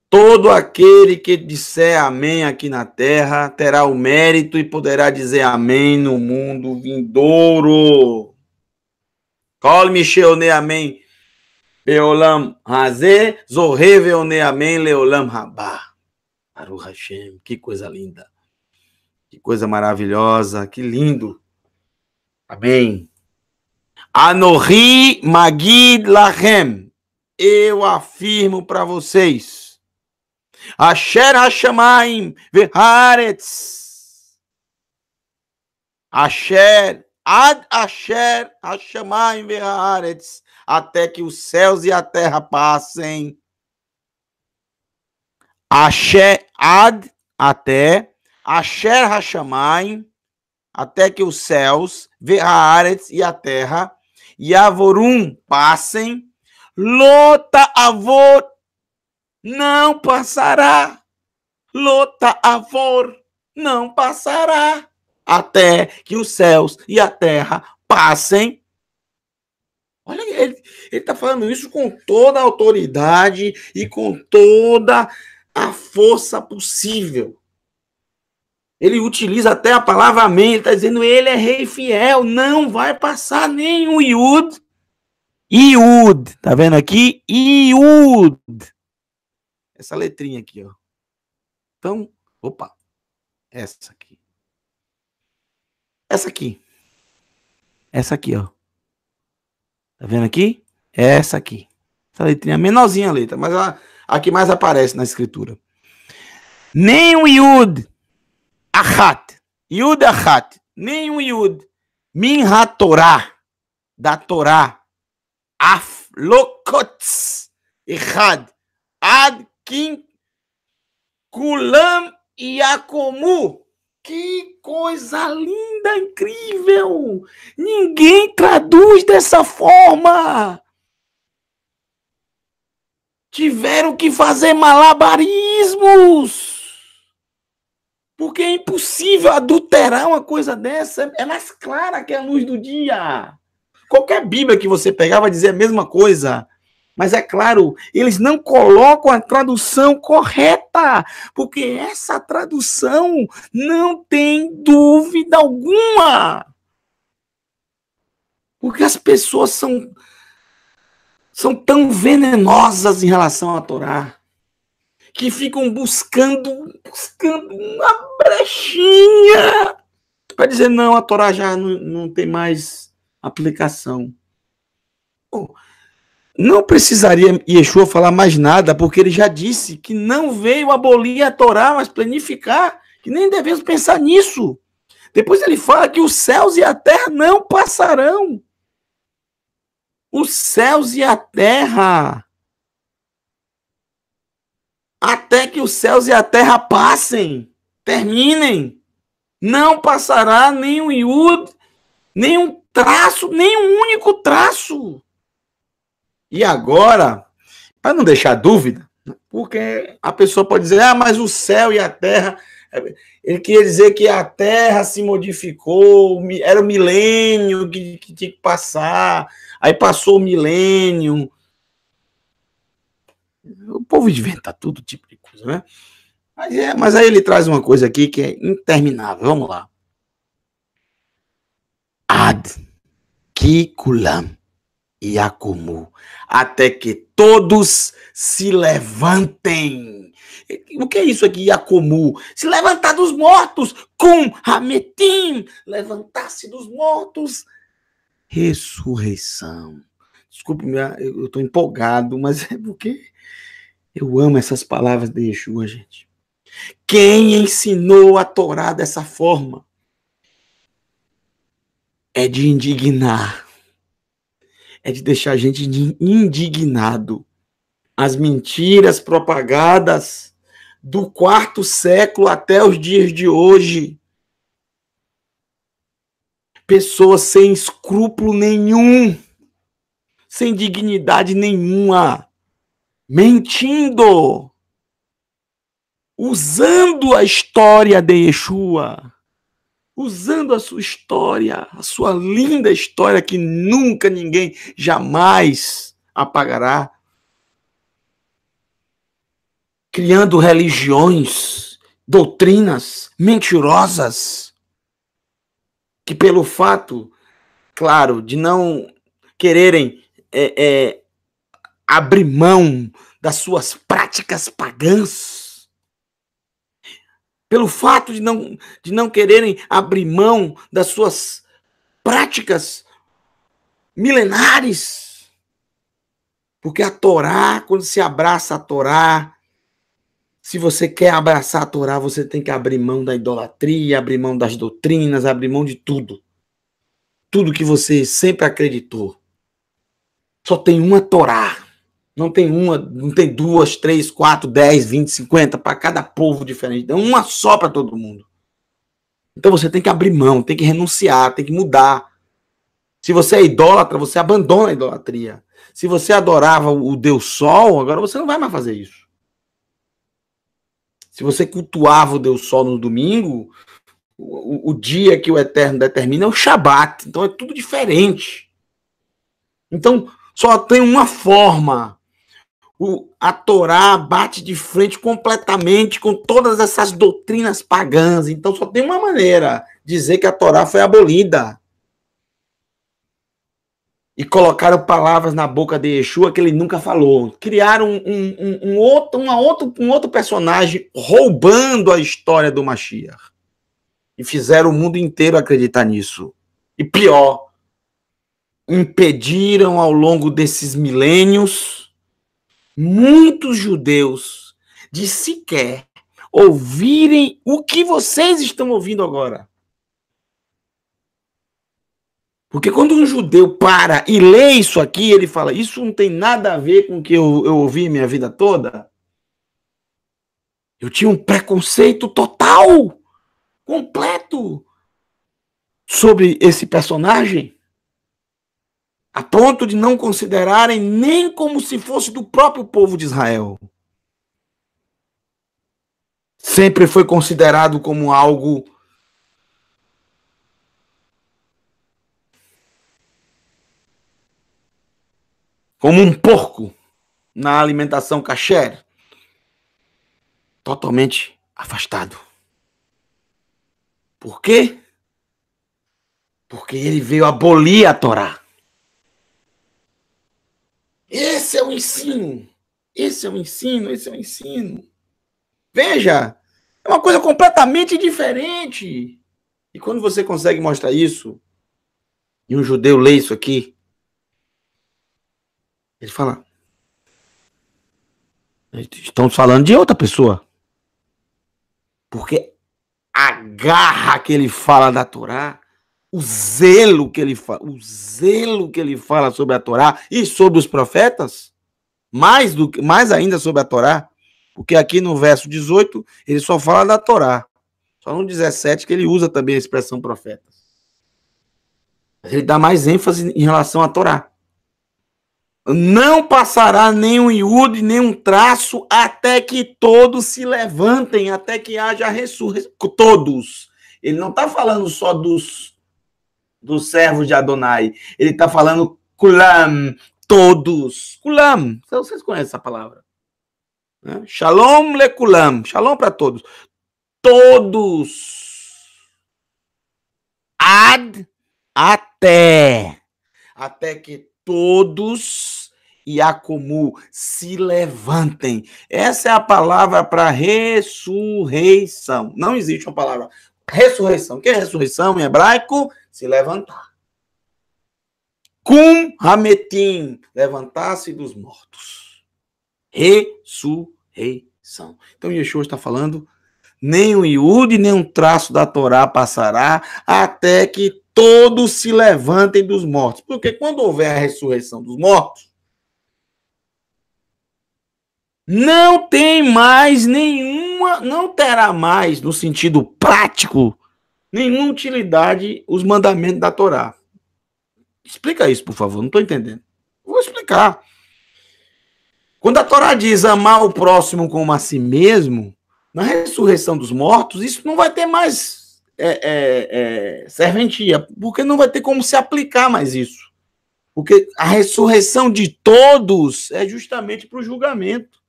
Todo aquele que disser amém aqui na terra terá o mérito e poderá dizer amém no mundo vindouro. Kol Micheone Amém. Beolam Hazé, Zorre Veone Amém, Leolam Rabá. Aru Hashem, que coisa linda. Que coisa maravilhosa, que lindo. Amém. Anohi Magid Lahem. Eu afirmo para vocês. Asher Hashamaim Veharetz. Asher Ad Asher Hashamayim Ve'aretz, até que os céus e a terra passem. Asher Ad, até, Asher Hashamayim, até que os céus, Ve'aretz e a terra, e Avorum passem, Lota Avor não passará. Lota Avor não passará até que os céus e a terra passem. Olha, ele está falando isso com toda a autoridade e com toda a força possível. Ele utiliza até a palavra amém, ele está dizendo ele é rei fiel, não vai passar nenhum Iud. Iud, tá vendo aqui? Iud. Essa letrinha aqui, ó. Então, opa, essa aqui. Essa aqui. Essa aqui, ó. Tá vendo aqui? Essa aqui. Essa letrinha menorzinha a letra, mas a, a que mais aparece na escritura. Nem o Yud Achat. Yud Achat. Nem o Yud. Min HaTorah. Da Torá. Af Lokotz. Echad. Ad Kim. Kulam Yakomu. Que coisa linda, incrível! Ninguém traduz dessa forma. Tiveram que fazer malabarismos. Porque é impossível adulterar uma coisa dessa. É mais clara que a luz do dia. Qualquer Bíblia que você pegar vai dizer a mesma coisa. Mas é claro, eles não colocam a tradução correta, porque essa tradução não tem dúvida alguma. Porque as pessoas são são tão venenosas em relação à Torá que ficam buscando buscando uma brechinha para dizer não, a Torá já não, não tem mais aplicação. Bom, não precisaria Yeshua falar mais nada, porque ele já disse que não veio abolir a Torá, mas planificar, que nem devemos pensar nisso. Depois ele fala que os céus e a terra não passarão. Os céus e a terra. Até que os céus e a terra passem, terminem. Não passará nem um iud, nem um traço, nem um único traço. E agora, para não deixar dúvida, Porque a pessoa pode dizer, ah, mas o céu e a terra. Ele queria dizer que a terra se modificou, era o milênio que, que tinha que passar, aí passou o milênio. O povo inventa todo tipo de coisa, né? Mas, é, mas aí ele traz uma coisa aqui que é interminável. Vamos lá. Ad Kikulam Yakumu. Até que todos se levantem. O que é isso aqui, Yakumu? Se levantar dos mortos, com Hametim, levantar-se dos mortos. Ressurreição. Desculpe, eu estou empolgado, mas é porque eu amo essas palavras de Yeshua, gente. Quem ensinou a Torá dessa forma? É de indignar. É de deixar a gente indignado. As mentiras propagadas do quarto século até os dias de hoje. Pessoas sem escrúpulo nenhum, sem dignidade nenhuma, mentindo, usando a história de Yeshua, usando a sua história, a sua linda história que nunca ninguém jamais apagará, criando religiões, doutrinas mentirosas, que pelo fato, claro, de não quererem é, é, abrir mão das suas práticas pagãs, pelo fato de não, de não quererem abrir mão das suas práticas milenares. Porque a Torá, quando se abraça a Torá, se você quer abraçar a Torá, você tem que abrir mão da idolatria, abrir mão das doutrinas, abrir mão de tudo. Tudo que você sempre acreditou. Só tem uma Torá. Não tem uma, não tem duas, três, quatro, dez, vinte, cinquenta para cada povo diferente. É uma só para todo mundo. Então você tem que abrir mão, tem que renunciar, tem que mudar. Se você é idólatra, você abandona a idolatria. Se você adorava o Deus Sol, agora você não vai mais fazer isso. Se você cultuava o Deus Sol no domingo, o, o dia que o Eterno determina é o Shabat. Então é tudo diferente. Então só tem uma forma o, a Torá bate de frente completamente com todas essas doutrinas pagãs. Então só tem uma maneira: dizer que a Torá foi abolida. E colocaram palavras na boca de Yeshua que ele nunca falou. Criaram um, um, um, outro, uma outro, um outro personagem roubando a história do Mashiach. E fizeram o mundo inteiro acreditar nisso. E pior, impediram ao longo desses milênios muitos judeus de sequer ouvirem o que vocês estão ouvindo agora. Porque quando um judeu para e lê isso aqui, ele fala: Isso não tem nada a ver com o que eu, eu ouvi minha vida toda. Eu tinha um preconceito total, completo, sobre esse personagem a ponto de não considerarem nem como se fosse do próprio povo de Israel. Sempre foi considerado como algo como um porco na alimentação kasher, totalmente afastado. Por quê? Porque ele veio abolir a Torá. Esse é o ensino. Esse é o ensino, esse é o ensino. Veja, é uma coisa completamente diferente. E quando você consegue mostrar isso, e um judeu lê isso aqui, ele fala: estamos falando de outra pessoa. Porque a garra que ele fala da Torá o zelo que ele fala, o zelo que ele fala sobre a Torá e sobre os profetas, mais do mais ainda sobre a Torá, porque aqui no verso 18 ele só fala da Torá. Só no 17 que ele usa também a expressão profetas. Ele dá mais ênfase em relação à Torá. Não passará nenhum iude, nenhum traço, até que todos se levantem, até que haja ressurreição. Todos. Ele não está falando só dos, dos servos de Adonai. Ele está falando kulam, todos. Kulam. Vocês conhecem essa palavra. Né? Shalom le kulam. Shalom para todos. Todos. Ad até. Até que todos e Acomu se levantem. Essa é a palavra para ressurreição. Não existe uma palavra ressurreição. O que é ressurreição em hebraico? Se levantar. Kum hametim, levantar-se dos mortos. Ressurreição. Então Yeshua está falando, nem um iude, nem um traço da Torá passará, até que todos se levantem dos mortos. Porque quando houver a ressurreição dos mortos, não tem mais nenhuma, não terá mais, no sentido prático, nenhuma utilidade os mandamentos da Torá. Explica isso, por favor, não estou entendendo. Vou explicar. Quando a Torá diz amar o próximo como a si mesmo, na ressurreição dos mortos, isso não vai ter mais é, é, é, serventia, porque não vai ter como se aplicar mais isso. Porque a ressurreição de todos é justamente para o julgamento.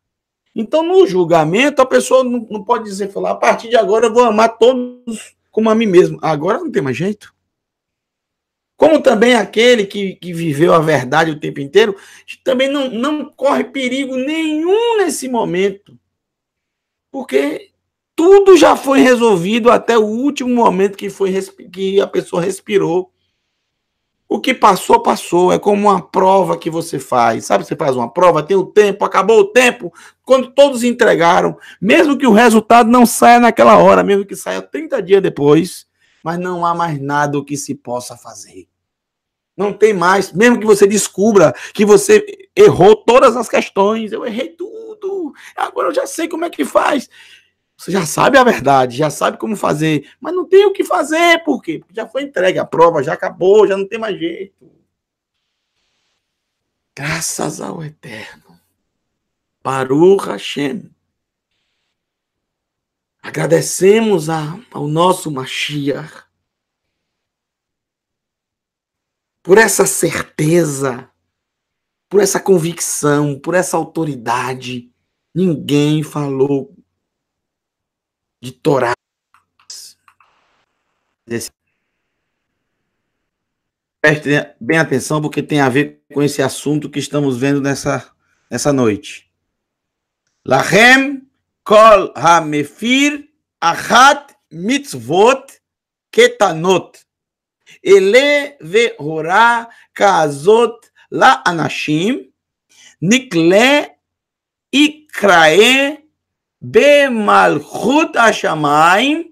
Então, no julgamento, a pessoa não, não pode dizer, falar, a partir de agora eu vou amar todos como a mim mesmo. Agora não tem mais jeito. Como também aquele que, que viveu a verdade o tempo inteiro, também não, não corre perigo nenhum nesse momento. Porque tudo já foi resolvido até o último momento que, foi, que a pessoa respirou. O que passou, passou. É como uma prova que você faz. Sabe, você faz uma prova, tem o tempo, acabou o tempo. Quando todos entregaram, mesmo que o resultado não saia naquela hora, mesmo que saia 30 dias depois, mas não há mais nada que se possa fazer. Não tem mais, mesmo que você descubra que você errou todas as questões, eu errei tudo, agora eu já sei como é que faz. Você já sabe a verdade, já sabe como fazer, mas não tem o que fazer, por quê? Porque já foi entregue, a prova já acabou, já não tem mais jeito. Graças ao Eterno. Baruch Hashem. Agradecemos a, ao nosso Mashiach por essa certeza, por essa convicção, por essa autoridade. Ninguém falou de Torá. Preste bem atenção, porque tem a ver com esse assunto que estamos vendo nessa, nessa noite. Lahem kol ha-mefir achat mitzvot ketanot. Ele ve'hora kazot la anashim nikle ikrae Bemalchut Hashamayim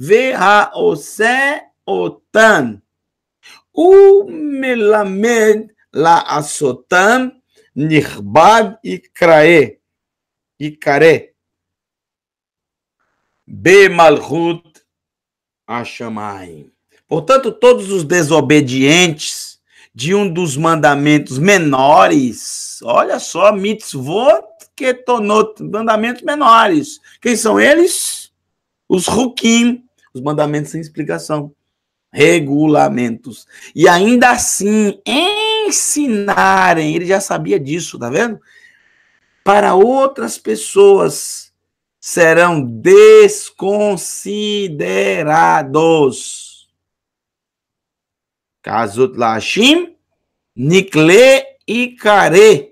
Vehaose Otan. Umelamed Laasotam Nirbab Ikrae Ikare. Bemalchut Hashamayim Portanto, todos os desobedientes de um dos mandamentos menores, olha só, mitzvot ketonot, mandamentos menores. Quem são eles? Os rukim, os mandamentos sem explicação. Regulamentos. E ainda assim, ensinarem, ele já sabia disso, tá vendo? Para outras pessoas serão desconsiderados. Kazut Lashim, Nikle e Kare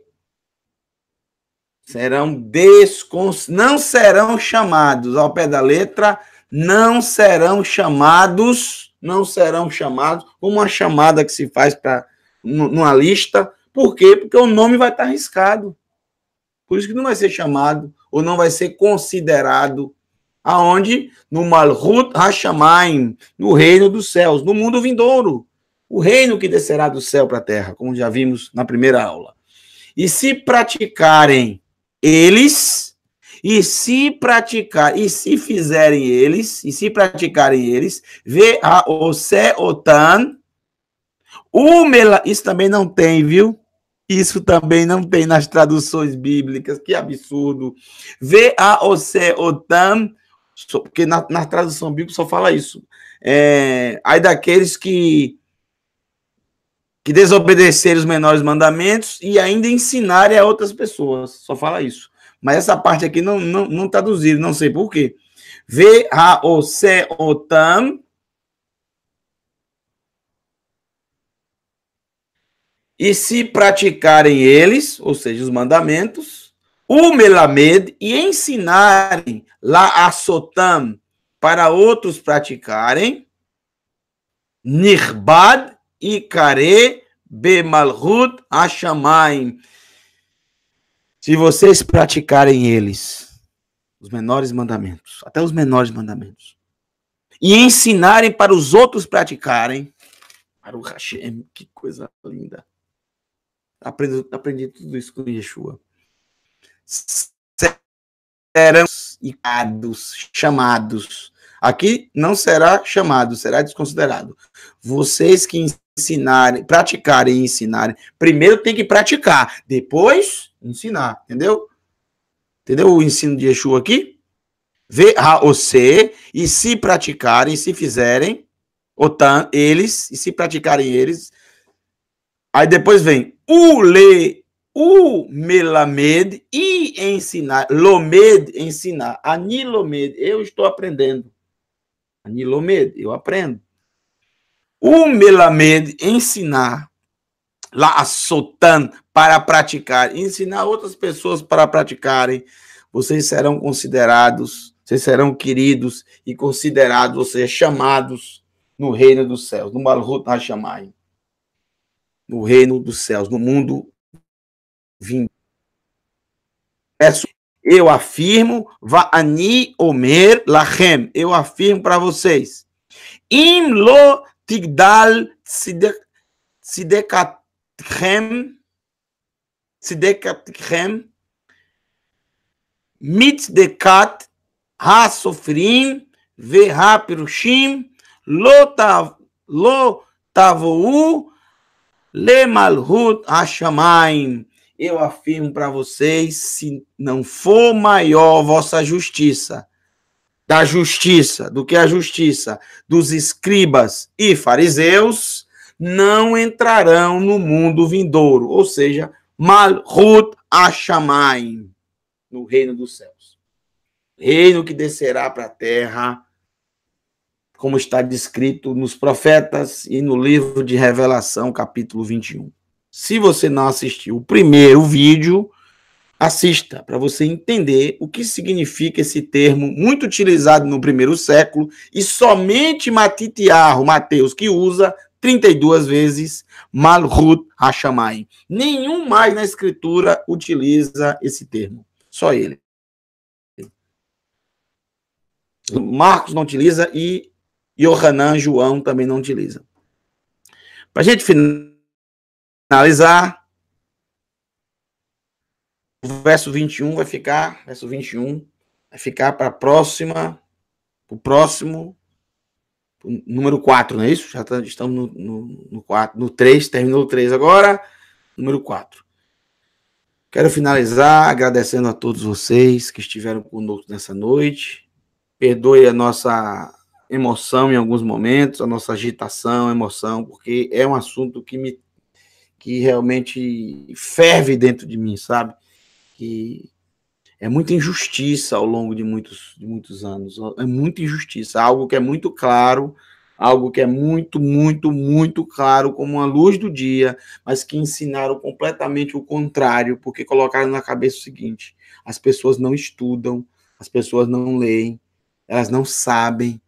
serão descons... não serão chamados ao pé da letra, não serão chamados, não serão chamados, como uma chamada que se faz para numa lista, por quê? Porque o nome vai estar arriscado. Por isso que não vai ser chamado ou não vai ser considerado aonde no Malhut Hashamayim, no reino dos céus, no mundo vindouro, o reino que descerá do céu para a terra, como já vimos na primeira aula. E se praticarem eles, e se praticar, e se fizerem eles, e se praticarem eles, vê a o otan, o mela, isso também não tem, viu? Isso também não tem nas traduções bíblicas, que absurdo. V-A-O-C, Otam, porque na, na tradução bíblica só fala isso. É, aí daqueles que que desobedecerem os menores mandamentos e ainda ensinarem a outras pessoas. Só fala isso. Mas essa parte aqui não, não, não traduziram, não sei por quê. V-A-O-C-O-Tam. E se praticarem eles, ou seja, os mandamentos, o Melamed, e ensinarem lá a Sotam para outros praticarem, Nirbad e Kare Bemalhut Hashamayim. Se vocês praticarem eles, os menores mandamentos, até os menores mandamentos, e ensinarem para os outros praticarem, para o Hashem, que coisa linda. Aprendi, aprendi tudo isso com Yeshua. Serão chamados. Aqui não será chamado, será desconsiderado. Vocês que ensinarem, praticarem e ensinarem, primeiro tem que praticar, depois ensinar, entendeu? Entendeu o ensino de Yeshua aqui? Vê a você e se praticarem, se fizerem, otan, eles, e se praticarem eles, aí depois vem o le, o melamed e ensinar, lomed, ensinar, anilomed, eu estou aprendendo. Anilomed, eu aprendo. Melamed ensinar lá Sotan para praticar, ensinar outras pessoas para praticarem, vocês serão considerados, vocês serão queridos e considerados, ou seja, chamados no reino dos céus, no Malhut Hashamayim, no reino dos céus, no mundo vindo. Eu afirmo, Va'ani Omer Lachem, eu afirmo para vocês, Im lo Tigdal Sidekatchem, Sidekatchem, Mitdekat, Ha-Sofrim, Veha-Pirushim, Lo Tavou, Le Malhut Hashamayim. Eu afirmo para vocês, se não for maior vossa justiça, da justiça, do que a justiça dos escribas e fariseus, não entrarão no mundo vindouro, ou seja, Malhut Hashamayim, no reino dos céus. Reino que descerá para a terra, como está descrito nos profetas e no livro de Revelação, capítulo 21. Se você não assistiu o primeiro vídeo, Assista para você entender o que significa esse termo muito utilizado no primeiro século e somente Matitiarro, Mateus, que usa 32 vezes Malhut Hashamayim. Nenhum mais na escritura utiliza esse termo. Só ele. Marcos não utiliza e Yohanan, João também não utiliza. Para a gente finalizar, o verso 21 vai ficar, verso 21, vai ficar para a próxima, o próximo, número 4, não é isso? Já tá, estamos no, no, no 4, no 3, terminou o 3 agora, número 4. Quero finalizar agradecendo a todos vocês que estiveram conosco nessa noite. Perdoe a nossa emoção em alguns momentos, a nossa agitação, emoção, porque é um assunto que me que realmente ferve dentro de mim, sabe? Que é muita injustiça ao longo de muitos, de muitos anos. É muita injustiça, algo que é muito claro, algo que é muito, muito, muito claro, como uma luz do dia, mas que ensinaram completamente o contrário, porque colocaram na cabeça o seguinte: as pessoas não estudam, as pessoas não leem, elas não sabem.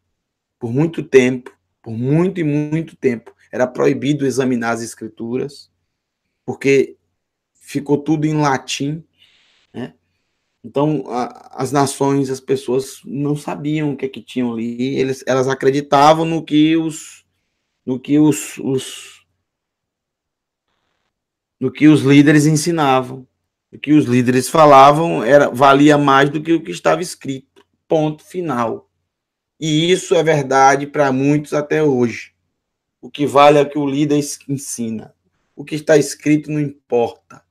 Por muito tempo, por muito e muito tempo, era proibido examinar as escrituras, porque ficou tudo em latim né? Então, a, as nações, as pessoas não sabiam o que é que tinham ali, eles, elas acreditavam no que os no que os, os no que os líderes ensinavam. O que os líderes falavam era valia mais do que o que estava escrito. Ponto final. E isso é verdade para muitos até hoje. O que vale é o que o líder ensina. o que está escrito não importa.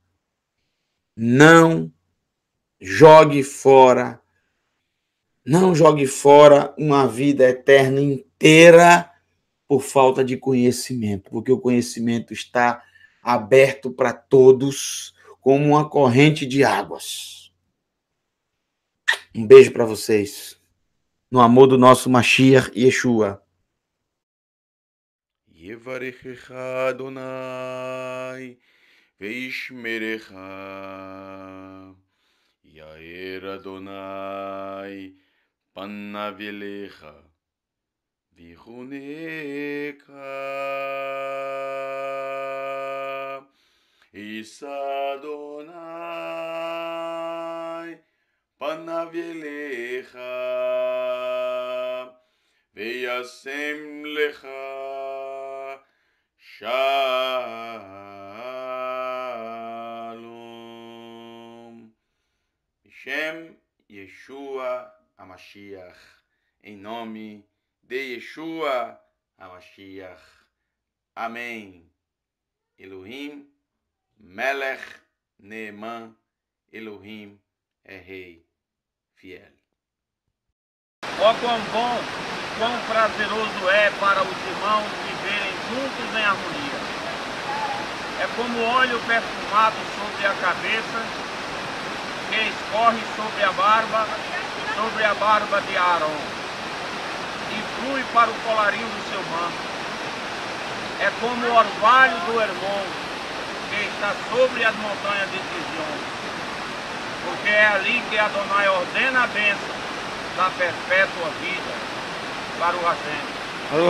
Não jogue fora, não jogue fora uma vida eterna inteira por falta de conhecimento, porque o conhecimento está aberto para todos como uma corrente de águas. Um beijo para vocês. No amor do nosso Mashiach Yeshua. יברכך אדוני וישמרך Yair Adonai Panavelecha vihuneka. Isadonai Panavelecha Veyasem Lecha Shah Shem Yeshua Amashiach. Em nome de Yeshua Amashiach. Amém. Elohim, Melech, Neeman, Elohim é rei fiel. Ó quão bom, quão prazeroso é para os irmãos viverem juntos em harmonia. É como óleo perfumado sobre a cabeça, que escorre sobre a barba, sobre a barba de Aaron, e flui para o colarinho do seu manto. É como o orvalho do Hermon, que está sobre as montanhas de Sision, porque é ali que Adonai ordena a bênção da perpétua vida para o Hashem. Para o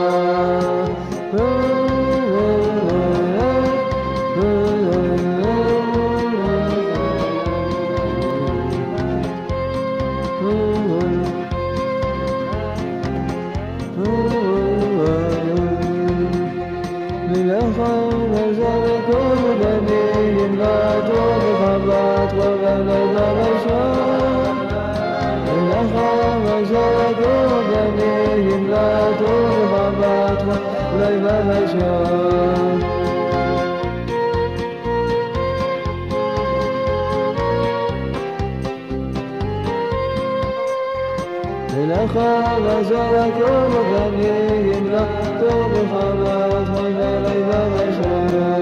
خرج وكل فني مكتوب خلاص وجلب بشرا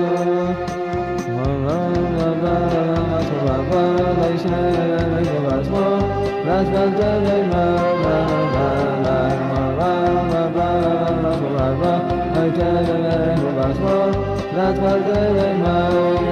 ومن نبات وفرش لك مسموع نسبة للماء That's what they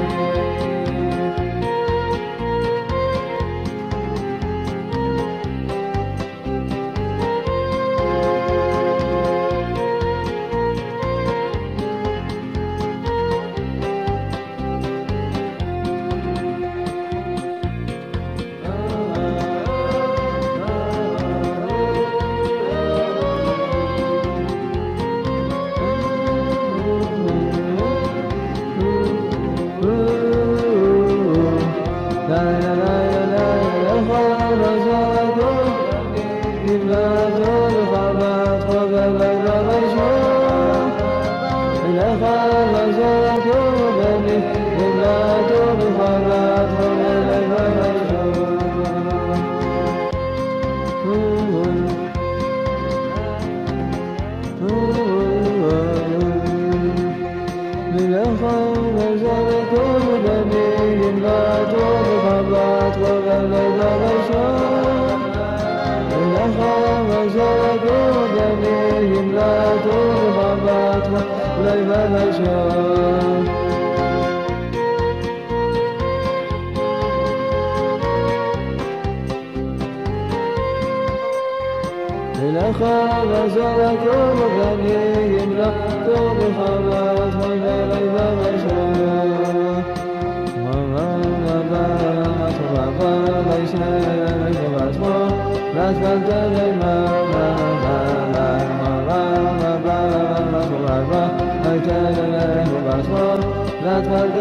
مجال الأخاذ زرق الغني يملأ ثوب حماس من ليل مجال ومن نبات وقال ليس لك مسموع لا تفلت Radha